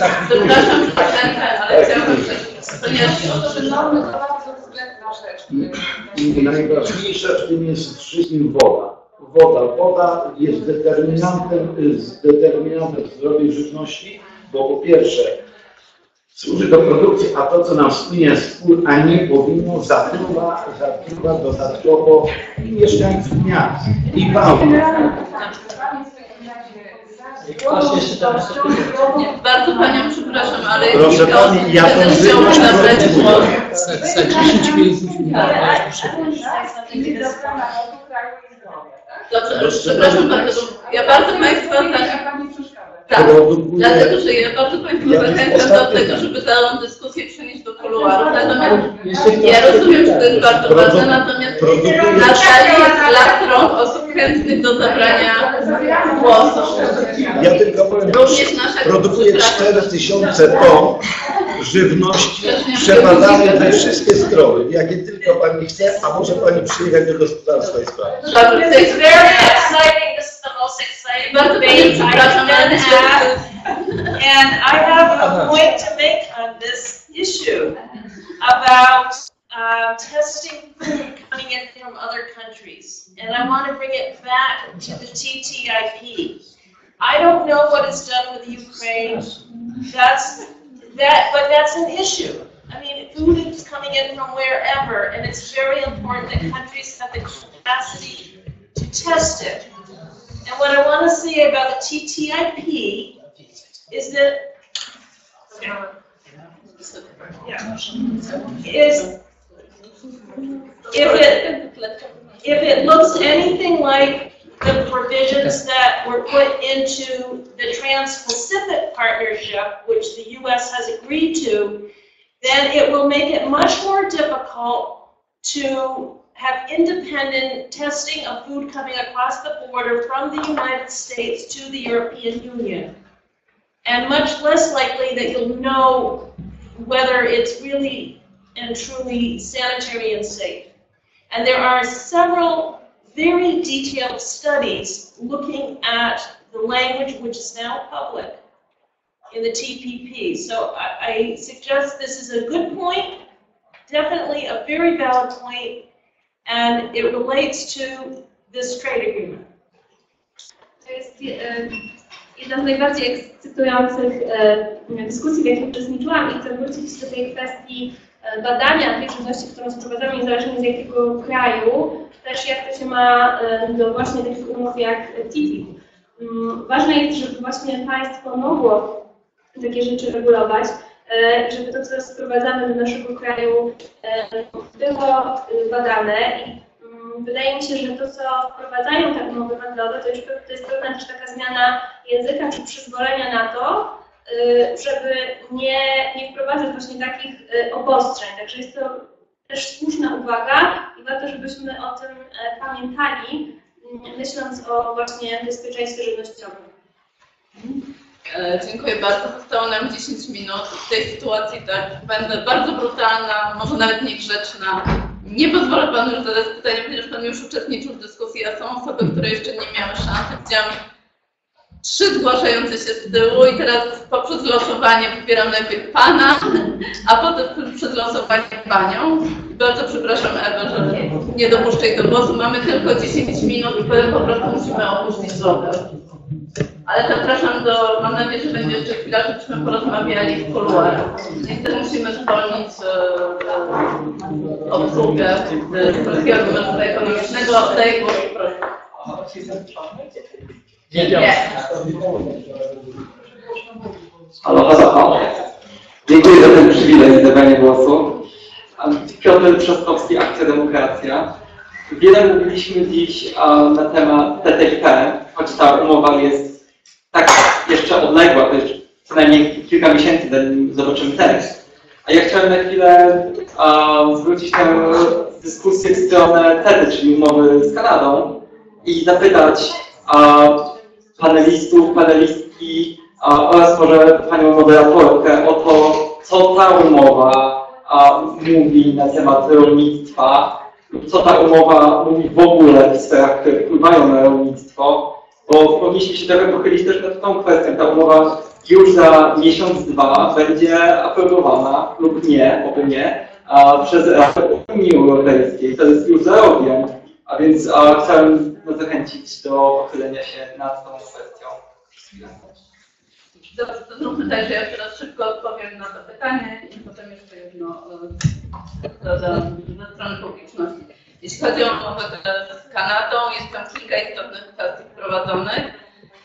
tak bardzo względna rzecz. I najważniejsza w tym jest wszystkim woda. Woda. Woda jest determinantem, z determinantem zdrowej żywności, bo po pierwsze służy do produkcji, a to, co nam spłynie z pól, a nie powinno, zatruwa, zatruwa dodatkowo i mieszkańców miast, i jeszcze tam Nie, bardzo Panią przepraszam, ale Proszę Pani, ja chciała żywność zabrać głos. Za, za 10 minut musimy proszę. Dobrze, przepraszam bardzo, ja bardzo Państwa tak. Tak, dlatego, że ja bardzo Państwa Ja zachęcam do tego, żeby tę dyskusję przenieść do kuluarów, natomiast ja rozumiem, że to jest bardzo ważne, natomiast na sali jest dla rąk osób chętnych do zabrania głosu. Ja tylko powiem, Również nasza produkuje przepraszam. 4000 ton żywności przebadanej we wszystkie strony, jakie tylko Pani chce, a może Pani przyjechać do gospodarstwa i sprawdzić. Dobrze, w tej It's very exciting, this is the most exciting debate I've przepraszam, ale been at. And I have a point to make on this issue about uh, testing food coming in from other countries. And I want to bring it back to the TTIP. I don't know what is done with Ukraine. That's that, but that's an issue. I mean, food is coming in from wherever, and it's very important that countries have the capacity to test it. And what I want to say about the TTIP is that is if it if it looks anything like the provisions that were put into the Trans-Pacific Partnership, which the U.S. has agreed to, then it will make it much more difficult to have independent testing of food coming across the border from the United States to the European Union. And much less likely that you'll know whether it's really and truly sanitary and safe. And there are several very detailed studies looking at the language which is now public in the TPP. So I, I suggest this is a good point, definitely a very valid point, and it relates to this trade agreement. Jest e, jedna z najbardziej ekscytujących e, dyskusji, w jakich uczestniczyłam i chcę wrócić do tej kwestii e, badania tej żywności, którą sprowadzamy, niezależnie z jakiego kraju, też jak to się ma do właśnie takich umów jak TTIP. Mm, Ważne jest, żeby właśnie państwo mogło takie rzeczy regulować, żeby to, co sprowadzamy do naszego kraju, e, było e, badane Mm, Wydaje mi się, że to, co wprowadzają te umowy handlowe, to, już, to jest pewna też taka zmiana języka czy przyzwolenia na to, żeby nie, nie wprowadzać właśnie takich obostrzeń. Także jest to też słuszna uwaga i warto, żebyśmy o tym e, pamiętali, mm, myśląc o właśnie bezpieczeństwie żywnościowym. E, Dziękuję bardzo. Zostało nam 10 minut. W tej sytuacji tak będę bardzo brutalna, może nawet niegrzeczna. Nie pozwolę Panu już zadać pytania, ponieważ Pan już uczestniczył w dyskusji, a są osoby, które jeszcze nie miały szansy. Widziałam trzy zgłaszające się z tyłu i teraz poprzez losowanie wybieram najpierw Pana, a potem przez losowanie Panią. Bardzo przepraszam Ewę, że nie dopuszczę jej do głosu. Mamy tylko 10 minut, po prostu musimy opuścić wodę. Ale zapraszam do, mam nadzieję, że będzie jeszcze chwila, żebyśmy porozmawiali w kuluarach. Niestety musimy zwolnić e, e, obsługę z Polskiego Uniwersytetu Ekonomicznego. Oddaję głos proszę. Nie. Halo, halo, halo. Dziękuję za ten przywilej zabrania głosu. Piotr Trzaskowski, Akcja Demokracja. Wiele mówiliśmy dziś na temat TTIP, choć ta umowa jest tak jeszcze odległa, to jeszcze co najmniej kilka miesięcy, zanim zobaczymy tekst. A ja chciałem na chwilę zwrócić tę dyskusję w stronę TED, czyli umowy z Kanadą i zapytać panelistów, panelistki oraz może panią moderatorkę o to, co ta umowa mówi na temat rolnictwa, co ta umowa mówi w ogóle w sferach, które wpływają na rolnictwo, bo powinniśmy się trochę pochylić też nad tą kwestią. Ta umowa już za miesiąc, dwa będzie aprobowana lub nie, oby nie, a, przez Radę Unii Europejskiej. To jest już za rogiem. A więc a, chciałem zachęcić do pochylenia się nad tą kwestią. Zróbmy tak, że ja teraz szybko odpowiem na to pytanie i potem jeszcze jedno e, dodam ze strony publiczności. Jeśli chodzi o umowę z Kanadą, jest tam kilka istotnych kwestii wprowadzonych.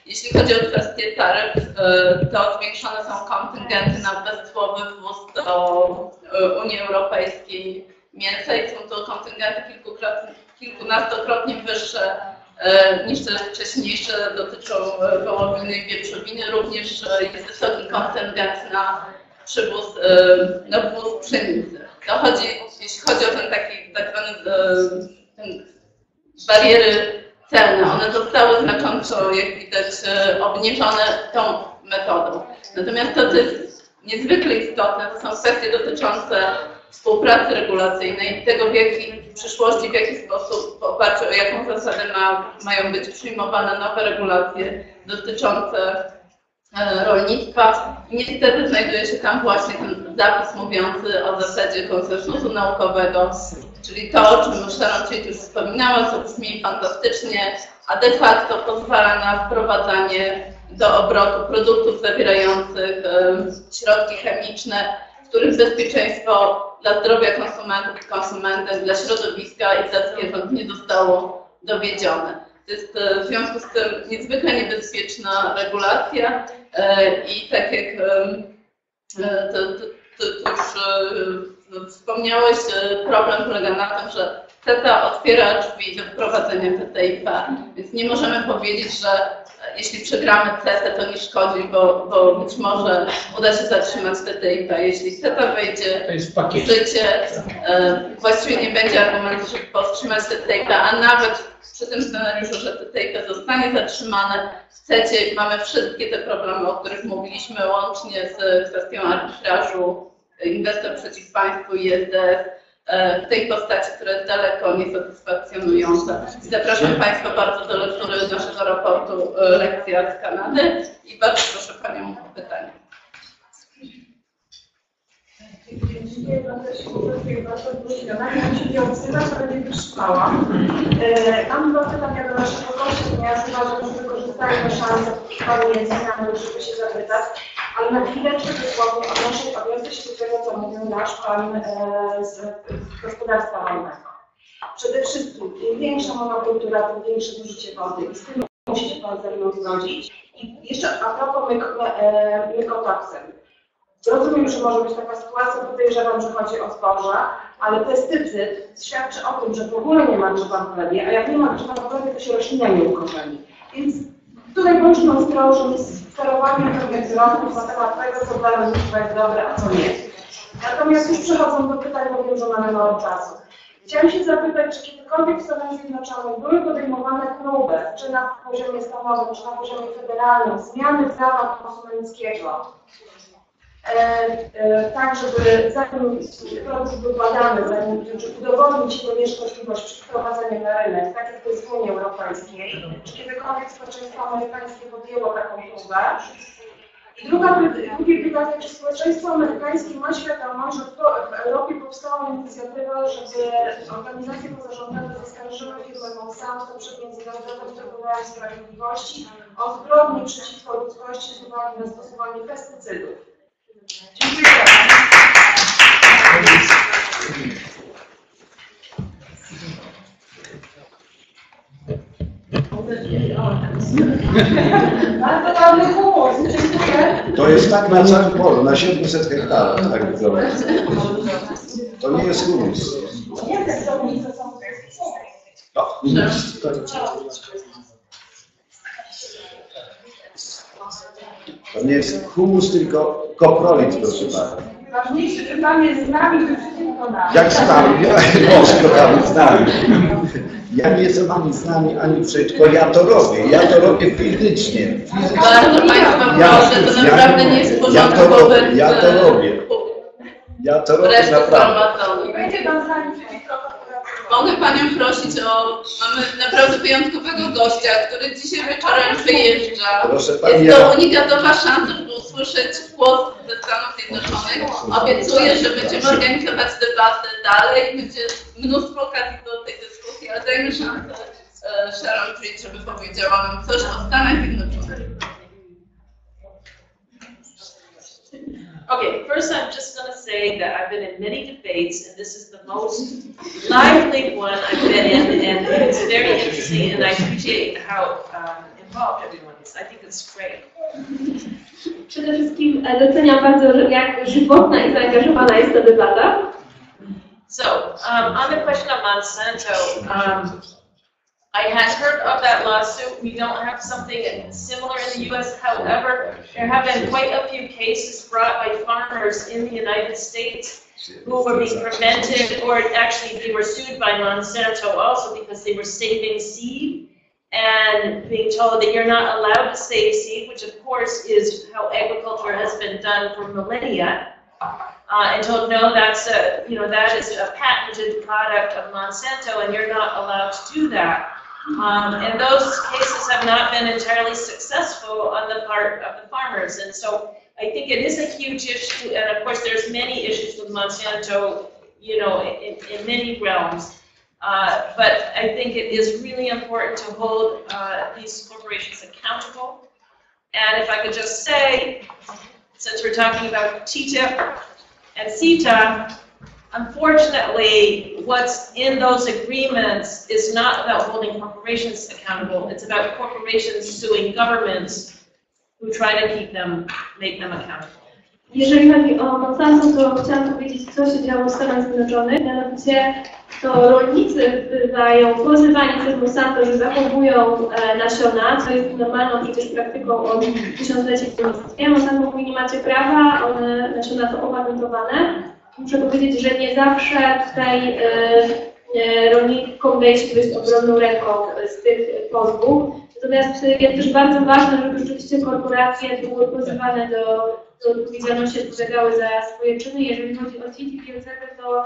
Jeśli chodzi o kwestię taryf, e, to zwiększone są kontyngenty na bezcłowy wwóz do e, Unii Europejskiej mięsa i są to kontyngenty kilkukrotnie, kilkunastokrotnie wyższe niż te wcześniejsze dotyczą e, wołowiny i wieprzowiny. Również e, jest wysoki kontyngent na przywóz, e, na wwóz pszenicy. To chodzi, jeśli chodzi o ten taki tak zwany e, ten bariery celne, one zostały znacząco, jak widać, e, obniżone tą metodą. Natomiast to, co jest niezwykle istotne, to są kwestie dotyczące współpracy regulacyjnej, tego w jakiej w przyszłości, w jaki sposób, w oparciu o jaką zasadę ma, mają być przyjmowane nowe regulacje dotyczące e, rolnictwa. Niestety znajduje się tam właśnie ten zapis mówiący o zasadzie konsensusu naukowego, czyli to, o czym Sharon Tate już wspominała, co brzmi fantastycznie, a de facto pozwala na wprowadzanie do obrotu produktów zawierających e, środki chemiczne, których bezpieczeństwo dla zdrowia konsumentów i konsumentek, dla środowiska i dla nie zostało dowiedzione. To jest e, w związku z tym niezwykle niebezpieczna regulacja e, i tak jak e, to już no, wspomniałeś, problem polega na tym, że CETA otwiera drzwi do wprowadzenia TTIP, więc nie możemy powiedzieć, że jeśli przegramy CETA, to nie szkodzi, bo, bo być może uda się zatrzymać TTIP. Jeśli CETA wejdzie w życie, e, właściwie nie będzie argumentu, żeby powstrzymać TTIP, a nawet przy tym scenariuszu, że TTIP zostanie zatrzymane, w CETie mamy wszystkie te problemy, o których mówiliśmy, łącznie z kwestią arbitrażu, inwestor przeciw państwu i ISDS, e, w tej postaci, która jest daleko niesatysfakcjonująca. Zapraszam Państwa bardzo do lektury naszego raportu e, Lekcja z Kanady i bardzo proszę Panią o pytanie. Dziękuję bardzo, dziękuję bardzo. Ja się nie odzywać, ale nie wytrzymałam. E, Mam dwa pytania do naszego gościa, ponieważ uważam, że wykorzystajmy szansę w języka, żeby się zapytać. Ale na chwileczkę dosłownie odnoszę, odniosę się do tego, co mówił nasz pan e, z gospodarstwa rolnego. Przede wszystkim, im większa monokultura, tym większe zużycie wody i z tym musi się pan ze mną zgodzić. I jeszcze a propos myk, e, mykotoksyn. Rozumiem, że może być taka sytuacja, podejrzewam, że chodzi o zboża, ale pestycyd świadczy o tym, że w ogóle nie ma grzyba w glebie, a jak nie ma grzyba w glebie, to się roślina nie ukorzeni. Więc tutaj bądźmy ostrożni z sterowaniem pewnych wzrostów na temat tego, co dla rolnictwa jest dobre, a co nie. Natomiast już przechodząc do pytań, bo wiem, że mamy mało czasu. Chciałam się zapytać, czy kiedykolwiek w Stanach Zjednoczonych były podejmowane próby, czy na poziomie stanowym, czy na poziomie federalnym, zmiany prawa konsumenckiego, tak, żeby zanim produkt był badany, zanim czy udowodnić jego nieszkodliwość wprowadzenia na rynek, tak jak to jest w Unii Europejskiej, czy kiedykolwiek społeczeństwo amerykańskie podjęło taką próbę? I druga, drugie pytanie, czy społeczeństwo amerykańskie ma świadomość, że w- w Europie powstała inicjatywa, żeby organizacje pozarządowe zaskarżyły firmę Monsanto przed Międzynarodowym Trybunałem Sprawiedliwości o zbrodni przeciwko ludzkości z uwagi na stosowanie pestycydów. Bardzo. Ładny humor, dziękuję. To jest tak na całym polu, na 700 hektarach, tak wygląda. To nie jest humus. Nie te stolnice są To humus. To nie jest humus, tylko koprolit, proszę bardzo. Ważniejsze, czy pan jest z nami, czy przeciwko nam. Jak z nami, ja może kochany z nami. Ja nie jestem ani z nami, ani przeciwko, ja to robię. Ja to robię fizycznie. fizycznie. Bardzo Państwa Ja- proszę, to ja- naprawdę nie jest w ja to porządku robię, ja to e, robię. Ja to robię naprawdę. zgromadzony. Będzie pan z nami. Mogę Panią prosić o... Mamy naprawdę wyjątkowego gościa, który dzisiaj wieczorem wyjeżdża. Proszę Pani, Jest to unikatowa szansa, żeby usłyszeć głos ze Stanów Zjednoczonych. Obiecuję, że będziemy organizować debatę dalej. Będzie mnóstwo okazji do tej dyskusji, ale dajmy szansę e, Sharon Treat, żeby powiedziała nam coś o Stanach Zjednoczonych. Okay, first I'm just going to say that I've been in many debates, and this is the most lively one I've been in, and it's very interesting, and I appreciate how um, involved everyone is. I think it's great. Przede wszystkim doceniam bardzo, jak żywotna i zaangażowana jest ta debata. So, um, on the question of Monsanto, um, I had heard of that lawsuit. We don't have something similar in the US. However, there have been quite a few cases brought by farmers in the United States who were being prevented, or actually they were sued by Monsanto also because they were saving seed and being told that you're not allowed to save seed, which of course is how agriculture has been done for millennia uh, and told, no, that's a, you know, that is a patented product of Monsanto, and you're not allowed to do that. Um, and those cases have not been entirely successful on the part of the farmers, and so I think it is a huge issue, and of course, there's many issues with Monsanto, you know, in, in many realms. Uh, but I think it is really important to hold uh, these corporations accountable. And if I could just say, since we're talking about TTIP and CETA, unfortunately, what's in those agreements is not about holding corporations accountable. It's about corporations suing governments who try to keep them, make them accountable. Jeżeli chodzi o Monsanto, to chciałam powiedzieć, co się działo w Stanach Zjednoczonych. Mianowicie to rolnicy bywają pozywani przez Monsanto, że zachowują e, nasiona, co jest normalną przecież praktyką od tysiącleci w rolnictwie. Monsanto mówi, nie macie prawa, one nasiona są opatentowane. Muszę powiedzieć, że nie zawsze tutaj e, e, rolnikom się wyjść obronną ręką z tych pozwów. Natomiast jest też bardzo ważne, żeby rzeczywiście korporacje były pozywane do, do odpowiedzialności, odpowiadały za swoje czyny. Jeżeli chodzi o CITIP i OCD, to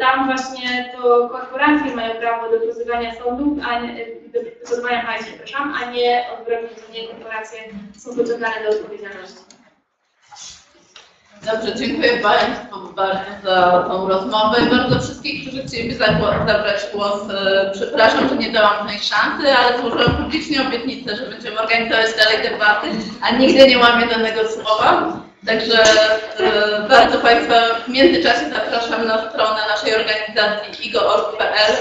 tam właśnie to korporacje mają prawo do pozywania sądów, a nie, do pozywania państw, przepraszam, a nie odwrotnie, to nie korporacje są pociągane do odpowiedzialności. Dobrze, dziękuję Państwu bardzo za tą rozmowę i bardzo wszystkich, którzy chcieliby zabrać głos. E, Przepraszam, że nie dałam tej szansy, ale złożyłam publicznie obietnicę, że będziemy organizować dalej debaty, a nigdy nie łamię danego słowa. Także e, bardzo Państwa w międzyczasie zapraszam na stronę naszej organizacji igo.org.pl,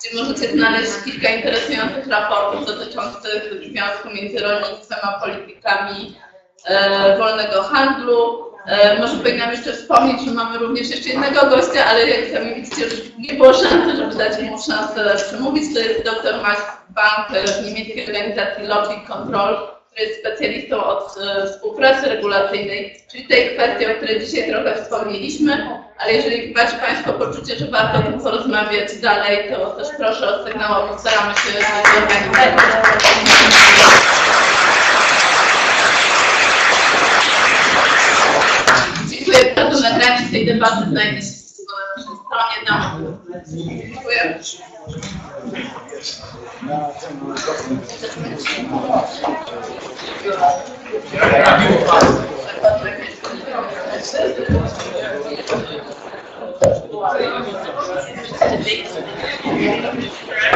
gdzie możecie znaleźć kilka interesujących raportów dotyczących związku między rolnictwem a politykami e, wolnego handlu. E, może powinnam jeszcze wspomnieć, że mamy również jeszcze jednego gościa, ale jak sami widzicie, nie było szansy, żeby dać mu szansę przemówić. To jest dr Max Bank z niemieckiej organizacji Logic Control, jest specjalistą od e, współpracy regulacyjnej, czyli tej kwestii, o której dzisiaj trochę wspomnieliśmy, ale jeżeli macie Państwo poczucie, że warto o tym porozmawiać dalej, to też proszę o sygnał, postaramy się to zorganizować. Duże treści tej debaty znajdzie się na naszej stronie. Tam. Dziękuję. Thank you.